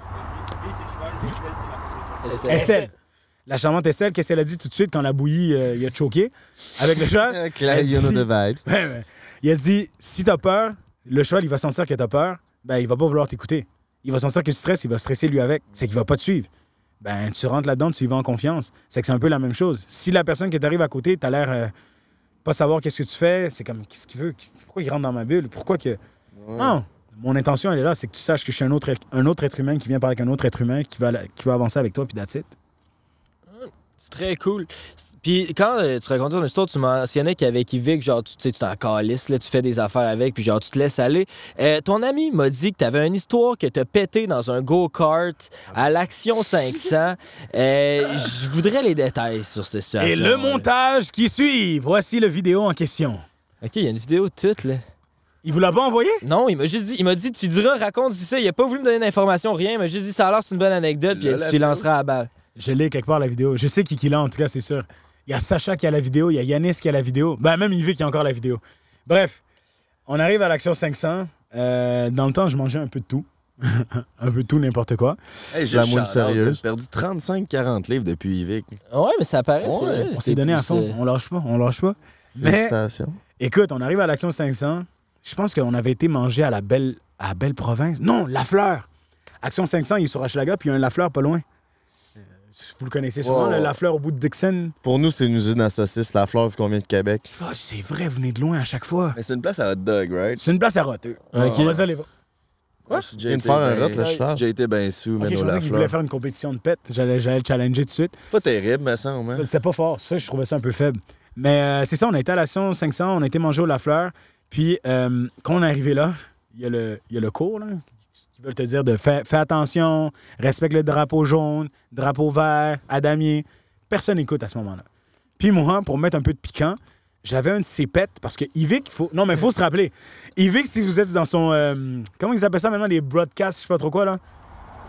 Estelle. La charmante Estelle, qu'est-ce qu'elle a dit tout de suite quand la bouillie euh, il a choqué avec le cheval? Claire, you know the vibes. Ouais, ouais. Il a dit si t'as peur, le cheval, il va sentir que t'as peur, ben il va pas vouloir t'écouter. Il va sentir que tu stresses, il va stresser lui avec. C'est qu'il va pas te suivre. Ben tu rentres là-dedans, tu y vas en confiance. C'est que c'est un peu la même chose. Si la personne qui t'arrive à côté, t'as l'air euh, pas savoir qu'est-ce que tu fais, c'est comme qu'est-ce qu'il veut, pourquoi il rentre dans ma bulle, pourquoi que. Non, mon intention elle est là, c'est que tu saches que je suis un autre, un autre être humain qui vient parler avec un autre être humain qui va, qui va avancer avec toi, puis that's it. C'est très cool. Puis quand euh, tu racontais ton histoire, tu mentionnais qu'avec Yvick, genre, tu sais, tu t'en calisses, là, tu fais des affaires avec, puis genre, tu te laisses aller. Euh, ton ami m'a dit que tu avais une histoire que t'as pété dans un go-kart à l'Action 500. Euh, Je voudrais les détails sur cette situation. Et le montage qui suit, voici le vidéo en question. OK, il y a une vidéo de toute, là. Il vous l'a pas envoyé? Non, il m'a juste dit, il m'a dit, tu diras, raconte ça. Il a pas voulu me donner d'informations, rien. Il m'a juste dit, ça a l'air c'est une bonne anecdote, puis tu lanceras à la balle. Je l'ai quelque part la vidéo. Je sais qui qui l'a en tout cas, c'est sûr. Il y a Sacha qui a la vidéo, il y a Yanis qui a la vidéo. Ben même Yvick qui a encore la vidéo. Bref, on arrive à l'action 500. Euh, dans le temps, je mangeais un peu de tout. un peu de tout, n'importe quoi. Hey, j'ai La moule shout-out, sérieuse. J'ai perdu 35-40 livres depuis Yvick. Ouais, mais ça paraît. Ouais, On s'est donné à fond. euh, On lâche pas, on lâche pas. Mais Félicitations. écoute, on arrive à l'action 500. Je pense qu'on avait été mangé à la belle, à la belle province. Non, La Fleur. Action 500, il est sur Hochelaga, puis il y a un La Fleur pas loin. Vous le connaissez sûrement. La Fleur au bout de Dixon. Pour nous, c'est une usine à saucisses, la fleur, vu qu'on vient de Québec. Fuck, c'est vrai, vous venez de loin à chaque fois. Mais c'est une place à hot dog, right? C'est une place à roteux. Ok. On va se aller voir. Quoi? Il vient de faire un rot, le cheval. J'ai été bien sous, Ok, mais je au pensais la qu'il voulait faire une compétition de pète. J'allais, j'allais le challenger tout de suite. Pas terrible, me semble. hein? C'était pas fort. Ça, je trouvais ça un peu faible. Mais euh, c'est ça, on a été à l'action 500, on a été manger au La Fleur. Puis, euh, quand on est arrivé là, il y, a le- il y a le cours, là, qui veut te dire de faire fais attention, respecte le drapeau jaune, drapeau vert, à damier. Personne n'écoute à ce moment-là. Puis moi, pour mettre un peu de piquant, j'avais un de ces pets parce que Yvick, faut... non, mais il faut se rappeler. Yvick, si vous êtes dans son. euh, comment ils appellent ça maintenant, les broadcasts, je sais pas trop quoi, là?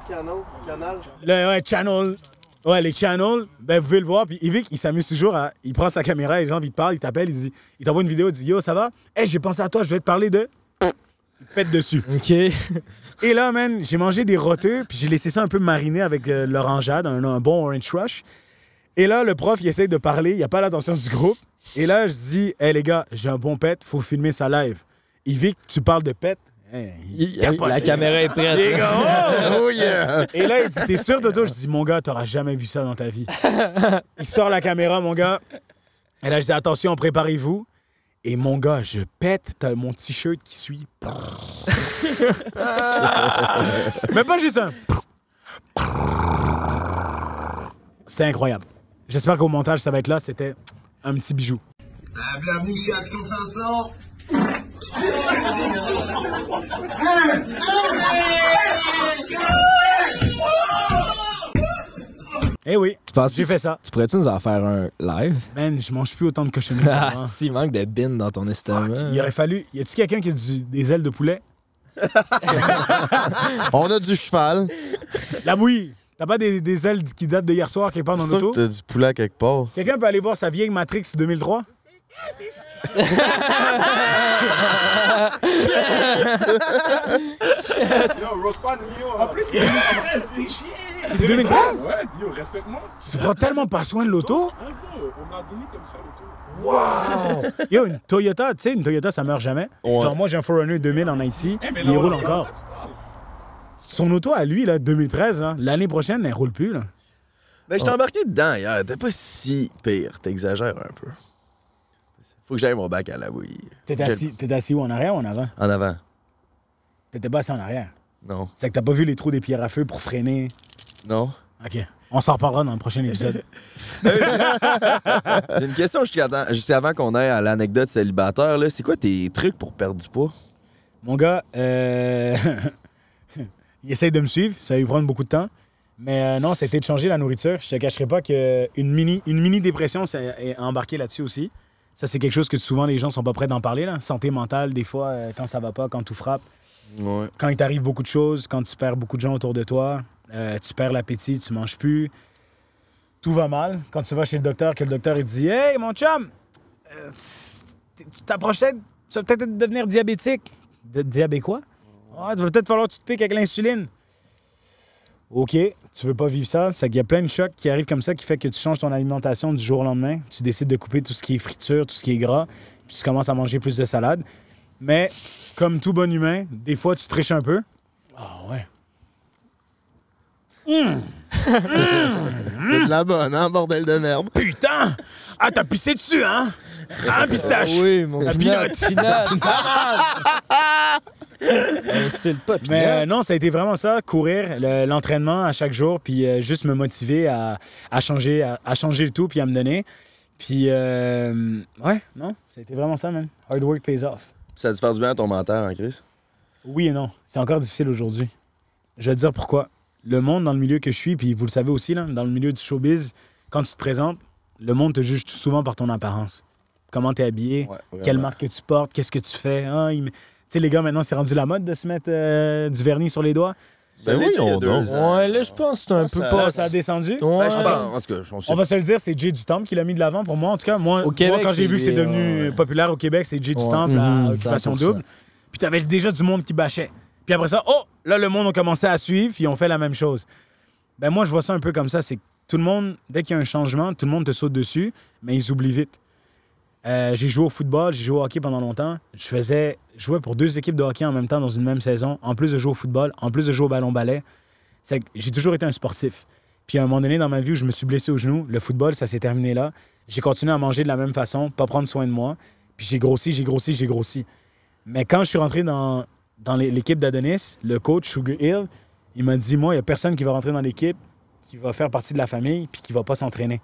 Canal. Canal. Le ouais, channel. Ouais, les channels, ben, vous pouvez le voir. Puis Yvick, il s'amuse toujours. à- il prend sa caméra, les gens, il te parle, il t'appelle, il dit, il t'envoie une vidéo, il dit Yo, ça va? Hey, j'ai pensé à toi, je vais te parler de. Il te pète dessus. OK. Et là, man, j'ai mangé des roteux, puis j'ai laissé ça un peu mariner avec euh, l'orangeade, un, un bon orange rush. Et là, le prof, il essaye de parler, il n'y a pas l'attention du groupe. Et là, je dis, hé les gars, j'ai un bon pet, faut filmer ça live. Yvick, tu parles de pet. Hey, il Il- la caméra est prête. Les gars, oh! Oh yeah! Et là, il dit, t'es sûr, Toto? Je dis, mon gars, t'auras jamais vu ça dans ta vie. Il sort la caméra, mon gars. Et là, je dis, attention, préparez-vous. Et mon gars, je pète, t'as mon t-shirt qui suit. Mais pas juste un. C'était incroyable. J'espère qu'au montage, ça va être là. C'était un petit bijou. Ah, bienvenue chez Action 500. Eh oui, Tu penses j'ai fait ça. Tu pourrais-tu nous en faire un live? Man, je mange plus autant de cochonneries. Ah, si, il manque de bin dans ton estomac. Il aurait fallu. Y a-tu quelqu'un qui a du- des ailes de poulet? On a du cheval. La bouillie. T'as pas des, des ailes qui datent de hier soir quelque part dans l'auto? t'as du poulet quelque part. Quelqu'un peut aller voir sa vieille Matrix 2003? Yo, rose pas Nio. En plus, c'est 2013, c'est chier. C'est 2013? Ouais, Nio, respecte-moi. Tu prends tellement pas soin de l'auto? Ah, bro, on m'a donné comme ça l'auto. Wow! Yo, une Toyota, tu sais, une Toyota, ça meurt jamais. Ouais. Genre, moi, j'ai un 4Runner 2000 en Haïti, Eh, mais puis il roule encore. Son auto à lui, là, 2013, là, l'année prochaine, elle roule plus, là. Ben, je t'ai embarqué dedans hier. T'es pas si pire. T'exagères un peu. Faut que j'aille mon bac à la bouillie. T'étais assis, t'étais assis où, en arrière ou en avant? En avant. T'étais pas assis en arrière? Non. C'est que t'as pas vu les trous des pierres à feu pour freiner? Non. OK. On s'en reparlera dans le prochain épisode. J'ai une question juste avant qu'on aille à l'anecdote célibataire. là. C'est quoi tes trucs pour perdre du poids? Mon gars, euh... il essaye de me suivre, ça va lui prendre beaucoup de temps. Mais euh, non, c'était de changer la nourriture. Je te cacherai pas qu'une mini, une mini dépression c'est- est embarquée là-dessus aussi. Ça, c'est quelque chose que souvent les gens sont pas prêts d'en parler. Là. Santé mentale, des fois, euh, quand ça va pas, quand tout frappe. Ouais. Quand il t'arrive beaucoup de choses, quand tu perds beaucoup de gens autour de toi, euh, tu perds l'appétit, tu manges plus. Tout va mal. Quand tu vas chez le docteur, que le docteur il dit Hey, mon chum, euh, tu tu t'approchais, tu vas peut-être devenir diabétique. De, diabé quoi? Ah, il va peut-être falloir que tu te piques avec l'insuline. OK, tu veux pas vivre ça. C'est y a plein de chocs qui arrivent comme ça qui fait que tu changes ton alimentation du jour au lendemain. Tu décides de couper tout ce qui est friture, tout ce qui est gras, puis tu commences à manger plus de salade. Mais comme tout bon humain, des fois tu triches un peu. Ah ouais. C'est de la bonne, hein, bordel de merde. Putain! Ah, t'as pissé dessus, hein? Hein, pistache? Oui, mon La pinot. pinotte. Pinot. Insulte pas, Mais euh, non, ça a été vraiment ça, courir, le- l'entraînement à chaque jour, puis euh, juste me motiver à, à changer, à, à changer le tout, puis à me donner. Puis, euh, ouais, non, ça a été vraiment ça, man. Hard work pays off. Ça a dû faire du bien à ton mental, hein, Chris? Oui et non. C'est encore difficile aujourd'hui. Je vais te dire pourquoi. Le monde dans le milieu que je suis, puis vous le savez aussi, là, dans le milieu du showbiz, quand tu te présentes, le monde te juge tout souvent par ton apparence. Comment t'es habillé, quelle marque que tu portes, qu'est-ce que tu fais. Ah, il met- Tu sais, les gars, maintenant, c'est rendu la mode de se mettre euh, du vernis sur les doigts. Ben oui, on. Ouais, là, je pense que c'est un peu Ça- pas. Ça a descendu? Ouais. Ben, je pense, en tout cas, on On va se le dire, c'est Jay du Temple qui l'a mis de l'avant pour moi. En tout cas, moi, Au moi, Québec, quand j'ai vu que c'est devenu ouais. populaire au Québec, c'est Jay du Ouais. Temple à Mhm, Occupation 100%. Double. Puis t'avais déjà du monde qui bâchait. Puis après ça, oh, là, le monde a commencé à suivre, puis ils ont fait la même chose. Ben moi, je vois ça un peu comme ça. C'est que tout le monde, dès qu'il y a un changement, tout le monde te saute dessus, mais ils oublient vite. Euh, j'ai joué au football, j'ai joué au hockey pendant longtemps. Je faisais, jouais pour deux équipes de hockey en même temps dans une même saison, en plus de jouer au football, en plus de jouer au ballon-ballet. J'ai toujours été un sportif. Puis à un moment donné dans ma vie où je me suis blessé au genou, le football, ça s'est terminé là. J'ai continué à manger de la même façon, pas prendre soin de moi. Puis j'ai grossi, j'ai grossi, j'ai grossi. Mais quand je suis rentré dans, dans l'é- l'équipe d'Adonis, le coach Sugar Hill, il m'a dit Moi, il n'y a personne qui va rentrer dans l'équipe, qui va faire partie de la famille, puis qui va pas s'entraîner.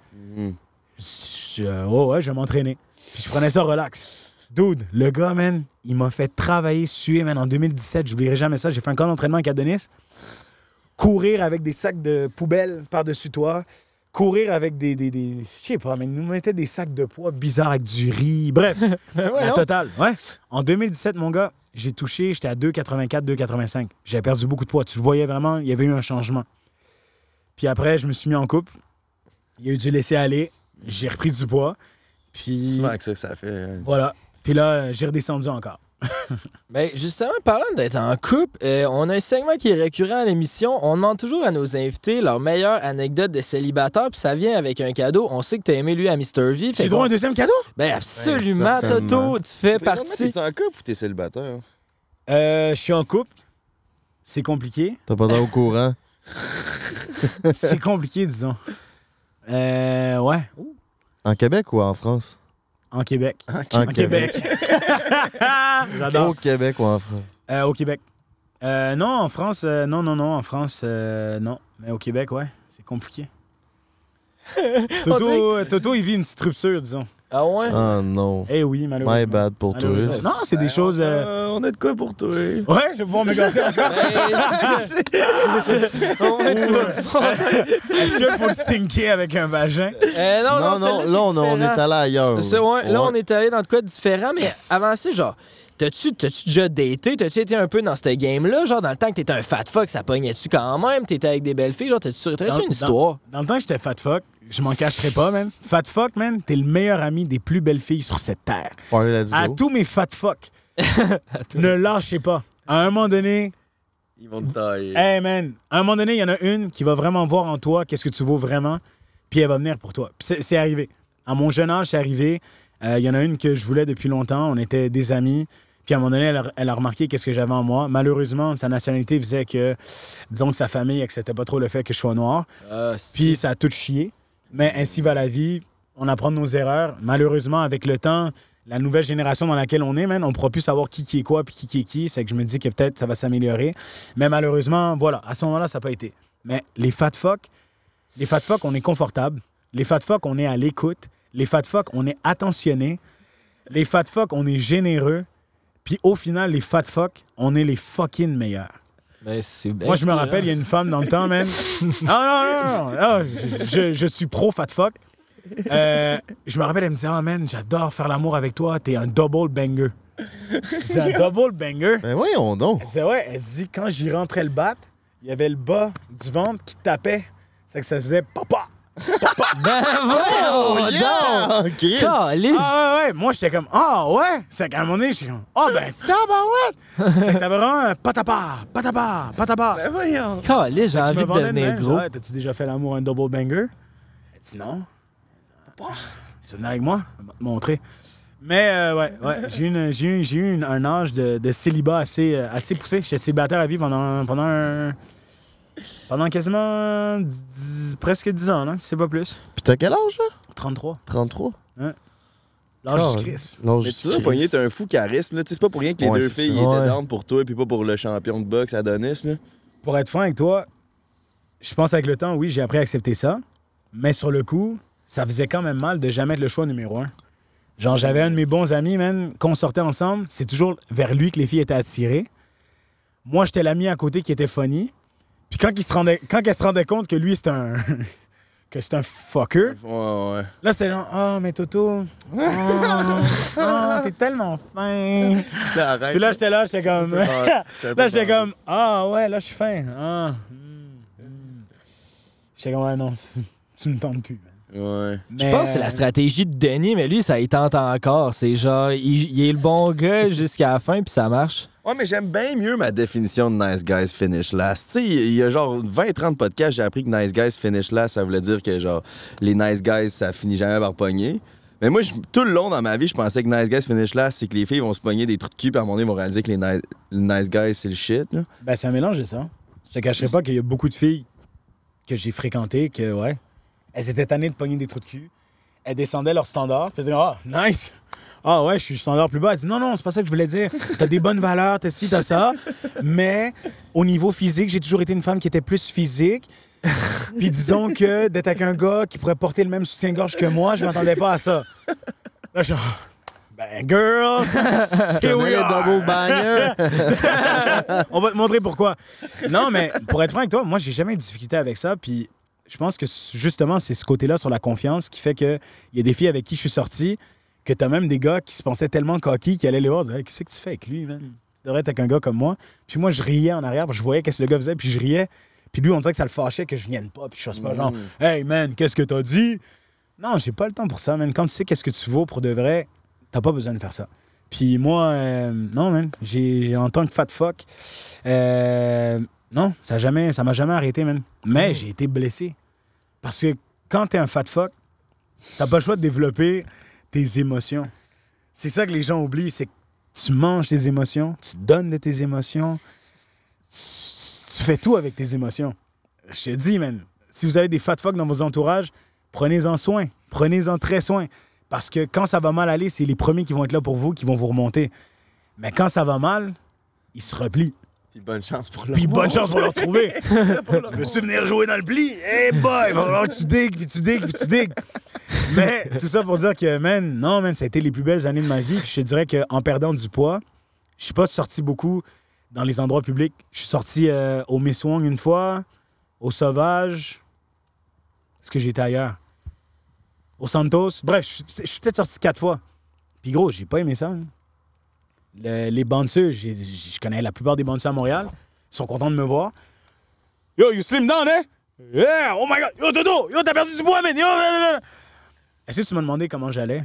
Je- euh, oh ouais, je vais m'entraîner. Puis je prenais ça relax. Dude, le gars, man, il m'a fait travailler, suer, man. En 2017, j'oublierai jamais ça. J'ai fait un camp d'entraînement avec Adonis. Courir avec des sacs de poubelle par-dessus toi. Courir avec des. des, des je sais pas, mais il nous mettait des sacs de poids bizarres avec du riz. Bref, la non? totale. Ouais. En 2017, mon gars, j'ai touché, j'étais à 2,84, 2,85. J'avais perdu beaucoup de poids. Tu le voyais vraiment, il y avait eu un changement. Puis après, je me suis mis en couple Il y a eu du laisser aller. J'ai repris du poids. Puis. Souvent que ça ça fait. hein. Voilà. Puis là, j'ai redescendu encore. Ben, justement, parlant d'être en couple, euh, on a un segment qui est récurrent à l'émission. On demande toujours à nos invités leur meilleure anecdote de célibataire, puis ça vient avec un cadeau. On sait que t'as aimé lui à Mr. V. à qu'on- un deuxième cadeau? Ben, absolument, Ben, certainement. Toto. Tu fais partie. T'es-tu en couple ou t'es célibataire? Euh, je suis en couple. C'est compliqué. T'as pas d'air au courant. C'est compliqué, disons. Euh, ouais. En Québec ou en France? En Québec. En En Québec. J'adore. Au Québec ou en France? Euh, au Québec. Euh, non, en France, euh, non, non, non. En France, euh, non. Mais au Québec, ouais, c'est compliqué. Toto, Toto, il vit une petite rupture, disons. Ah ouais? Ah non. Eh oui, malheureusement. My bad pour toi. Non, c'est des choses. euh, Euh, on a de quoi pour toi? Ouais, je vais pouvoir me gâter encore. Est-ce qu'il faut le stinker avec un vagin? Euh, non, non, Non, là, on, est allé ailleurs. C'est- ouais, Là, on est allé dans de quoi différent, mais avant ça, genre, t'as-tu déjà daté? T'as-tu été un peu dans ce game-là? Genre, dans le temps que t'étais un fat fuck, ça pognait-tu quand même? T'étais avec des belles filles? Genre, t'as-tu Dans- une histoire? Dans, le temps que j'étais fat fuck, je m'en cacherai pas, man. Fat fuck, man, t'es le meilleur ami des plus belles filles sur cette terre. À tous mes fat fuck, ne lâchez pas. À un moment donné, Ils vont te tailler. hey man, à un moment donné, il y en a une qui va vraiment voir en toi qu'est-ce que tu vaux vraiment, puis elle va venir pour toi. C'est arrivé. À mon jeune âge, c'est arrivé. Euh, Il y en a une que je voulais depuis longtemps. On était des amis. Puis à un moment donné, elle a, elle a remarqué qu'est-ce que j'avais en moi. Malheureusement, sa nationalité faisait que, disons que sa famille acceptait pas trop le fait que je sois noir. Ah, Puis ça a tout chié. Mais ainsi va la vie. On apprend de nos erreurs. Malheureusement, avec le temps, la nouvelle génération dans laquelle on est, man, on ne pourra plus savoir qui qui est quoi puis qui qui est qui. C'est que je me dis que peut-être ça va s'améliorer. Mais malheureusement, voilà, à ce moment-là, ça n'a pas été. Mais les fat fuck, les fat fuck, on est confortable. Les fat fuck, on est à l'écoute. Les fat fuck, on est attentionné. Les fat fuck, on est généreux. Puis au final, les fat fuck, on est les fucking meilleurs. Ben, Moi, je me rappelle, il y a une femme dans le temps, man. Non, non, non, non. Ah, je, je suis pro fat fuck. Euh, je me rappelle, elle me disait, oh man, j'adore faire l'amour avec toi, t'es un double banger. C'est un double banger? Ben voyons donc. Elle disait, ouais, elle dit, quand j'y rentrais le bat, il y avait le bas du ventre qui tapait. C'est que ça faisait papa. Ben, Oh, voyons yeah! donc! Ah ouais, ouais. Moi, j'étais comme, ah ouais. C'est qu'à un moment donné, j'étais comme, ah ben, tabarouette. C'est que t'avais vraiment un patapa, patapa, patapa. Ben voyons. Caliste, j'ai envie de devenir gros. Ouais, T'as-tu déjà fait l'amour à un double banger? Elle dit non. Tu venir avec moi? Je vais te montrer. Mais euh, ouais, ouais, j'ai eu, une- j'ai eu, j'ai eu une- un âge de, de célibat assez, euh, assez poussé. J'étais célibataire à vie pendant, pendant, un- pendant quasiment dix- presque 10 ans, là, si c'est pas plus. Puis t'as quel âge, là? 33. 33? L'âge du Christ. L'âge du Christ. Pogné, t'as un fou charisme. là. Tu sais, C'est pas pour rien que les Ouais, deux c'est filles ça. étaient Ouais. down pour toi et puis pas pour le champion de boxe Adonis. Là. Pour être franc avec toi, je pense avec le temps, oui, j'ai appris à accepter ça. Mais sur le coup, ça faisait quand même mal de jamais être le choix numéro un. Genre, j'avais un de mes bons amis, man, qu'on sortait ensemble, c'est toujours vers lui que les filles étaient attirées. Moi, j'étais l'ami à côté qui était funny. Puis quand, il se rendait, quand elle se rendait compte que lui, c'était un... que c'est un fucker, Ouais, ouais. là, c'était genre, « Oh, mais Toto, oh, oh, t'es tellement fin. » Là, arrête. Puis là, j'étais là, j'étais comme... Ah, là, j'étais comme, ah ouais, là, je suis fin. Ah, hmm. J'étais comme, ouais, non, tu- me tentes plus. Ouais. Je pense que c'est euh, la stratégie de Denis, mais lui, ça il tente encore. C'est genre, il, il est le bon gars jusqu'à la fin, puis ça marche. Ouais, mais j'aime bien mieux ma définition de Nice Guys Finish Last. Tu sais, il y a genre 20-30 podcasts, j'ai appris que Nice Guys Finish Last, ça voulait dire que genre les Nice Guys, ça finit jamais par pogner. Mais moi, tout le long dans ma vie, je pensais que Nice Guys Finish Last, c'est que les filles vont se pogner des trucs de cul, puis à un moment donné, ils vont réaliser que les Nice, nice Guys, c'est le shit. Ben, c'est un mélange de ça. Je te cacherai pas qu'il y a beaucoup de filles que j'ai fréquentées que, ouais, elles étaient tannées de pogner des trous de cul. Elles descendaient leur standard, puis elles disaient, ah, nice. Ah ouais, je suis standard plus bas. Elle dit, non, non, c'est pas ça que je voulais dire. T'as des bonnes valeurs, t'as ci, t'as ça. Mais au niveau physique, j'ai toujours été une femme qui était plus physique. Puis disons que d'être avec un gars qui pourrait porter le même soutien-gorge que moi, je m'attendais pas à ça. Là, genre, ben, girl, here we are. double banger? On va te montrer pourquoi. Non, mais pour être franc avec toi, moi, j'ai jamais eu de difficulté avec ça. Puis je pense que justement, c'est ce côté-là sur la confiance qui fait qu'il y a des filles avec qui je suis sorti, que t'as même des gars qui se pensaient tellement coquilles qu'ils allaient les voir, Hey, qu'est-ce que tu fais avec lui, man? Tu devrais être avec un gars comme moi. Puis moi, je riais en arrière, puis je voyais qu'est-ce que le gars faisait, puis je riais. Puis lui, on dirait que ça le fâchait que je vienne pas, puis que je fasse pas genre, Mm. hey man, qu'est-ce que t'as dit? Non, j'ai pas le temps pour ça, man. Quand tu sais qu'est-ce que tu vaux pour de vrai, t'as pas besoin de faire ça. Puis moi, euh, non, man. J'ai, en tant que fat fuck, euh, non, ça jamais, ça m'a jamais arrêté, man. Mais j'ai été blessé. Parce que quand t'es un fat fuck, t'as pas le choix de développer tes émotions. C'est ça que les gens oublient, c'est que tu manges tes émotions, tu donnes de tes émotions, tu, tu fais tout avec tes émotions. Je te dis, man, si vous avez des fat fuck dans vos entourages, prenez-en soin. Prenez-en très soin. Parce que quand ça va mal aller, c'est les premiers qui vont être là pour vous, qui vont vous remonter. Mais quand ça va mal, ils se replient. Puis bonne chance pour le Puis bonne chance pour le retrouver. Veux-tu venir jouer dans le pli? Hey boy, il va falloir que tu digues, puis tu digues, puis tu digues. Mais tout ça pour dire que, man, non, man, ça a été les plus belles années de ma vie. Puis je te dirais qu'en perdant du poids, je suis pas sorti beaucoup dans les endroits publics. Je suis sorti euh, au Miss Wong une fois, au Sauvage. Est-ce que j'étais ailleurs? Au Santos. Bref, je suis- peut-être sorti quatre fois. Puis gros, j'ai pas aimé ça. hein. Le- les j'ai- je connais la plupart des bouncers à Montréal. Ils sont contents de me voir. Yo, you slim down, hein? Yeah, oh my god! Yo, Dodo! Yo, t'as perdu du poids, man! Yo. Est-ce que tu m'as demandé comment j'allais?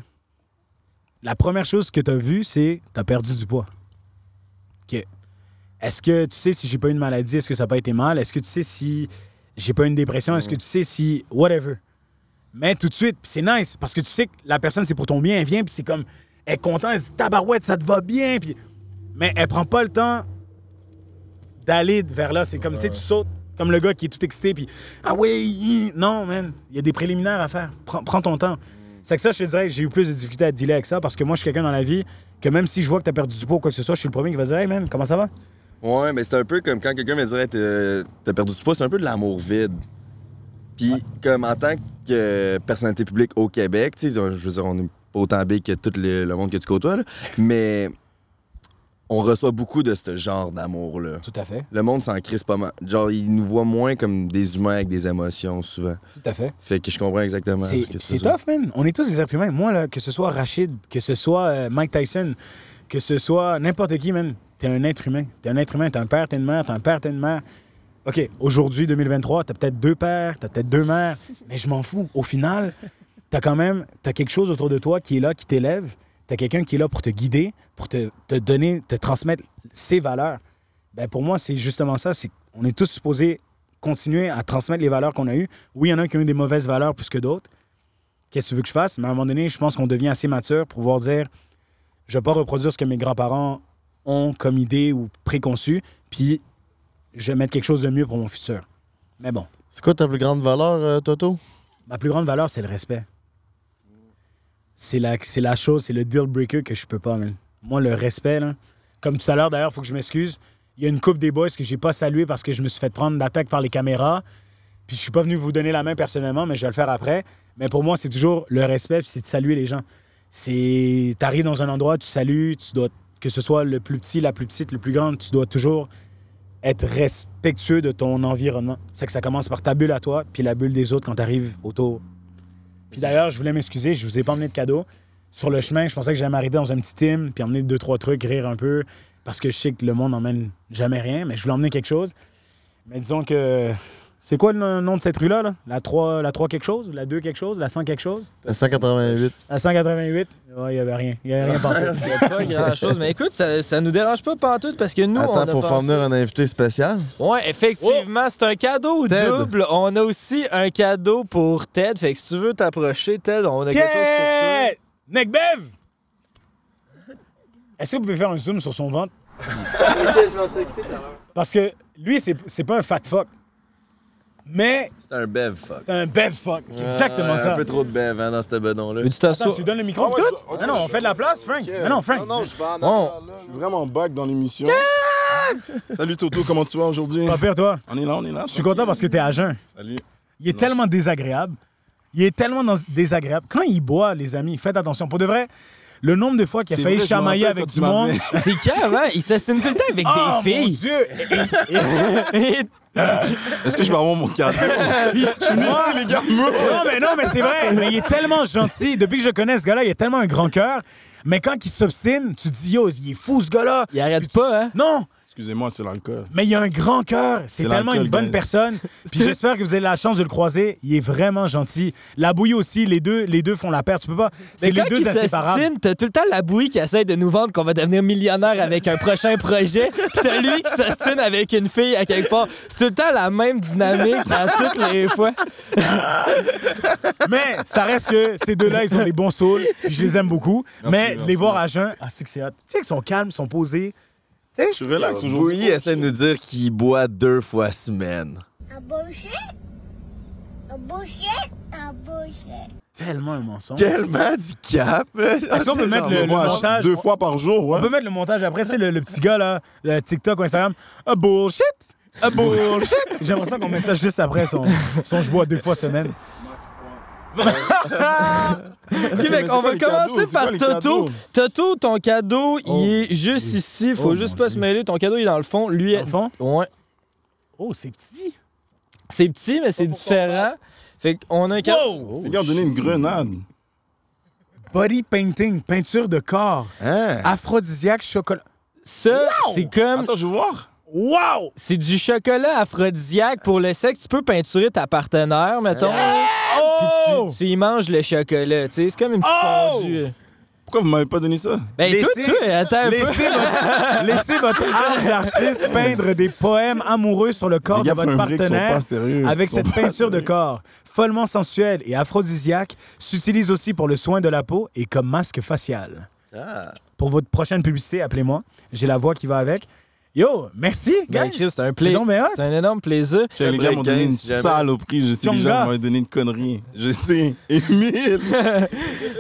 La première chose que t'as vue, c'est t'as perdu du poids. OK. Est-ce que tu sais si j'ai pas une maladie? Est-ce que ça n'a pas été mal? Est-ce que tu sais si j'ai pas une dépression? Est-ce que tu sais si... Whatever? Mais tout de suite, c'est nice, parce que tu sais que la personne, c'est pour ton bien, elle vient, puis c'est comme... Elle est contente, elle dit « Tabarouette, ça te va bien! » Puis... Mais elle prend pas le temps d'aller vers là. C'est comme, tu sais, tu sautes comme le gars qui est tout excité, puis ah oui, non, man, il y a des préliminaires à faire. Prends, prends ton temps. C'est que ça, je te dirais j'ai eu plus de difficultés à dealer avec ça parce que moi, je suis quelqu'un dans la vie que même si je vois que t'as perdu du poids ou quoi que ce soit, je suis le premier qui va dire Hey man, comment ça va? Ouais, mais c'est un peu comme quand quelqu'un me dirait T'as t'as perdu du poids, c'est un peu de l'amour vide. Puis, comme en tant que personnalité publique au Québec, tu sais, je veux dire, on est pas autant big que tout le, le monde que tu côtoies, là, mais on reçoit beaucoup de ce genre d'amour-là. Tout à fait. Le monde s'en crisse pas mal. Genre, ils nous voient moins comme des humains avec des émotions, souvent. Tout à fait. Fait que je comprends exactement C'est ce que c'est dire. tough, man. On est tous des êtres humains. Moi, là, que ce soit Rachid, que ce soit euh, Mike Tyson, que ce soit n'importe qui, man, t'es un être humain. T'es un être humain. T'as un père, t'as une mère, t'as un père, t'as une mère. OK, aujourd'hui, 2023, t'as peut-être deux pères, t'as peut-être deux mères, mais je m'en fous. Au final, t'as quand même t'as quelque chose autour de toi qui est là, qui t'élève. T'as quelqu'un qui est là pour te guider, pour te, te donner, te transmettre ses valeurs. Ben pour moi, c'est justement ça. C'est on est tous supposés continuer à transmettre les valeurs qu'on a eues. Oui, il y en a qui ont eu des mauvaises valeurs plus que d'autres. Qu'est-ce que tu veux que je fasse? Mais à un moment donné, je pense qu'on devient assez mature pour pouvoir dire je ne vais pas reproduire ce que mes grands-parents ont comme idée ou préconçu, puis je vais mettre quelque chose de mieux pour mon futur. Mais bon. C'est quoi ta plus grande valeur, euh, Toto? Ma plus grande valeur, c'est le respect. C'est la, chose, c'est le deal breaker que je peux pas, man. Moi, le respect, comme tout à l'heure, d'ailleurs, il faut que je m'excuse. Il y a une coupe des boys que j'ai pas salué parce que je me suis fait prendre d'attaque par les caméras. Puis je suis pas venu vous donner la main personnellement, mais je vais le faire après. Mais pour moi, c'est toujours le respect, puis c'est de saluer les gens. C'est. T'arrives dans un endroit, tu salues, tu dois. Que ce soit le plus petit, la plus petite, le plus grand, tu dois toujours être respectueux de ton environnement. C'est que ça commence par ta bulle à toi, puis la bulle des autres quand tu arrives autour. Puis d'ailleurs, je voulais m'excuser, je vous ai pas emmené de cadeau. Sur le chemin, je pensais que j'allais m'arrêter dans un petit team, puis emmener deux, trois trucs, rire un peu, parce que je sais que le monde n'emmène jamais rien, mais je voulais emmener quelque chose. Mais disons que. C'est quoi le nom de cette rue-là? Là? La, 3, la 3 quelque chose? La 2 quelque chose? La 100 quelque chose? La 188. La 188? Ouais, il y avait rien. Il y avait rien partout. C'est pas grand-chose. Mais écoute, ça, ça nous dérange pas pantoute parce que nous, on Attends, a faut pensé- faire venir un invité spécial. Ouais, effectivement, c'est un cadeau Ted. double. On a aussi un cadeau pour Ted. Fait que si tu veux t'approcher, Ted, on a quelque chose pour Ted! Nick Bev! Est-ce que vous pouvez faire un zoom sur son ventre? Parce que lui, c'est c'est pas un fat fuck. Mais C'est un bev fuck. c'est un bev fuck. C'est exactement Ouais, ça. Un peu trop de bev hein, dans ce bedon-là. Attends, tu donnes le micro pour tout? Ah non, on fait de la place, Frank. Ah non, Frank. Non, je vais en là. Je suis vraiment back dans l'émission. Salut Toto, comment tu vas aujourd'hui? Pas pire, toi? On est là, on est là. Je suis content parce que t'es à jeun. Salut. Il est tellement désagréable. Il est tellement dans- désagréable. Quand il boit, les amis, faites attention. Pour de vrai, le nombre de fois qu'il a failli vrai, chamailler avec du monde. C'est calme, hein? Il s'assine tout le temps avec Oh, des filles. Mon Dieu! Est-ce que je peux avoir mon cadeau? Je suis les gars. Non, mais non, mais c'est vrai. Mais il est tellement gentil. Depuis que je connais ce gars-là, il a tellement un grand cœur. Mais quand il s'obstine, tu te dis, yo, il est fou ce gars-là. Il arrête pas, hein? Non! Excusez-moi, c'est l'alcool. Mais il a un grand cœur. C'est tellement une bonne guys. personne. Puis j'espère que vous avez la chance de le croiser. Il est vraiment gentil. La bouillie aussi, les deux, les deux font la paire. Tu peux pas. C'est les deux inséparables. s'ostine, t'as tout le temps la bouille qui essaie de nous vendre qu'on va devenir millionnaire avec un prochain projet. Puis t'as lui qui s'ostine avec une fille à quelque part. C'est tout le temps la même dynamique à toutes les fois. Mais ça reste que ces deux-là, ils ont des bons souls. Puis je les aime beaucoup. Merci, mais merci. les voir à jeun, ah, c'est que c'est hot. Tu sais qu'ils sont calmes, ils sont posés. Je suis relax aujourd'hui. Bouilly essaie de nous dire qu'il boit deux fois semaine. A bullshit? A bullshit? A bullshit. tellement un mensonge. Tellement du cap. Est-ce qu'on peut mettre le, montage? Deux fois par jour, ouais. On peut mettre le montage après, c'est le, le petit gars là, le TikTok ou Instagram. A bullshit! A bullshit! J'aimerais ça qu'on mette ça juste après son, son je bois deux fois semaine. Qu'on va commencer par Toto. Toto, ton cadeau, Oh. il est juste ici. Faut Oh, juste mon pas se mêler. Ton cadeau, il est dans le fond. Lui, Dans le fond? Ouais. Oh, c'est petit. C'est petit, mais c'est différent. Fait qu'on a un cadeau. Les gars ont donné une grenade. Body painting, peinture de corps, Hein? aphrodisiaque, chocolat. Ça, c'est comme. Attends, je veux voir. Wow! C'est du chocolat aphrodisiaque pour le sexe. Tu peux peinturer ta partenaire, mettons. Puis Oh! tu, tu y manges le chocolat, tu sais. C'est comme une petite Oh! fondue. Pourquoi vous m'avez pas donné ça? Ben, Laissez- toi, toi, attends un peu. Laissez votre, laissez votre art d'artiste peindre des poèmes amoureux sur le corps de votre partenaire pas sérieux. avec cette peinture de corps. Follement sensuelle et aphrodisiaque, s'utilise aussi pour le soin de la peau et comme masque facial. Ah. Pour votre prochaine publicité, appelez-moi. J'ai la voix qui va avec. Yo, merci, Ben, gars. Chris, c'est un plaisir. C'est un énorme plaisir. Les gars m'ont donné une saloperie. Je sais que les gens m'ont donné une connerie. Je sais. Émile.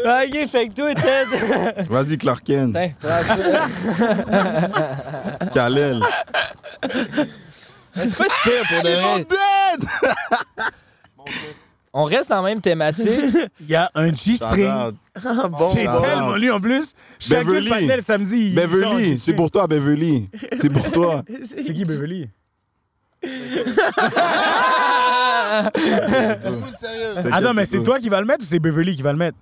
Ok, fait que toi, Ted. Vas-y, Clark Kent. Tiens, prends ça. Kalel. C'est pas super pour de vrai. On reste dans la même thématique. Il y a un G-string. Shout-out. C'est tellement lui en plus. Pas tel samedi. Beverly, c'est pour toi, Beverly. C'est pour toi. C'est qui Beverly? Attends, mais c'est toi qui vas le mettre ou c'est Beverly qui va le mettre?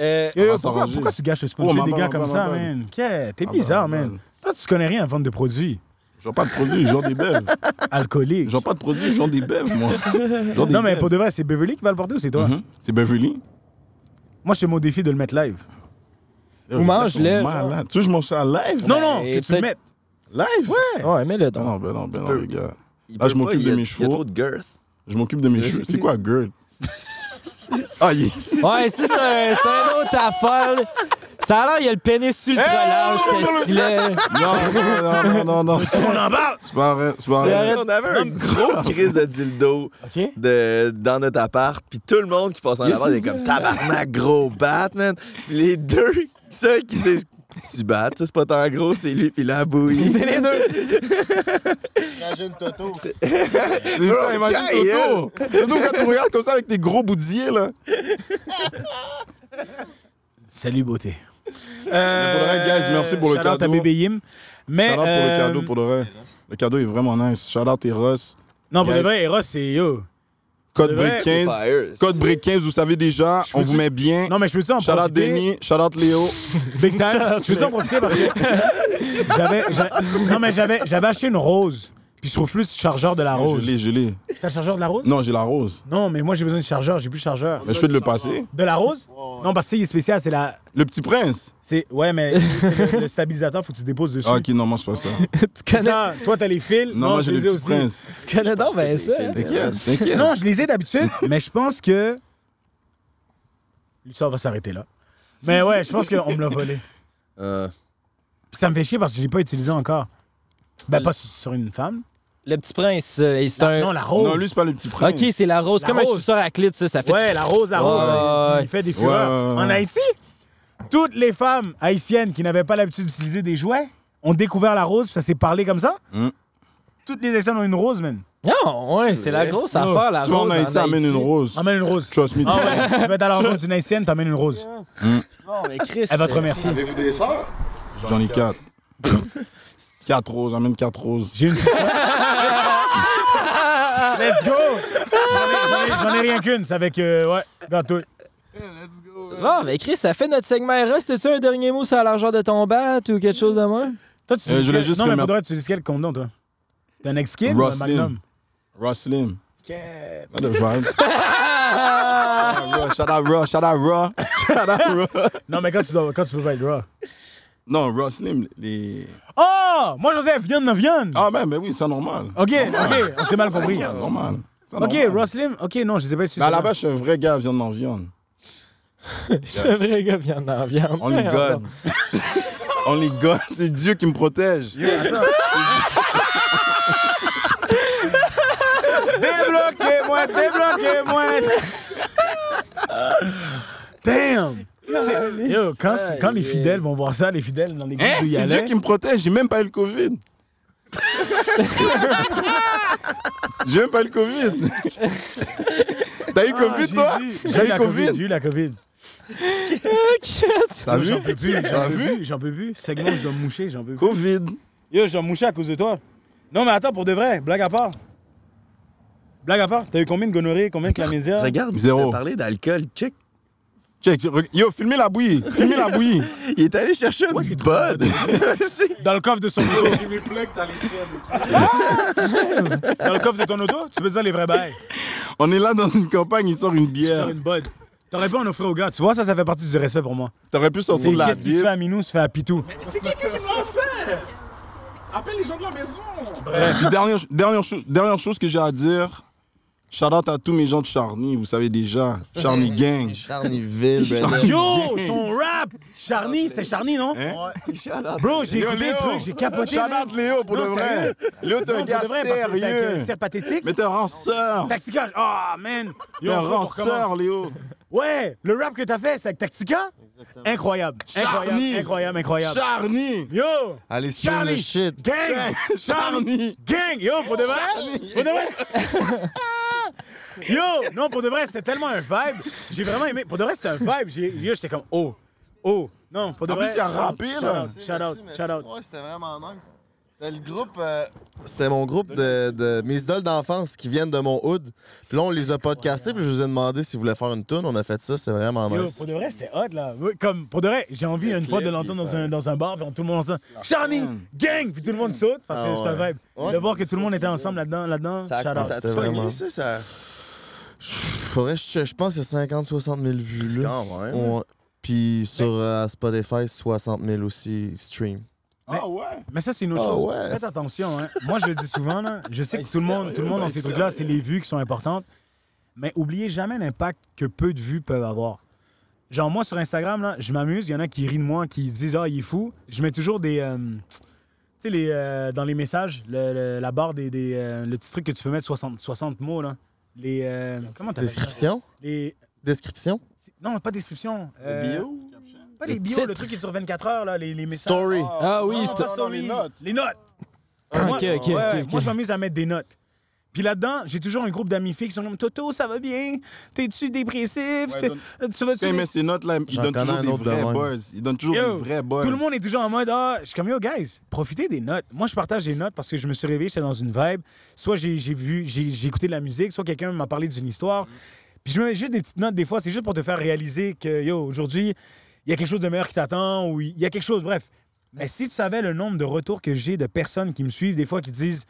Euh, Yo, yo, va pourquoi, pourquoi tu gâches le Oh, sponge ma des gars comme ça, man? T'es Ah, bizarre, man. Toi, tu connais rien en vente de produits Vends pas de produits, je vends des bèves. alcooliques. Je vends pas de produits, je vends des bèves, moi. Des Non, mais bèves. pour de vrai, c'est Beverly qui va le porter ou c'est toi? Mhm. C'est Beverly. Moi, je te mets au défi de le mettre live. Yo, Ou sont malades. Tu veux que je mange ça live? Non, non, que tu le mettes. Live? Ouais. Ouais, mets-le donc. non, ben non, ben non, les gars. Là, je m'occupe de mes Il y a chevaux. trop de girth. Je m'occupe de mes cheveux. C'est quoi, girl? ah, yeah. Ouais, ça, c'est un, c'est un autre affaire. Ça a l'air, il y a le pénis sur le ce style-là. Non, non, non, non, non. On en parle! C'est pas vrai, c'est pas vrai. On avait un gros crise de dildo OK. de, dans notre appart, puis tout le monde qui passe en avant était comme tabarnak gros Batman. Puis les deux seuls qui disent tu battes, ça, c'est pas tant gros, c'est lui puis la bouille. C'est les deux. Imagine Toto. C'est ça, imagine Toto. Toto, quand tu regardes comme ça avec tes gros boudiers, là. Salut, beauté. Pour le vrai, guys, merci pour le shout-out cadeau. à bébé Yim. Mais, Shout out pour le euh, cadeau, pour le vrai. Le cadeau est vraiment nice. Shout out Eros. Non, pour de Guys. vrai, Eros, c'est yo. Code vrai, c'est 15. fire. Code Break 15, vous savez déjà, Je on peux vous dire- met bien. Non, mais je peux-tu en Shout out profiter? Denis, shout out Léo. Big time. Je peux en profiter parce que j'avais, j'a- non mais j'avais, j'avais acheté une rose. Puis je trouve plus chargeur de la Je rose. l'ai, je l'ai. T'as le chargeur de la rose? Non, j'ai la rose. Non, mais moi j'ai besoin de chargeur. J'ai plus de chargeur. Mais je peux te le passer. De la rose? Non, parce que il est spécial. C'est la, Le petit prince. c'est ouais, mais c'est le, le stabilisateur. Faut que tu déposes dessus. Ah, ok, non, moi, c'est pas ça. Tu C'est connais, ça. Toi t'as les fils. Non, moi, j'ai je le les ai petit aussi. prince. tu connais donc ben ça. T'inquiète, t'inquiète. Non, je les ai d'habitude, mais je pense que l'histoire va s'arrêter là. Mais ouais, je pense qu'on me l'a volé. Euh, Puis ça me fait chier parce que je l'ai pas utilisé encore. Ben pas sur une femme. Le petit prince, euh, et c'est un. Non, la rose. Non, lui, c'est pas le petit prince. Ok, c'est la rose. La Comme un rose. suceur à clit, ça? Ça fait. Ouais, la rose, la rose. Ouais, euh. Il fait des fureurs. ouais. En Haïti, toutes les femmes haïtiennes qui n'avaient pas l'habitude d'utiliser des jouets ont découvert la rose, puis ça s'est parlé comme ça. Mm. Toutes les haïtiennes ont une rose, man. Non, ouais, c'est la grosse affaire, la Si tu vas rose. en Haïti, amène une rose. Amène une rose. Trust me. Ah ouais, tu vas être à la rencontre d'une haïtienne, t'amènes une rose. Non, mais Chris. Elle va te remercier. Avez-vous des sœurs? J'en ai quatre. quatre roses, amène quatre roses. J'ai une petite. Let's go! J'en ai- rien qu'une, c'est avec. euh, ouais, dans tout. Bon, mais Chris, ça fait notre segment Eros. T'as-tu un dernier mot sur la largeur de ton bat ou quelque chose de moins? Toi, tu Euh, je voulais juste Non, mais ma- pour vrai, tu utilises quel condom, toi? T'es un ex-skin ou un Magnum? Ross Slim. Ok. Not the Shout out Raw, shout out Raw. Shout out Raw. Non, mais quand tu, dois- quand tu peux pas être raw. Non, Slim, les. Oh Moi, Joseph, viande de viande. Ah, mais, mais oui, c'est normal. Ok, ok, on s'est mal compris. Normal. C'est Ok, normal. Ross Slim, ok, non, je sais pas si Mais à c'est la base, je suis un vrai gars viande en viande. Je suis un vrai gars viande en viande. Only God. Only God, c'est Dieu qui me protège. Débloquez-moi, débloquez-moi. Damn. Yo, quand, quand les fidèles vont voir ça, les fidèles dans l'église Hein, où il y c'est. Dieu qui me protège, j'ai même pas eu le Covid. j'ai même pas eu le Covid. T'as eu Ah, Covid, toi? J'ai eu eu la Covid J'ai eu la COVID. T'as vu? J'en peux plus, j'en peux vu? plus, j'en peux plus. Segment, je dois me moucher, j'en peux plus. Covid. Yo, je dois me moucher à cause de toi. Non, mais attends, pour de vrai, blague à part. Blague à part, t'as eu combien de gonorrhées, combien de chlamydia? Regarde, Zéro. parlé d'alcool. Check. Check, yo, filmez la bouillie. Filmez la bouillie. Il est allé chercher tu bud. Dans le coffre de son auto. Plugs dans le coffre de ton auto, tu peux dire les vrais bails. On est là dans une campagne, il sort une bière. sors une bud. T'aurais pas en offrir au gars. Tu vois, ça, ça fait partie du respect pour moi. T'aurais pu sortir de la qu'est-ce qui se fait bière. à Minou se fait à Pitou. C'est quelqu'un qui l'a fait. Appelle les gens de la maison. Puis dernière, dernière, chose, dernière chose que j'ai à dire. Shout out à tous mes gens de Charny, vous savez déjà. Charny Gang. Charnyville, brother. Yo, ton rap! Charny, c'était Charny, non? Hein? Bro, j'ai écouté le truc, j'ai capoté. Shout out Léo pour Non, de vrai. Léo, t'es un pour gars c'est sérieux. cerf pathétique. Mais t'es un ranceur. Tactica, ah man! T'es un ranceur. Léo. Ouais, le rap que t'as fait, c'est avec Tactica? Incroyable. Incroyable, Charny. incroyable, incroyable. Charny. Yo! Allez, le shit. Gang! Charny. Gang! Yo, pour de vrai? Pour de vrai? Yo! Non, pour de vrai, c'était tellement un vibe. J'ai vraiment aimé. Pour de vrai, c'était un vibe. J'ai- Yo, j'étais comme, oh, oh. Non, pour de En vrai. plus, il a shout rappé, out, là. Shout out, shout out, shout out. Ouais, c'était vraiment nice. C'est le groupe. euh, c'est mon groupe de, de mes idoles d'enfance qui viennent de mon hood. Puis là, on les a podcastés, puis je vous ai demandé s'ils voulaient faire une tune. On a fait ça, c'est vraiment Yo, nice. pour de vrai, c'était hot, là. Oui, Comme, pour de vrai, j'ai envie une fois de l'entendre dans un, dans un bar, puis tout le monde entend Charny, gang, puis tout le monde saute, parce que Ah c'est un ouais. vibe. Ouais. De voir que tout le monde était ensemble là-dedans, là-dedans, Ça shout a, out. ça a-tu C'était pogné, vraiment- ça? ça... Faudrait que je, je pense qu'il y a 50-60 000 vues. C'est quand même. Puis sur euh, Spotify, 60 000 aussi stream. Ah ouais? Mais ça, c'est une autre Ah chose. ouais. Faites attention. Hein. Moi, je le dis souvent. Là, je sais que tout le monde, tout le monde dans ben, ces trucs-là, c'est les vues qui sont importantes. Mais oubliez jamais l'impact que peu de vues peuvent avoir. Genre, moi, sur Instagram, là, je m'amuse. Il y en a qui rient de moi, qui disent Ah, il est fou. Je mets toujours des. euh, tu sais, les, euh, dans les messages, le- le- la barre des. des, euh, le petit truc que tu peux mettre 60, 60 mots, là. Les. euh, comment t'appelles ça? Description? Les. Description? Non, pas description. Euh, bio? Pas les titre. le truc qui est sur 24 heures, là, les, les messages. Story. Ah oui, Non, story. les notes. Les notes. Ah, moi, ok, ok, ouais, ok, ok. moi, je m'amuse à mettre des notes. Puis là-dedans, j'ai toujours un groupe d'amis filles qui sont comme Toto, ça va bien? T'es-tu dépressif? Ouais, T'es- donne- tu vas Quand il met ses notes là, il J'en donne connais toujours un des de vrais buzz. Il donne toujours Yo, des vrais buzz. Tout le monde est toujours en mode Ah, je suis comme yo, guys, profitez des notes. Moi, je partage des notes parce que je me suis réveillé, j'étais dans une vibe. Soit j'ai j'ai vu, j'ai j'ai écouté de la musique, soit quelqu'un m'a parlé d'une histoire. Puis je me mets juste des petites notes des fois, c'est juste pour te faire réaliser que yo, aujourd'hui, il y a quelque chose de meilleur qui t'attend ou il y a quelque chose, bref. Mais si tu savais le nombre de retours que j'ai de personnes qui me suivent, des fois qui disent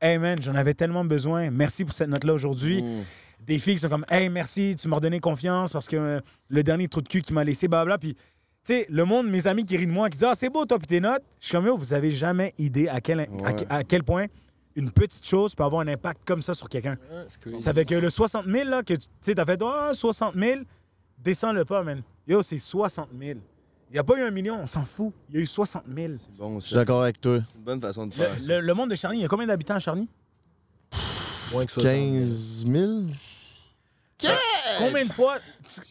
Hey man, j'en avais tellement besoin, merci pour cette note-là aujourd'hui. Des filles qui sont comme Hey, merci, tu m'as redonné confiance parce que euh, le dernier trou de cul qui m'a laissé, blablabla. Puis, tu sais, le monde, mes amis qui rient de moi, qui disent Ah, c'est beau, toi, puis tes notes. Je suis comme Yo, vous avez jamais idée à quel, à, Ouais. à quel point une petite chose peut avoir un impact comme ça sur quelqu'un. Ça fait que le 60 000, là, que tu sais, t'as fait Ah, 60 000, descends-le pas, man. Yo, c'est 60 000. Il n'y a pas eu un million, on s'en fout. Il y a eu 60 000. Bon, Je suis d'accord avec toi. C'est une bonne façon de faire. ça. Le, le monde de Charny, il y a combien d'habitants à Charny? Moins que ça. 15 000? Combien de fois?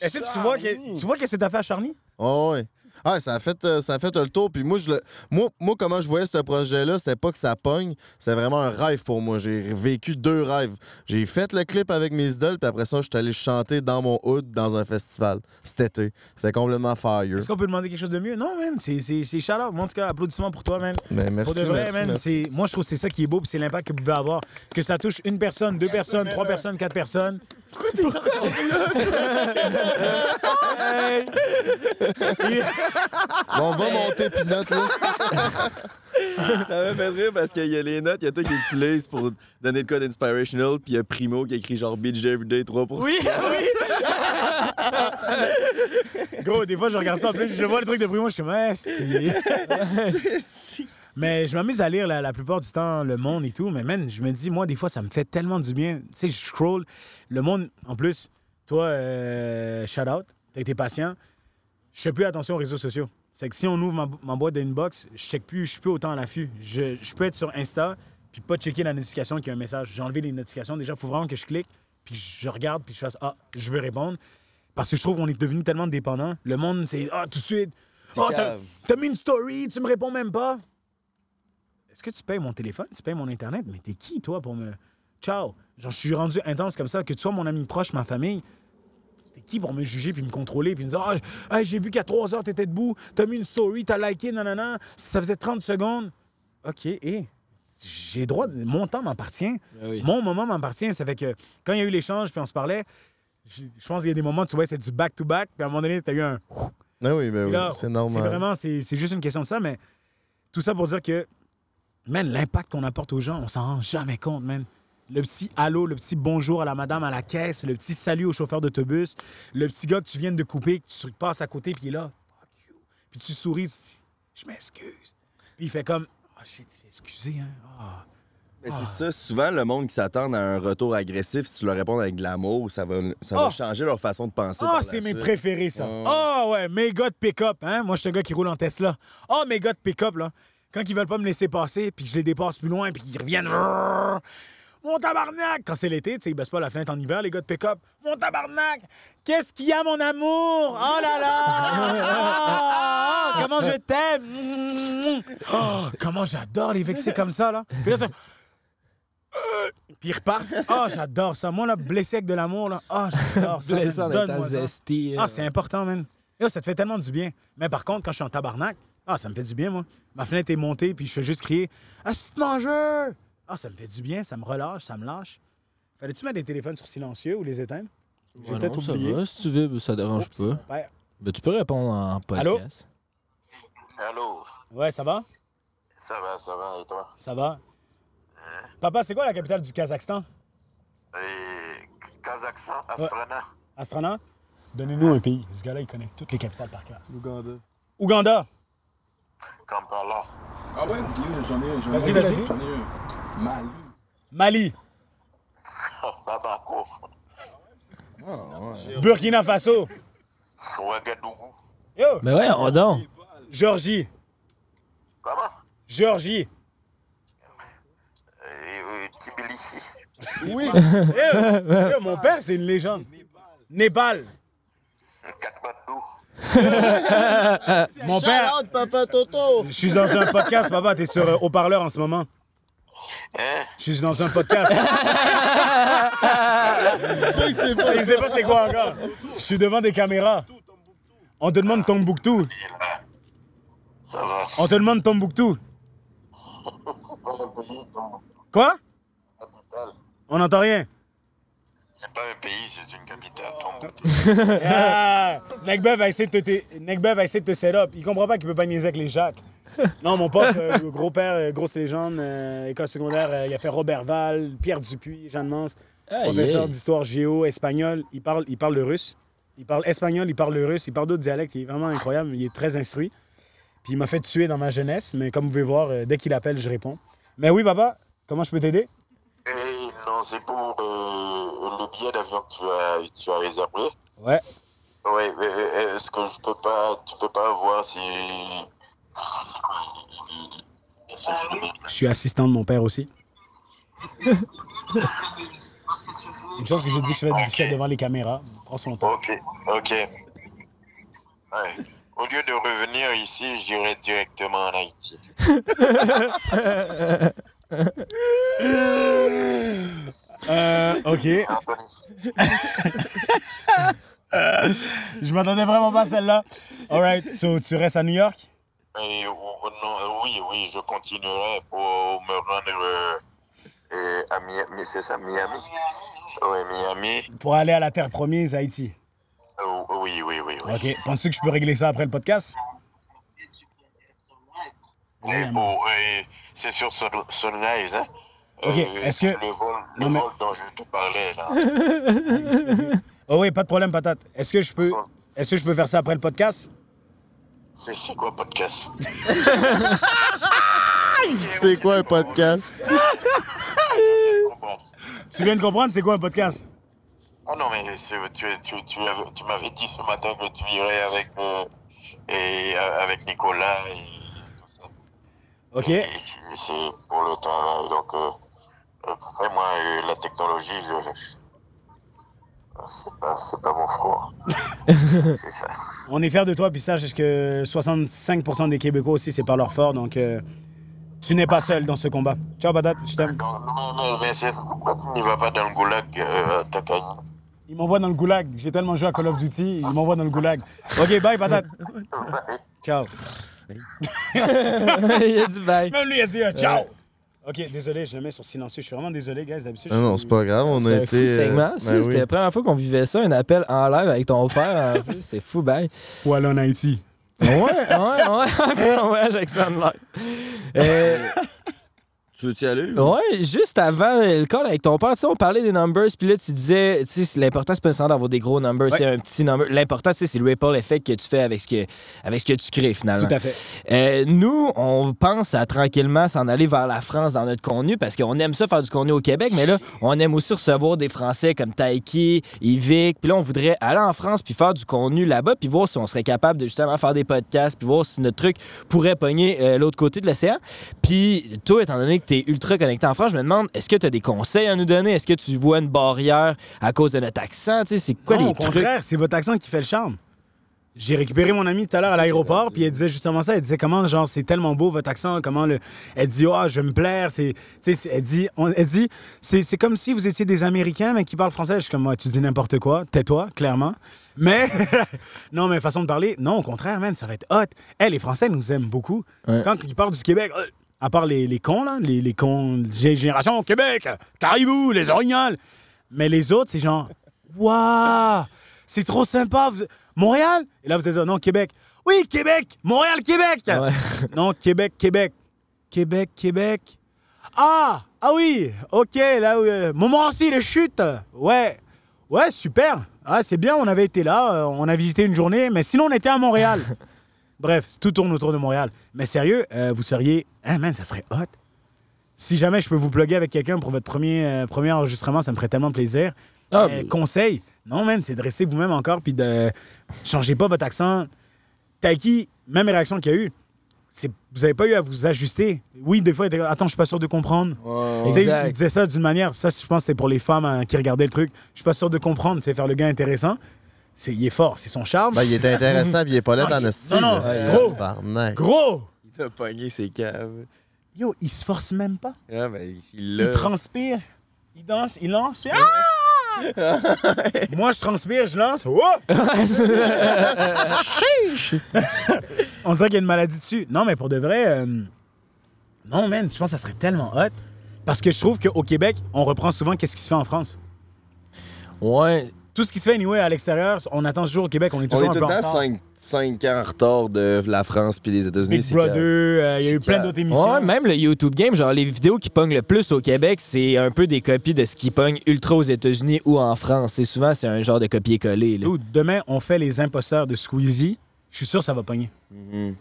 Est-ce que tu vois que, tu vois que t'as fait à Charny? Oh, ouais. Ah, ça a fait, euh, ça a fait le tour. Puis moi, je le- moi, moi, comment je voyais ce projet-là, c'était pas que ça pogne, c'est vraiment un rêve pour moi. J'ai vécu deux rêves. J'ai fait le clip avec mes idoles, puis après ça, je suis allé chanter dans mon hood dans un festival cet été. C'était complètement fire. Est-ce qu'on peut demander quelque chose de mieux? Non, man, c'est c'est- c'est shout-out. Moi, en tout cas, applaudissements pour toi, man. Mais merci, pour de vrai, merci, man, merci. c'est- moi, je trouve que c'est ça qui est beau, puis c'est l'impact que vous pouvez avoir. Que ça touche une personne, deux personnes, trois personnes, quatre personnes. Bon, on va monter Pinot, là. Ça m'a fait rire parce qu'il y a les notes, il y a toi qui utilise pour donner le code inspirational, puis il y a Primo qui écrit genre Beach Everyday 3 pour Oui, Gros, des fois, je regarde ça en plus, je vois le truc de Primo, je suis comme, ah, c'est. Mais je m'amuse à lire la, la plupart du temps Le Monde et tout, mais man, je me dis, moi, des fois, ça me fait tellement du bien. Tu sais, je scroll. Le Monde, en plus, toi, euh, shout out, t'as été patient. Je fais plus attention aux réseaux sociaux. C'est que si on ouvre ma, ma boîte d'inbox, je check plus, je suis plus autant à l'affût. Je, je peux être sur Insta, puis pas checker la notification qu'il y a un message. J'ai enlevé les notifications. Déjà, il faut vraiment que je clique, puis je regarde, puis je fasse Ah, je veux répondre. Parce que je trouve qu'on est devenu tellement dépendant. Le monde, c'est Ah, tout de suite. Ah, t'as mis une story, tu me réponds même pas. Est-ce que tu payes mon téléphone? Tu payes mon Internet? Mais t'es qui, toi, pour me. Ciao! Genre, je suis rendu intense comme ça, que tu sois mon ami proche, ma famille. T'es qui pour me juger puis me contrôler puis me dire Ah, hey, j'ai vu qu'à 3 heures, t'étais debout, t'as mis une story, t'as liké, nanana, ça faisait 30 secondes. OK, et j'ai droit, mon temps m'appartient. Mon moment m'appartient. Ça fait que quand il y a eu l'échange puis on se parlait, je je pense qu'il y a des moments, tu vois, c'est du back-to-back, puis à un moment donné, t'as eu un. Ah oui, ben oui, c'est normal. C'est vraiment, c'est juste une question de ça, mais tout ça pour dire que, man, l'impact qu'on apporte aux gens, on s'en rend jamais compte, man. Le petit allô, le petit bonjour à la madame à la caisse, le petit salut au chauffeur d'autobus, le petit gars que tu viens de couper, que tu passes à côté, puis il est là, fuck you. Puis tu souris, tu dis, je m'excuse. Puis il fait comme, ah shit, c'est excusé, hein. Ah. Mais c'est ça, souvent, le monde qui s'attend à un retour agressif, si tu leur réponds avec de l'amour, ça va, ça va Ah! changer leur façon de penser. Ah, la c'est mes préférés, ça. Ah, ouais, mes gars de pick-up, hein. Moi, je suis un gars qui roule en Tesla. Ah, mes gars de pick-up, là. Quand ils veulent pas me laisser passer, puis que je les dépasse plus loin, puis qu'ils reviennent. Mon tabarnak! Quand c'est l'été, tu sais, ils baissent pas la fenêtre en hiver, les gars de pick-up. Mon tabarnak! Qu'est-ce qu'il y a, mon amour? Oh là là! Ah, ah, comment je t'aime! Oh, comment j'adore les vexer comme ça, là. Puis là, puis ils repartent. Ah, j'adore ça. Moi, là, blessé avec de l'amour, là. Ah, j'adore ça. Blessé en étant zesty, euh. Ah, c'est important, man. Yo, ça te fait tellement du bien. Mais par contre, quand je suis en tabarnak, ah, ça me fait du bien, moi. Ma fenêtre est montée, puis je fais juste crier Ah, c'est mangeur! Ah, ça me fait du bien, ça me relâche, ça me lâche. Fallait-tu mettre les téléphones sur silencieux ou les éteindre? J'ai Ouais, peut-être ça va, si tu veux, ça dérange Oups, pas. Ben, tu peux répondre en podcast. Allô? Allô? Ouais, ça va? Ça va, ça va, et toi? Ça va? Papa, c'est quoi la capitale du Kazakhstan? Et Kazakhstan, Astana. Astana? Donnez-nous un pays. Ce gars-là, il connaît toutes les capitales par cœur. Ouganda. Ouganda! Kampala. Ah ouais, j'en ai, j'en ai, Vas-y, j'en ai, vas-y. j'en ai un. Mali. Mali. Bamako. Burkina Faso. Ouagadougou. Yo! Mais ouais, on donc. Géorgie. Comment? Géorgie. Et, euh, Tbilisi. Oui. Yo, yo, mon père, c'est une légende. Népal. Katmandou. Mon père. Papa Toto! Je suis dans un podcast, papa. T'es sur euh, haut-parleur en ce moment. Je suis dans un podcast. Ça, il sait pas. Il sait pas c'est quoi encore. Je suis devant des caméras. On te demande Tombouctou. Ça va. On te demande Tombouctou. Quoi? On n'entend rien. C'est pas un pays, c'est une capitale. Tombouctou. Ah, Nekbev va essayer de te, Nekbev va essayer de te set up. Il comprend pas qu'il peut pas niaiser avec les Jacques. Non, mon pote, euh, le gros-père, euh, grosse légende, euh, école secondaire, euh, il a fait Robert Val, Pierre Dupuis, Jeanne Mance, Ah, professeur yeah. d'histoire géo, espagnol. Il parle, il parle le russe. Il parle espagnol, il parle le russe, il parle d'autres dialectes. Il est vraiment incroyable. Il est très instruit. Puis il m'a fait tuer dans ma jeunesse, mais comme vous pouvez voir, euh, dès qu'il appelle, je réponds. Mais oui, papa, comment je peux t'aider? Non, c'est pour euh, le billet d'avion que tu as, tu as réservé. Ouais. Euh, est-ce que je peux pas, tu peux pas voir si. Que je suis assistant de mon père aussi. Une chose que j'ai dit que je fais du shit devant les caméras. Prends son temps. Ok, ok. Ouais. Au lieu de revenir ici, j'irai directement en Haïti. Euh, ok. je m'attendais vraiment pas à celle-là. Alright, so tu restes à New York? Et, oh, non, euh, oui, oui, je continuerai pour me rendre euh, à Miami, c'est ça, Miami? Oui, Miami. Pour aller à la terre promise, Haïti. Euh, oui, oui, oui, oui. OK. Penses-tu que je peux régler ça après le podcast? Et bon, et c'est sur Sun- Sunrise, hein Ok, Euh, est-ce que- Le vol, le Non, mais- vol dont je te parlais, là. Oh oui, pas de problème, patate. Est-ce que je peux. Est-ce que je peux faire ça après le podcast? C'est quoi podcast? C'est quoi un podcast? Tu viens de comprendre, c'est quoi un podcast? Ah non, mais tu, tu, tu, tu m'avais dit ce matin que tu irais avec, euh, et, euh, avec Nicolas et OK. c'est pour le travail. Donc, euh, après, moi, euh, la technologie, je, c'est pas, pas mon fort. c'est ça. On est fiers de toi, puis sache que 65% des Québécois aussi, c'est par leur fort, donc euh, tu n'es pas seul dans ce combat. Ciao, Badat, je t'aime. Mais, mais pourquoi tu n'y vas pas dans le goulag, Takani Il m'envoie dans le goulag. J'ai tellement joué à Call of Duty, il m'envoie dans le goulag. OK, bye, Badat. Ciao. il a dit bye. Même lui, il a dit euh, ciao. OK, désolé, je le mets sur silencieux. Je suis vraiment désolé, guys. D'habitude, Ah non, suis- c'est pas grave, on a C'était un été. fou euh, segment, ben ça. oui. C'était la première fois qu'on vivait ça, un appel en live avec ton père. En plus, c'est fou, bye. Ou aller en Haïti. Ouais, ouais, ouais. Puis son voyage avec Sun Live. Euh, Tu veux-tu aller? Ouais, juste avant le call avec ton père, tu sais, on parlait des numbers, puis là, tu disais, tu sais, l'important, c'est pas nécessairement d'avoir des gros numbers, Ouais. c'est un petit number. L'important, c'est le ripple effect que tu fais avec ce que, avec ce que tu crées, finalement. Tout à fait. Euh, nous, on pense à tranquillement s'en aller vers la France dans notre contenu parce qu'on aime ça faire du contenu au Québec, mais là, on aime aussi recevoir des Français comme Taiki, Yvick. Puis là, on voudrait aller en France puis faire du contenu là-bas puis voir si on serait capable de justement faire des podcasts puis voir si notre truc pourrait pogner euh, l'autre côté de l'océan. Puis toi, étant donné que tu es ultra connecté en France, je me demande, est-ce que tu as des conseils à nous donner? Est-ce que tu vois une barrière à cause de notre accent? Tu sais, c'est quoi non, les au trucs? contraire, c'est votre accent qui fait le charme. J'ai récupéré mon ami tout à l'heure à l'aéroport, puis elle disait justement ça. Elle disait comment, genre, c'est tellement beau votre accent, comment le. Elle dit, oh, je vais me plaire. C'est, elle dit, on- elle dit, c'est, comme si vous étiez des Américains, mais qui parlent français. Je suis comme, moi, tu dis n'importe quoi, tais-toi, clairement. Mais, non, mais façon de parler, non, au contraire, man, ça va être hot. Elle, les Français nous aiment beaucoup. Ouais. Quand ils parlent du Québec, euh, à part les, les cons, là, les, les cons, génération Québec, Caribou, les Orignales. Mais les autres, c'est genre, waouh, c'est trop sympa. vous- Montréal? Et là, vous dire, non, Québec. Oui, Québec! Montréal, Québec! Non, Québec, Québec. Québec, Québec. Ah! Ah oui! OK, là, euh, Montmorency, les chutes! Ouais. Ouais, super. Ah, c'est bien, on avait été là, euh, on a visité une journée, mais sinon, on était à Montréal. Bref, tout tourne autour de Montréal. Mais sérieux, euh, vous seriez. Hein, man, ça serait hot. Si jamais je peux vous plugger avec quelqu'un pour votre premier, euh, premier enregistrement, ça me ferait tellement plaisir. Ah, Euh, Conseil, non, man, c'est de rester vous-même encore, puis de. Changez pas votre accent. Taiki, même réaction qu'il y a eu, vous n'avez pas eu à vous ajuster. Oui, des fois, il était comme, attends, je suis pas sûr de comprendre. Exact. il disait ça d'une manière, ça, je pense c'est pour les femmes hein, qui regardaient le truc. Je suis pas sûr de comprendre, c'est faire le gars intéressant. C'est, il est fort, c'est son charme. Ben, il est intéressant, puis il est pas là Non, dans le non, non, style. gros. Gros! Il a pogné ses caves. Yo, il se force même pas. Ah, ben, il transpire, il danse, il lance. puis Ah! Moi, je transpire, je lance. Oh! Chiche! On dirait qu'il y a une maladie dessus. Non, mais pour de vrai, euh, non, man, je pense que ça serait tellement hot. Parce que je trouve qu'au Québec, on reprend souvent qu'est-ce qui se fait en France. Ouais. Tout ce qui se fait, anyway, à l'extérieur, on attend toujours au Québec, on est On toujours est un tout peu le en temps retard. 5, ans en retard de la France puis des États-Unis. Big Brother, euh, il y a eu plein d'autres émissions. Ouais, même le YouTube Game, genre les vidéos qui pognent le plus au Québec, c'est un peu des copies de ce qui pogne ultra aux États-Unis ou en France. C'est souvent c'est un genre de copier-coller. demain, on fait les imposteurs de Squeezie. Je suis sûr que ça va pogner.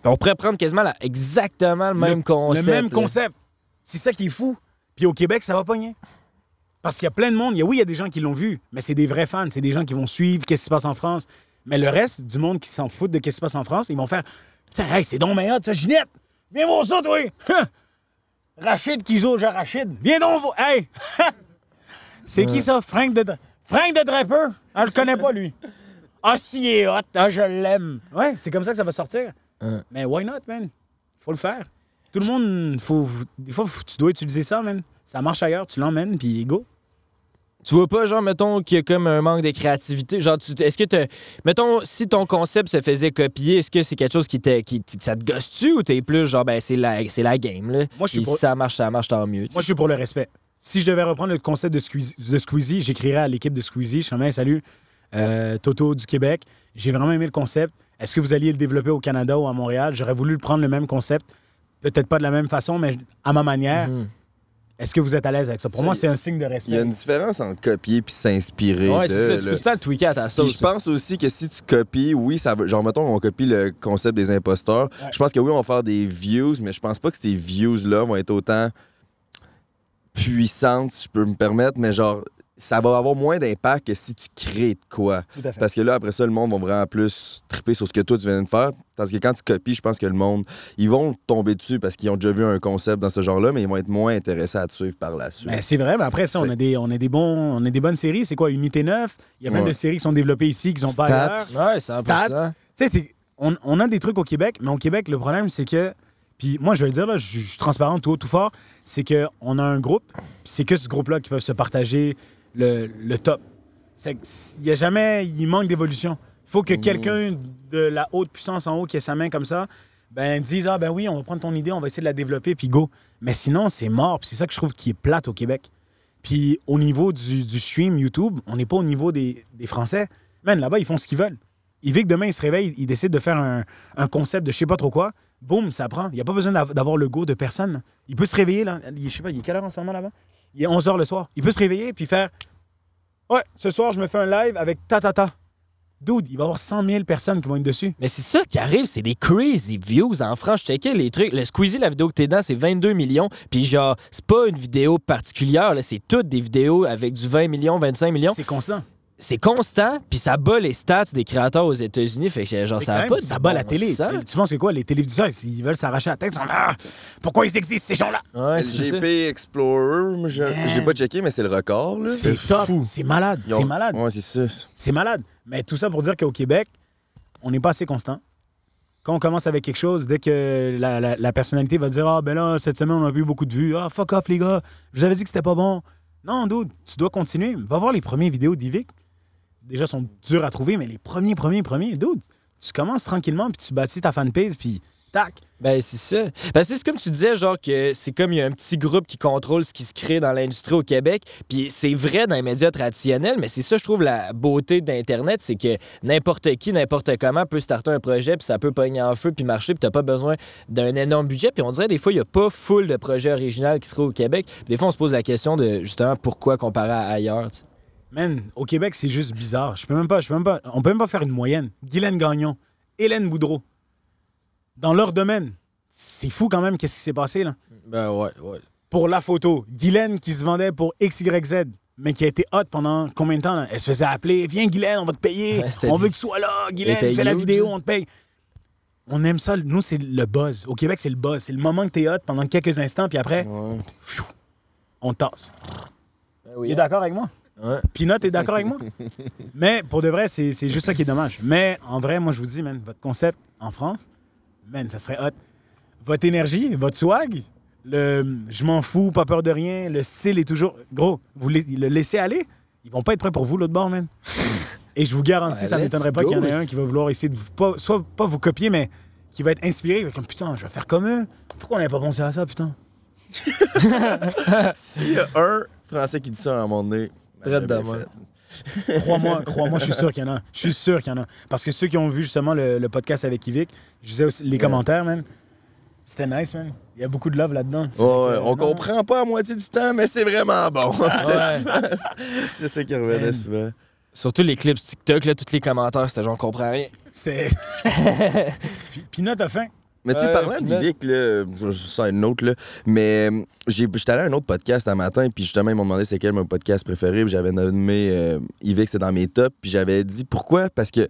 On pourrait prendre quasiment la- exactement le même concept. Le même là. concept. C'est ça qui est fou. Puis au Québec, ça va pogner. Parce qu'il y a plein de monde. Il y a- oui, il y a des gens qui l'ont vu, mais c'est des vrais fans. C'est des gens qui vont suivre qu'est-ce qui se passe en France. Mais le reste du monde qui s'en fout de qu'est-ce qui se passe en France, ils vont faire Putain, hey, c'est donc meilleur, ça, Ginette! Viens voir ça, toi! Rachid qui joue au jeu Rachid. Viens donc voir. Hey! c'est qui ça? Frank de, Frank de Draper? Ah, je le connais pas, lui. Ah, si, il est hot. Ah, je l'aime. Ouais, c'est comme ça que ça va sortir. Mais why not, man? Faut le faire. Tout le monde, faut, des fois, tu dois utiliser ça, man. Ça marche ailleurs, tu l'emmènes, puis go. Tu vois pas, genre, mettons, qu'il y a comme un manque de créativité? Genre, tu- est-ce que t'as- Mettons, si ton concept se faisait copier, est-ce que c'est quelque chose qui, te, qui ça te gosse-tu ou t'es plus genre, ben, c'est la, c'est la game, là? Moi, je suis pour- si ça marche, ça marche, tant mieux. tu? Moi, je suis pour le respect. si je devais reprendre le concept de Squeezie, de Squeezie, j'écrirais à l'équipe de Squeezie, je dirais, salut, euh, Toto du Québec, j'ai vraiment aimé le concept. Est-ce que vous alliez le développer au Canada ou à Montréal? J'aurais voulu prendre le même concept, peut-être pas de la même façon, mais à ma manière. Est-ce que vous êtes à l'aise avec ça? Pour Ça, moi, c'est un signe de Il y a respect. une différence entre copier puis s'inspirer. Ouais, c'est ça. Tu peux tout le temps tweaker à ta Puis sauce. je pense aussi que si tu copies, oui, ça veut. Genre, mettons, on copie le concept des imposteurs. Je pense que oui, on va faire des views, mais je pense pas que ces views-là vont être autant puissantes, si je peux me permettre, mais genre, ça va avoir moins d'impact que si tu crées de quoi. Tout à fait. Parce que là, après ça, le monde va vraiment plus triper sur ce que toi, tu viens de faire. Parce que quand tu copies, je pense que le monde, ils vont tomber dessus parce qu'ils ont déjà vu un concept dans ce genre-là, mais ils vont être moins intéressés à te suivre par la suite. Ben, c'est vrai, mais après ça, on a, des, on, a des bons, on a des bonnes séries. C'est quoi, Unité 9? Il y a plein Ouais. de séries qui sont développées ici, qui sont pas Stats. ailleurs. Ouais, 100%. Stats. Tu sais, c'est- on, on a des trucs au Québec, mais au Québec, le problème, c'est que. Puis moi, je vais le dire, là, je, je suis transparent tout haut, tout fort. C'est qu'on a un groupe, puis c'est que ce groupe-là qui peuvent se partager le, le top. Il y a jamais. Il manque d'évolution. Il faut que quelqu'un de la haute puissance en haut qui ait sa main comme ça, ben dise Ah, ben oui, on va prendre ton idée, on va essayer de la développer, puis go. Mais sinon, c'est mort. C'est ça que je trouve qui est plate au Québec. Puis au niveau du, du stream YouTube, on n'est pas au niveau des, des Français. Man, là-bas, ils font ce qu'ils veulent. Il vit que demain, il se réveille, il décide de faire un, un concept de je sais pas trop quoi. Boum, ça prend. Il n'y a pas besoin d'av- d'avoir le go de personne. là. Il peut se réveiller, là. Il, je sais pas, il est quelle heure en ce moment là-bas? Il est 11 h le soir. Il peut se réveiller puis faire Ouais, ce soir, je me fais un live avec ta ta ta. Dude, il va y avoir 100 000 personnes qui vont être dessus. Mais c'est ça qui arrive, c'est des crazy views. En France, je checkais les trucs. Le Squeezie, la vidéo que t'es dans, c'est 22 millions. Puis genre, c'est pas une vidéo particulière, là, c'est toutes des vidéos avec du 20 millions, 25 millions. C'est constant. C'est constant, puis ça bat les stats des créateurs aux États-Unis. Fait que genre, ça a pas de ça bat bon la télé. sens. Tu penses que quoi? Les téléviseurs, s'ils veulent s'arracher la tête, ils sont là. Ah, Pourquoi ils existent, ces gens-là? Ouais. LGP Explorer, j'ai pas checké, mais c'est le record. là. C'est top. C'est malade. Ils ont- C'est malade. Ouais, c'est ça. C'est malade. Mais tout ça pour dire qu'au Québec, on n'est pas assez constant. Quand on commence avec quelque chose, dès que la, la- la personnalité va dire Ah, ben là, cette semaine, on a eu beaucoup de vues. Ah, fuck off, les gars. Je vous avais dit que c'était pas bon. Non, dude, tu dois continuer. Va voir les premières vidéos d'Ivic. Déjà, sont durs à trouver, mais les premiers, premiers, premiers, dude, tu commences tranquillement, puis tu bâtis ta fanpage, puis tac. Ben, c'est ça. Ben, c'est comme tu disais, genre, que c'est comme il y a un petit groupe qui contrôle ce qui se crée dans l'industrie au Québec. Puis c'est vrai dans les médias traditionnels, mais c'est ça, je trouve, la beauté d'Internet, c'est que n'importe qui, n'importe comment peut starter un projet, puis ça peut pogner en feu, puis marcher, puis t'as pas besoin d'un énorme budget. Puis on dirait, des fois, il y a pas full de projets originaux qui seraient au Québec. Des fois, on se pose la question de, justement, pourquoi comparer à ailleurs. Man, au Québec, c'est juste bizarre. Je peux même pas, je peux même pas, on peut même pas faire une moyenne. Guylaine Gagnon, Hélène Boudreau, dans leur domaine, c'est fou quand même qu'est-ce qui s'est passé là. Ben, ouais, ouais. Pour la photo, Guylaine qui se vendait pour XYZ, mais qui a été hot pendant combien de temps là? Elle se faisait appeler, viens Guylaine, on va te payer, Ouais, on veut que tu sois là, Guylaine, fais la vidéo, hein. on te paye. On aime ça, nous c'est le buzz. Au Québec, c'est le buzz. C'est le moment que t'es hot pendant quelques instants, puis après, pfiou, on tasse. Il est d'accord avec moi? Ouais. Pinot est d'accord avec moi? Mais pour de vrai, c'est juste ça qui est dommage. Mais en vrai, moi, je vous dis, man, votre concept en France, man, ça serait hot. Votre énergie, votre swag, le je m'en fous, pas peur de rien, le style est toujours. Gros, vous le laissez aller, ils vont pas être prêts pour vous, l'autre bord, man. Et je vous garantis, Ouais, ça m'étonnerait pas qu'il y en ait un qui va vouloir essayer de vous. Pas, soit pas vous copier, mais qui va être inspiré, il va être comme putain, je vais faire comme eux. Pourquoi on n'avait pas pensé à ça, putain? S'il y a un Français qui dit ça à un moment donné, Traite de. Crois-moi, crois-moi, je suis sûr qu'il y en a. Je suis sûr qu'il y en a. Parce que ceux qui ont vu justement le, le podcast avec Yvick, je disais aussi les commentaires, man. C'était nice, man. Il y a beaucoup de love là-dedans. Ouais, on non, comprend pas à moitié du temps, mais c'est vraiment bon. c'est Ouais. souvent- c'est ça qui revenait souvent. Surtout les clips TikTok, là, tous les commentaires, c'était genre, on comprend rien. C'était. Puis- Pinot a faim. Mais tu sais, parlant puis là- je, je sors une autre, là, mais euh, j'étais allé à un autre podcast un matin, puis justement, ils m'ont demandé c'est quel mon podcast préféré, puis j'avais nommé euh, Ivic, c'était dans mes tops, puis j'avais dit pourquoi, parce que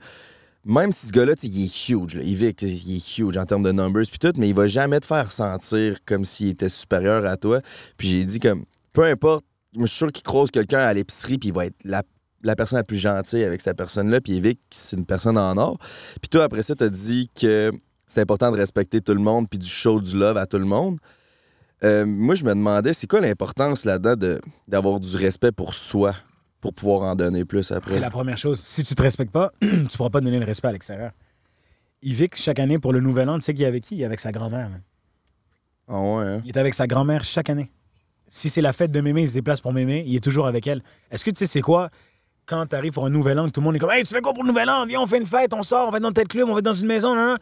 même si ce gars-là, il est huge, là, sais, il est huge en termes de numbers, puis tout, mais il va jamais te faire sentir comme s'il était supérieur à toi. Puis j'ai dit comme, peu importe, je suis sûr qu'il croise quelqu'un à l'épicerie, puis il va être la la personne la plus gentille avec cette personne-là, puis Evic, c'est une personne en or. Puis toi, après ça, t'as dit que c'est important de respecter tout le monde, puis du show du love à tout le monde. Euh, moi, je me demandais, c'est quoi l'importance là-dedans de- d'avoir du respect pour soi, pour pouvoir en donner plus après? C'est la première chose. Si tu te respectes pas, tu pourras pas donner le respect à l'extérieur. Yvick, chaque année pour le nouvel an, tu sais qu'il est avec qui? Il est avec sa grand-mère. Ah ouais, hein? Il est avec sa grand-mère chaque année. Si c'est la fête de mémé, il se déplace pour mémé, il est toujours avec elle. Est-ce que tu sais c'est quoi quand tu arrives pour un nouvel an, tout le monde est comme Hey, tu fais quoi pour le nouvel an? Viens, on fait une fête, on sort, on va dans tel club, on va dans une maison. nan, nan.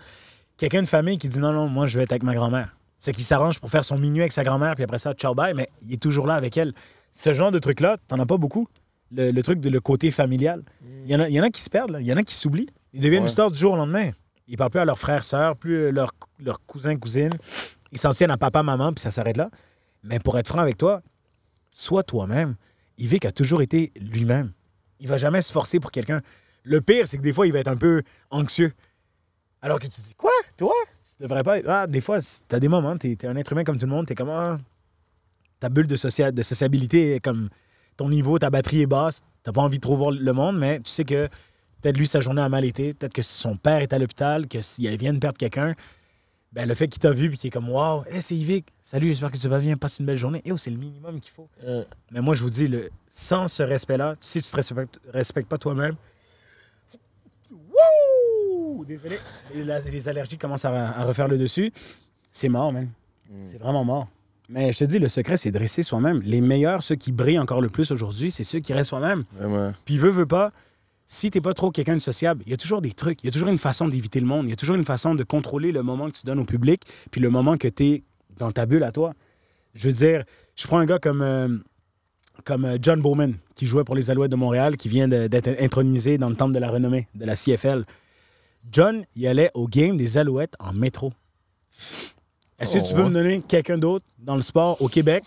Quelqu'un de famille qui dit non, non, moi je vais être avec ma grand-mère. C'est qu'il s'arrange pour faire son minuit avec sa grand-mère, puis après ça, ciao, bye, mais il est toujours là avec elle. Ce genre de truc-là, t'en as pas beaucoup. Le, le truc de le côté familial. Il y, en a, il y en a qui se perdent, là. il y en a qui s'oublient. Ils deviennent Ouais. une star du jour au lendemain. Ils parlent plus à leurs frères, sœurs, plus leurs leurs cousins, cousines. Ils s'en tiennent à papa, maman, puis ça s'arrête là. Mais pour être franc avec toi, sois toi-même. Yvick a toujours été lui-même. Il va jamais se forcer pour quelqu'un. Le pire, c'est que des fois, il va être un peu anxieux. Alors que tu te dis, quoi, toi? Tu devrais pas être- Ah, des fois, t'as des moments, t'es es un être humain comme tout le monde, t'es comme, ah, ta bulle de, socia- de sociabilité est comme, ton niveau, ta batterie est basse, t'as pas envie de trop voir le monde, mais tu sais que peut-être lui, sa journée a mal été, peut-être que son père est à l'hôpital, que s'il vient de perdre quelqu'un, ben, le fait qu'il t'a vu puis qu'il est comme Wow, hey, c'est Yvick, salut, j'espère que tu vas bien, passe une belle journée. Et c'est le minimum qu'il faut. Mais moi, je vous dis, le, sans ce respect-là, si tu te respectes, respectes pas toi-même, Wouh! Désolé, les, la- les allergies commencent à, à refaire le dessus. C'est mort, man. C'est vraiment mort. Mais je te dis, le secret, c'est de rester soi-même. Les meilleurs, ceux qui brillent encore le plus aujourd'hui, c'est ceux qui restent soi-même. Puis veut, veut pas, si t'es pas trop quelqu'un de sociable, il y a toujours des trucs, il y a toujours une façon d'éviter le monde, il y a toujours une façon de contrôler le moment que tu donnes au public, puis le moment que tu es dans ta bulle à toi. Je veux dire, je prends un gars comme, euh, comme euh, John Bowman, qui jouait pour les Alouettes de Montréal, qui vient d'être intronisé dans le temple de la renommée de la CFL. John, il allait au game des Alouettes en métro. Est-ce que Oh, tu peux ouais. me donner quelqu'un d'autre dans le sport au Québec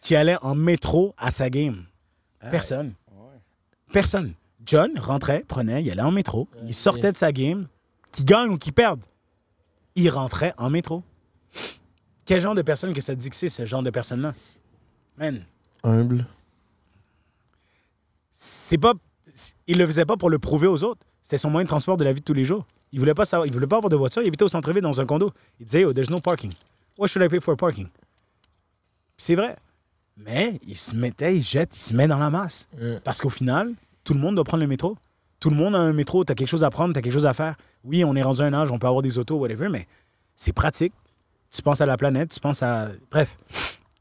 qui allait en métro à sa game? Personne. Personne. John rentrait, prenait, il allait en métro, il sortait de sa game, qu'il gagne ou qu'il perde, il rentrait en métro. Quel genre de personne que ça te dit que c'est, ce genre de personne-là? Man, Humble. c'est pas. Il le faisait pas pour le prouver aux autres. C'était son moyen de transport de la vie de tous les jours. Il voulait pas savoir, il voulait pas avoir de voiture. Il habitait au centre-ville dans un condo. Il disait, oh, there's no parking. What should I pay for parking? C'est vrai. Mais il se mettait, il se jette, il se met dans la masse. Parce qu'au final, tout le monde doit prendre le métro. Tout le monde a un métro, t'as quelque chose à prendre, t'as quelque chose à faire. Oui, on est rendu à un âge, on peut avoir des autos, whatever, mais c'est pratique. Tu penses à la planète, tu penses à. Bref.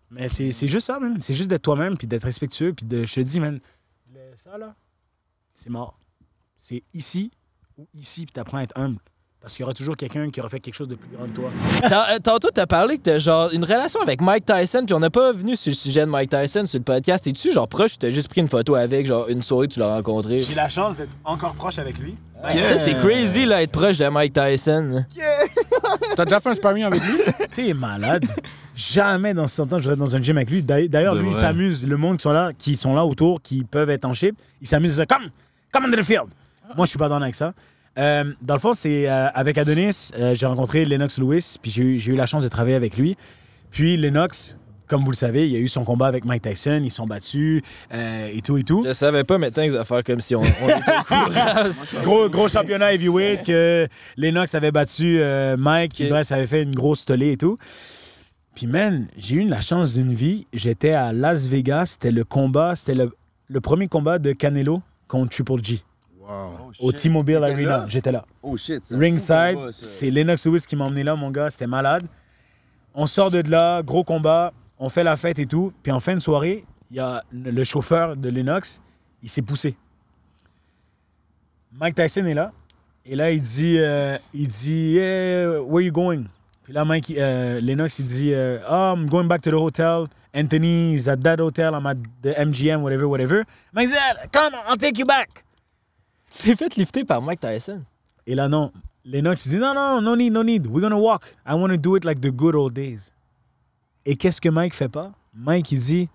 Mais c'est c'est juste ça, man. C'est juste d'être toi-même, puis d'être respectueux, puis de. Je te dis, man, le- ça, là, c'est mort. C'est ici ou ici, puis t'apprends à être humble. Parce qu'il y aura toujours quelqu'un qui aura fait quelque chose de plus grand que toi. Euh, Tantôt, t'as parlé que t'as genre une relation avec Mike Tyson, puis on n'a pas venu sur le sujet de Mike Tyson sur le podcast. Es-tu genre proche, t'as juste pris une photo avec, genre une soirée, tu l'as rencontré? J'ai la chance d'être encore proche avec lui. Ça, c'est crazy, là, être proche de Mike Tyson. T'as déjà fait un sparring avec lui? T'es malade. Jamais dans 100 ans, je vais dans un gym avec lui. D'ailleurs, lui, il s'amuse. Le monde qui sont là, qui sont là autour, qui peuvent être en chip, il s'amuse. Come, come on the field. Moi, je suis pas dans avec ça. Euh, dans le fond, c'est euh, avec Adonis, euh, j'ai rencontré Lennox Lewis, puis j'ai eu, la chance de travailler avec lui. Puis Lennox, comme vous le savez, il y a eu son combat avec Mike Tyson, ils sont battus euh, et tout et tout. Je savais pas maintenant qu'ils allaient faire comme si on, on était au courant. gros, gros championnat heavyweight que Lennox avait battu euh, Mike, puis bref, ça avait fait une grosse tollée et tout. Puis, man, j'ai eu la chance d'une vie. J'étais à Las Vegas. C'était le combat, c'était le, le premier combat de Canelo contre Triple G. Au T-Mobile Arena. là? J'étais là. Oh shit. Ringside, c'est Lennox Lewis qui m'a emmené là, mon gars. C'était malade. On sort de là, gros combat. On fait la fête et tout. Puis en fin de soirée, il y a le chauffeur de Lennox, il s'est poussé. Mike Tyson est là. Et là, il dit, euh, il dit, Hey, where you going? Puis là, Mike, euh, Lennox, il dit, euh, oh, I'm going back to the hotel. Anthony's at that hotel. I'm at the MGM, whatever, whatever. Mike dit, come, I'll take you back. Tu t'es fait lifter par Mike Tyson. Et là, non. Lennox, il dit, non, non, no need, no need. We're gonna walk. I want to do it like the good old days. Et qu'est-ce que Mike fait pas? Mike, il dit,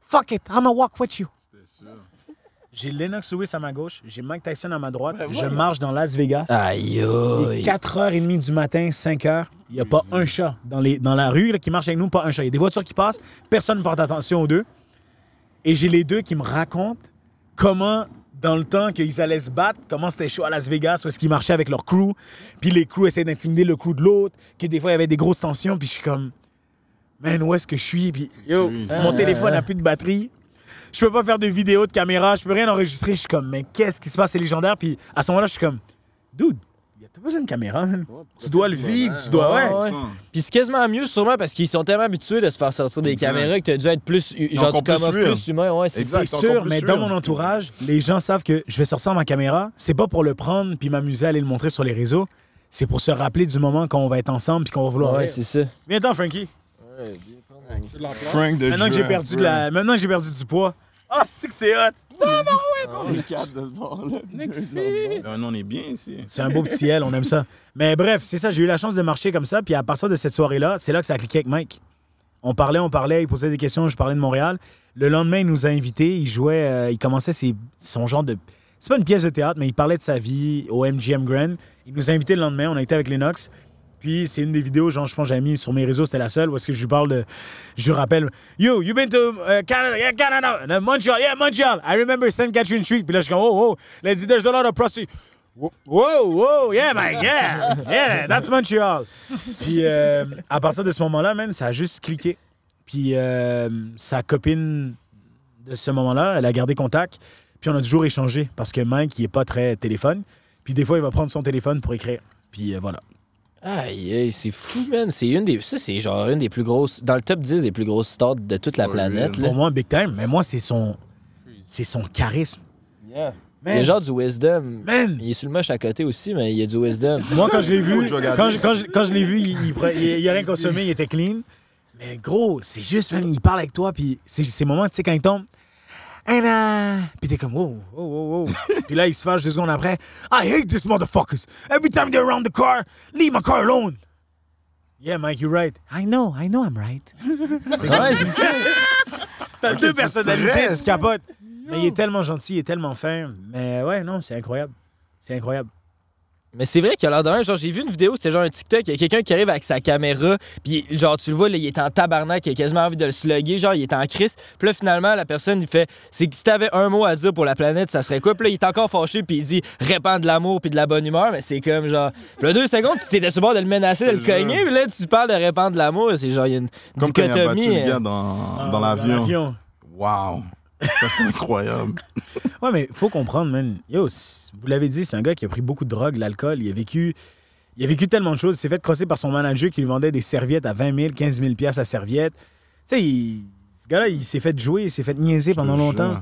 fuck it, I'm gonna walk with you. J'ai Lennox Lewis à ma gauche, j'ai Mike Tyson à ma droite. je marche dans Las Vegas. Aïe, aïe. est 4h30 du matin, 5h. Il n'y a pas un chat dans, les, dans la rue là, qui marche avec nous, pas un chat. Il y a des voitures qui passent, personne ne porte attention aux deux. Et j'ai les deux qui me racontent comment, dans le temps qu'ils allaient se battre, comment c'était chaud à Las Vegas, où est-ce qu'ils marchaient avec leur crew, puis les crews essayaient d'intimider le crew de l'autre, que des fois il y avait des grosses tensions, puis je suis comme, man, où est-ce que je suis? Puis yo, mon téléphone n'a plus de batterie. Je peux pas faire de vidéos, de caméra, je peux rien enregistrer. Je suis comme, mais qu'est-ce qui se passe? C'est légendaire. Puis à ce moment-là, je suis comme, dude, T'as pas besoin de caméra, man. Tu dois le vivre, tu dois. Ouais. Puis c'est quasiment mieux, sûrement, parce qu'ils sont tellement habitués de se faire sortir des Exact. caméras que t'as dû être plus. Genre, tu commences plus humain. Ouais, c'est C'est sûr, mais dans mon entourage, les gens savent que je vais sortir ma caméra. C'est pas pour le prendre puis m'amuser à aller le montrer sur les réseaux. C'est pour se rappeler du moment quand on va être ensemble puis qu'on va vouloir. Ouais, c'est ça. Viens ten Frankie. Frank de Maintenant que j'ai perdu de la, maintenant que j'ai perdu du poids. Ah, c'est que c'est hot. On est quatre de ce bord-là. Euh, nous, on est bien ici. C'est un beau petit L, on aime ça. Mais bref, c'est ça, j'ai eu la chance de marcher comme ça. Puis à partir de cette soirée-là, c'est là que ça a cliqué avec Mike. On parlait, on parlait, il posait des questions, je parlais de Montréal. Le lendemain, il nous a invités, il jouait, euh, il commençait ses- son genre de. C'est pas une pièce de théâtre, mais il parlait de sa vie au MGM Grand. Il nous a invités le lendemain, on a été avec Lennox. Puis c'est une des vidéos, genre, je pense, que j'avais mis sur mes réseaux, c'était la seule, est-ce que je lui parle de. Je rappelle, Yo, you been to uh, Canada? Yeah, Canada. Montreal, yeah, Montreal. I remember St. Catherine Street. Puis là, je suis comme, oh, oh. Là, il there's a lot of prostitutes. Whoa, whoa, yeah, man, yeah, yeah, that's Montreal. Puis euh, à partir de ce moment-là, man, ça a juste cliqué. Puis euh, sa copine de ce moment-là, elle a gardé contact. Puis on a toujours échangé parce que Mike, il est pas très téléphone. Puis des fois, il va prendre son téléphone pour écrire. Puis euh, voilà. Aïe, aïe, c'est fou, man. C'est une des. Ça, c'est genre une des plus grosses. Dans le top 10 des plus grosses stars de toute la planète. Là. Pour moi, big time. Mais moi, c'est son, c'est son charisme. Il y a genre du wisdom. Man. Il est sur le moche à côté aussi, mais il y a du wisdom. Moi, quand je l'ai vu, quand je, quand je- quand je l'ai vu, il, il, il- il a rien consommé, il était clean. Mais gros, c'est juste, man, il parle avec toi, puis c'est ces moments, tu sais, quand il tombe. And, uh, Puis t'es comme, wow, wow, wow. puis là, il se fâche deux secondes après. I hate this motherfuckers. Every time they're around the car, leave my car alone. Yeah, Mike, you're right. I know, I know I'm right. Ouais, c'est ça. T'as deux personnalités, tu capotes. Mais il est tellement gentil, il est tellement fin. Mais ouais, non, c'est incroyable. C'est incroyable. Mais c'est vrai qu'il a l'air d'un. Genre, j'ai vu une vidéo, c'était genre un TikTok, il y a quelqu'un qui arrive avec sa caméra, puis genre, tu le vois, là, il est en tabarnak, il a quasiment envie de le slugger, genre, il est en crise. Puis là, finalement, la personne, il fait c'est que si t'avais un mot à dire pour la planète, ça serait quoi? Puis là, il est encore fâché, puis il dit répand de l'amour, puis de la bonne humeur, mais c'est comme genre. Puis là, deux secondes, tu t'étais sur le bord de le menacer, de le cogner, puis là, tu parles de répandre de l'amour, c'est genre, il y a une Comme quand il a battu dichotomie. le gars euh, dans, dans l'avion. l'avion. Wow. Ça, c'est incroyable. Ouais, mais faut comprendre, man. Yo, vous l'avez dit, c'est un gars qui a pris beaucoup de drogue, l'alcool. Il a vécu. Il a vécu tellement de choses. Il s'est fait crosser par son manager qui lui vendait des serviettes à 20 000, 15 000 piastres à serviette. Tu sais, il- ce gars-là, il s'est fait jouer, il s'est fait niaiser pendant te longtemps.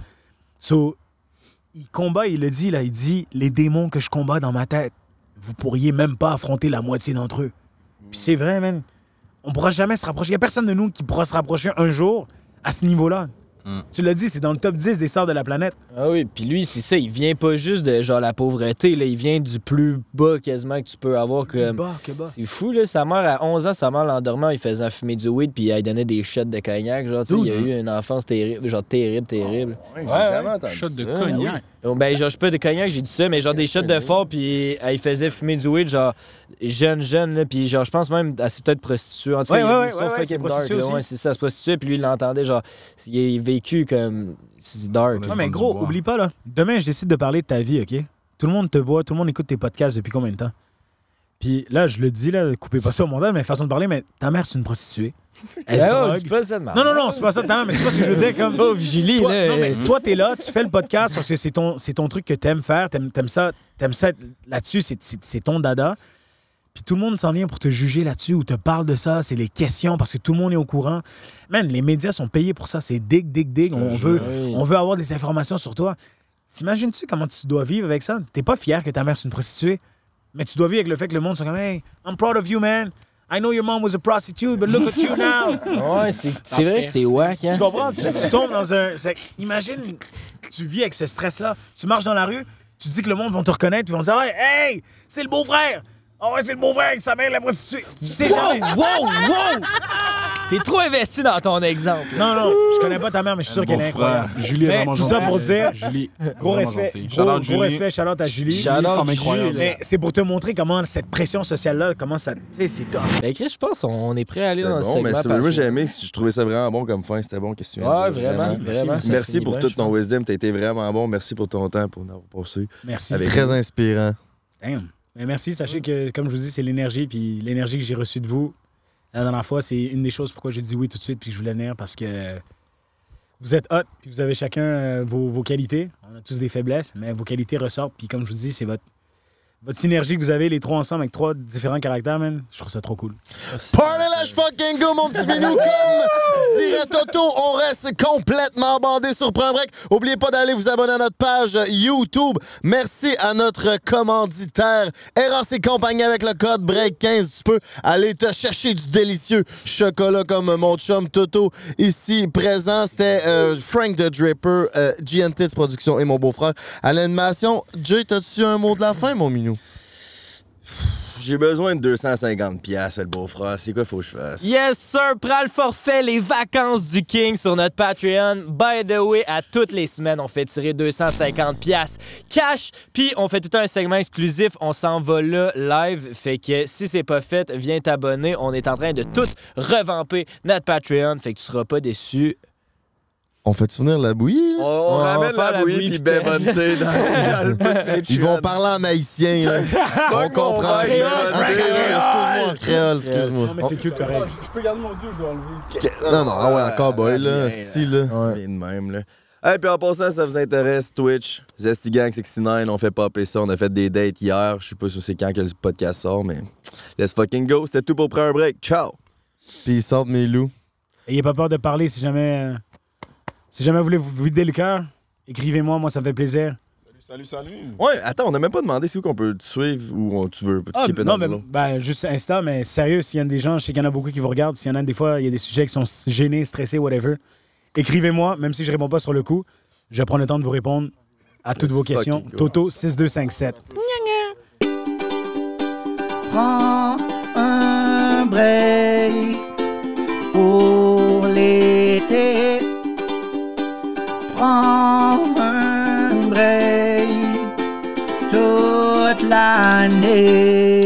So, il combat, il le dit, là, il dit les démons que je combats dans ma tête, vous pourriez même pas affronter la moitié d'entre eux. Puis c'est vrai, man. On pourra jamais se rapprocher. Il y a personne de nous qui pourra se rapprocher un jour à ce niveau-là. Tu l'as dit, c'est dans le top 10 des stars de la planète. Ah oui, puis lui, c'est ça, il vient pas juste de genre la pauvreté, là, il vient du plus bas quasiment que tu peux avoir. Comme... bas, que bas. C'est fou, là. Sa mère, à 11 ans, sa mère l'endormant, il faisait fumer du weed, puis il donnait des shots de cognac. Genre, tu sais, il a eu une enfance terrible, genre terrible, terrible. Ouais, j'ai jamais entendu Shot de ça. cognac. Oh, Ben, genre, je sais pas de cognac, j'ai dit ça, mais genre des shots de fort, puis euh, il faisait fumer du weed, genre, jeune, jeune, là, puis genre, je pense même, elle s'est peut-être prostituée. En tout cas, Ouais, il y a ouais, ouais, ouais, c'est fucking dark. Ouais, c'est ça, elle se prostituait, puis lui, il l'entendait, genre, il a vécu comme. C'est dark. Ouais, mais gros, oublie pas, là. Demain, je décide de parler de ta vie, OK? Tout le monde te voit, tout le monde écoute tes podcasts depuis combien de temps? Puis là, je le dis, là, coupez pas ça au montage, mais façon de parler, mais ta mère, c'est une prostituée. Elle se drogue. dis pas ça de ma Non, non, non, c'est pas ça mère, mais tu vois ce que je veux dire? Comme, Pauvre Julie, toi, là. Non, mais toi, t'es là, tu fais le podcast parce que c'est ton, c'est ton truc que t'aimes faire, t'aimes, t'aimes ça, t'aimes ça être là-dessus, c'est, c'est- c'est ton dada. Puis tout le monde s'en vient pour te juger là-dessus ou te parle de ça, c'est les questions parce que tout le monde est au courant. Man, les médias sont payés pour ça, c'est dig, dig, dig. On veut, Oui. on veut avoir des informations sur toi. T'imagines-tu comment tu dois vivre avec ça? T'es pas fier que ta mère c'est une prostituée, mais tu dois vivre avec le fait que le monde soit comme Hey, I'm proud of you, man. I know your mom was a prostitute, but look at you now. Ouais, c'est c'est vrai que c'est wack, hein. Tu comprends? Tu, tu tombes dans un. Imagine, tu vis avec ce stress-là. Tu marches dans la rue, tu dis que le monde va te reconnaître, ils vont dire Ouais, Hey, c'est le beau-frère! Oh, ouais, c'est le beau-frère avec sa mère, la prostituée. Tu sais Wow, jamais. wow, wow! T'es trop investi dans ton exemple. Non, non, je connais pas ta mère, mais je suis sûr qu'elle est incroyable. Julie est mais vraiment tout ça pour dire, Julie, gros respect, gros, gros Julie. respect, out à Julie. Incroyable. Mais c'est pour te montrer comment cette pression sociale-là, comment ça. Tu sais, c'est top. Ben, Chris, je pense qu'on est prêt à aller dans le bon, segment. mais moi j'ai aimé, je trouvais ça vraiment bon comme fin, c'était bon qu'est-ce que tu viens de Ouais, vraiment, Merci, vraiment, Merci pour bien, tout ton wisdom, t'as été vraiment bon, merci pour ton temps pour nous avoir passé. Merci. Très inspirant. Damn. Mais merci, sachez que, comme je vous dis, c'est l'énergie, puis l'énergie que j'ai reçue de vous la dernière fois, c'est une des choses pourquoi j'ai dit oui tout de suite, puis que je voulais venir, parce que vous êtes hot, puis vous avez chacun euh, vos, vos qualités. On a tous des faiblesses, mais vos qualités ressortent, puis comme je vous dis, c'est votre, votre synergie que vous avez les trois ensemble avec trois différents caractères, man, je trouve ça trop cool. Party let's fucking go, mon petit minou. Comme dirait Toto, on reste complètement bandé sur Prends un Break. Oubliez pas d'aller vous abonner à notre page YouTube. Merci à notre commanditaire et compagnie avec le code BREAK15. Tu peux aller te chercher du délicieux chocolat comme mon chum Toto ici présent. C'était euh, Frank the Draper, euh, GNT Production et mon beau-frère. À l'animation, Jay, t'as-tu un mot de la fin, mon minou? J'ai besoin de 250 pièces le beau-frère. C'est quoi faut que je fasse? Yes, sir! Prends le forfait Les Vacances du King sur notre Patreon. By the way, à toutes les semaines, on fait tirer 250 pièces cash. Puis, on fait tout un segment exclusif. On s'en va là live. Fait que si c'est pas fait, viens t'abonner. On est en train de tout revamper notre Patreon. Fait que tu seras pas déçu. On fait souvenir la bouillie? là? On, ramène la la bouillie puis ben bonté dans, dans le Patreon. Ils vont parler en haïtien. là. On comprend rien. En créole, excuse-moi, en créole, excuse-moi. Non, mais c'est cute, correct. Je peux garder mon dieu, je vais enlever. Non, non, ah ouais, encore boy, là. bien, Si, là. Bien de même, là. Hey, puis en passant, ça vous intéresse, Twitch, Zesty Gang 69, on fait popper ça. On a fait des dates hier. Je sais pas si c'est quand que le podcast sort, mais let's fucking go. C'était tout pour prendre un break. Ciao! Puis ils sortent mes loups. Ayez pas peur de parler si jamais. Si jamais vous voulez vous vider le cœur, écrivez-moi, moi ça me fait plaisir. Salut, salut. Ouais, attends, on a même pas demandé si où qu'on peut te suivre ou on- tu veux. Ah, keep it non, on mais ben, juste Insta, mais sérieux, s'il y a des gens, je sais qu'il y en a beaucoup qui vous regardent, s'il y en a des fois, il y a des sujets qui sont gênés, stressés, whatever, écrivez-moi, même si je réponds pas sur le coup, je vais prendre le temps de vous répondre à toutes vos questions. Toto 6257. Prends un break pour Prends un break toute l'année.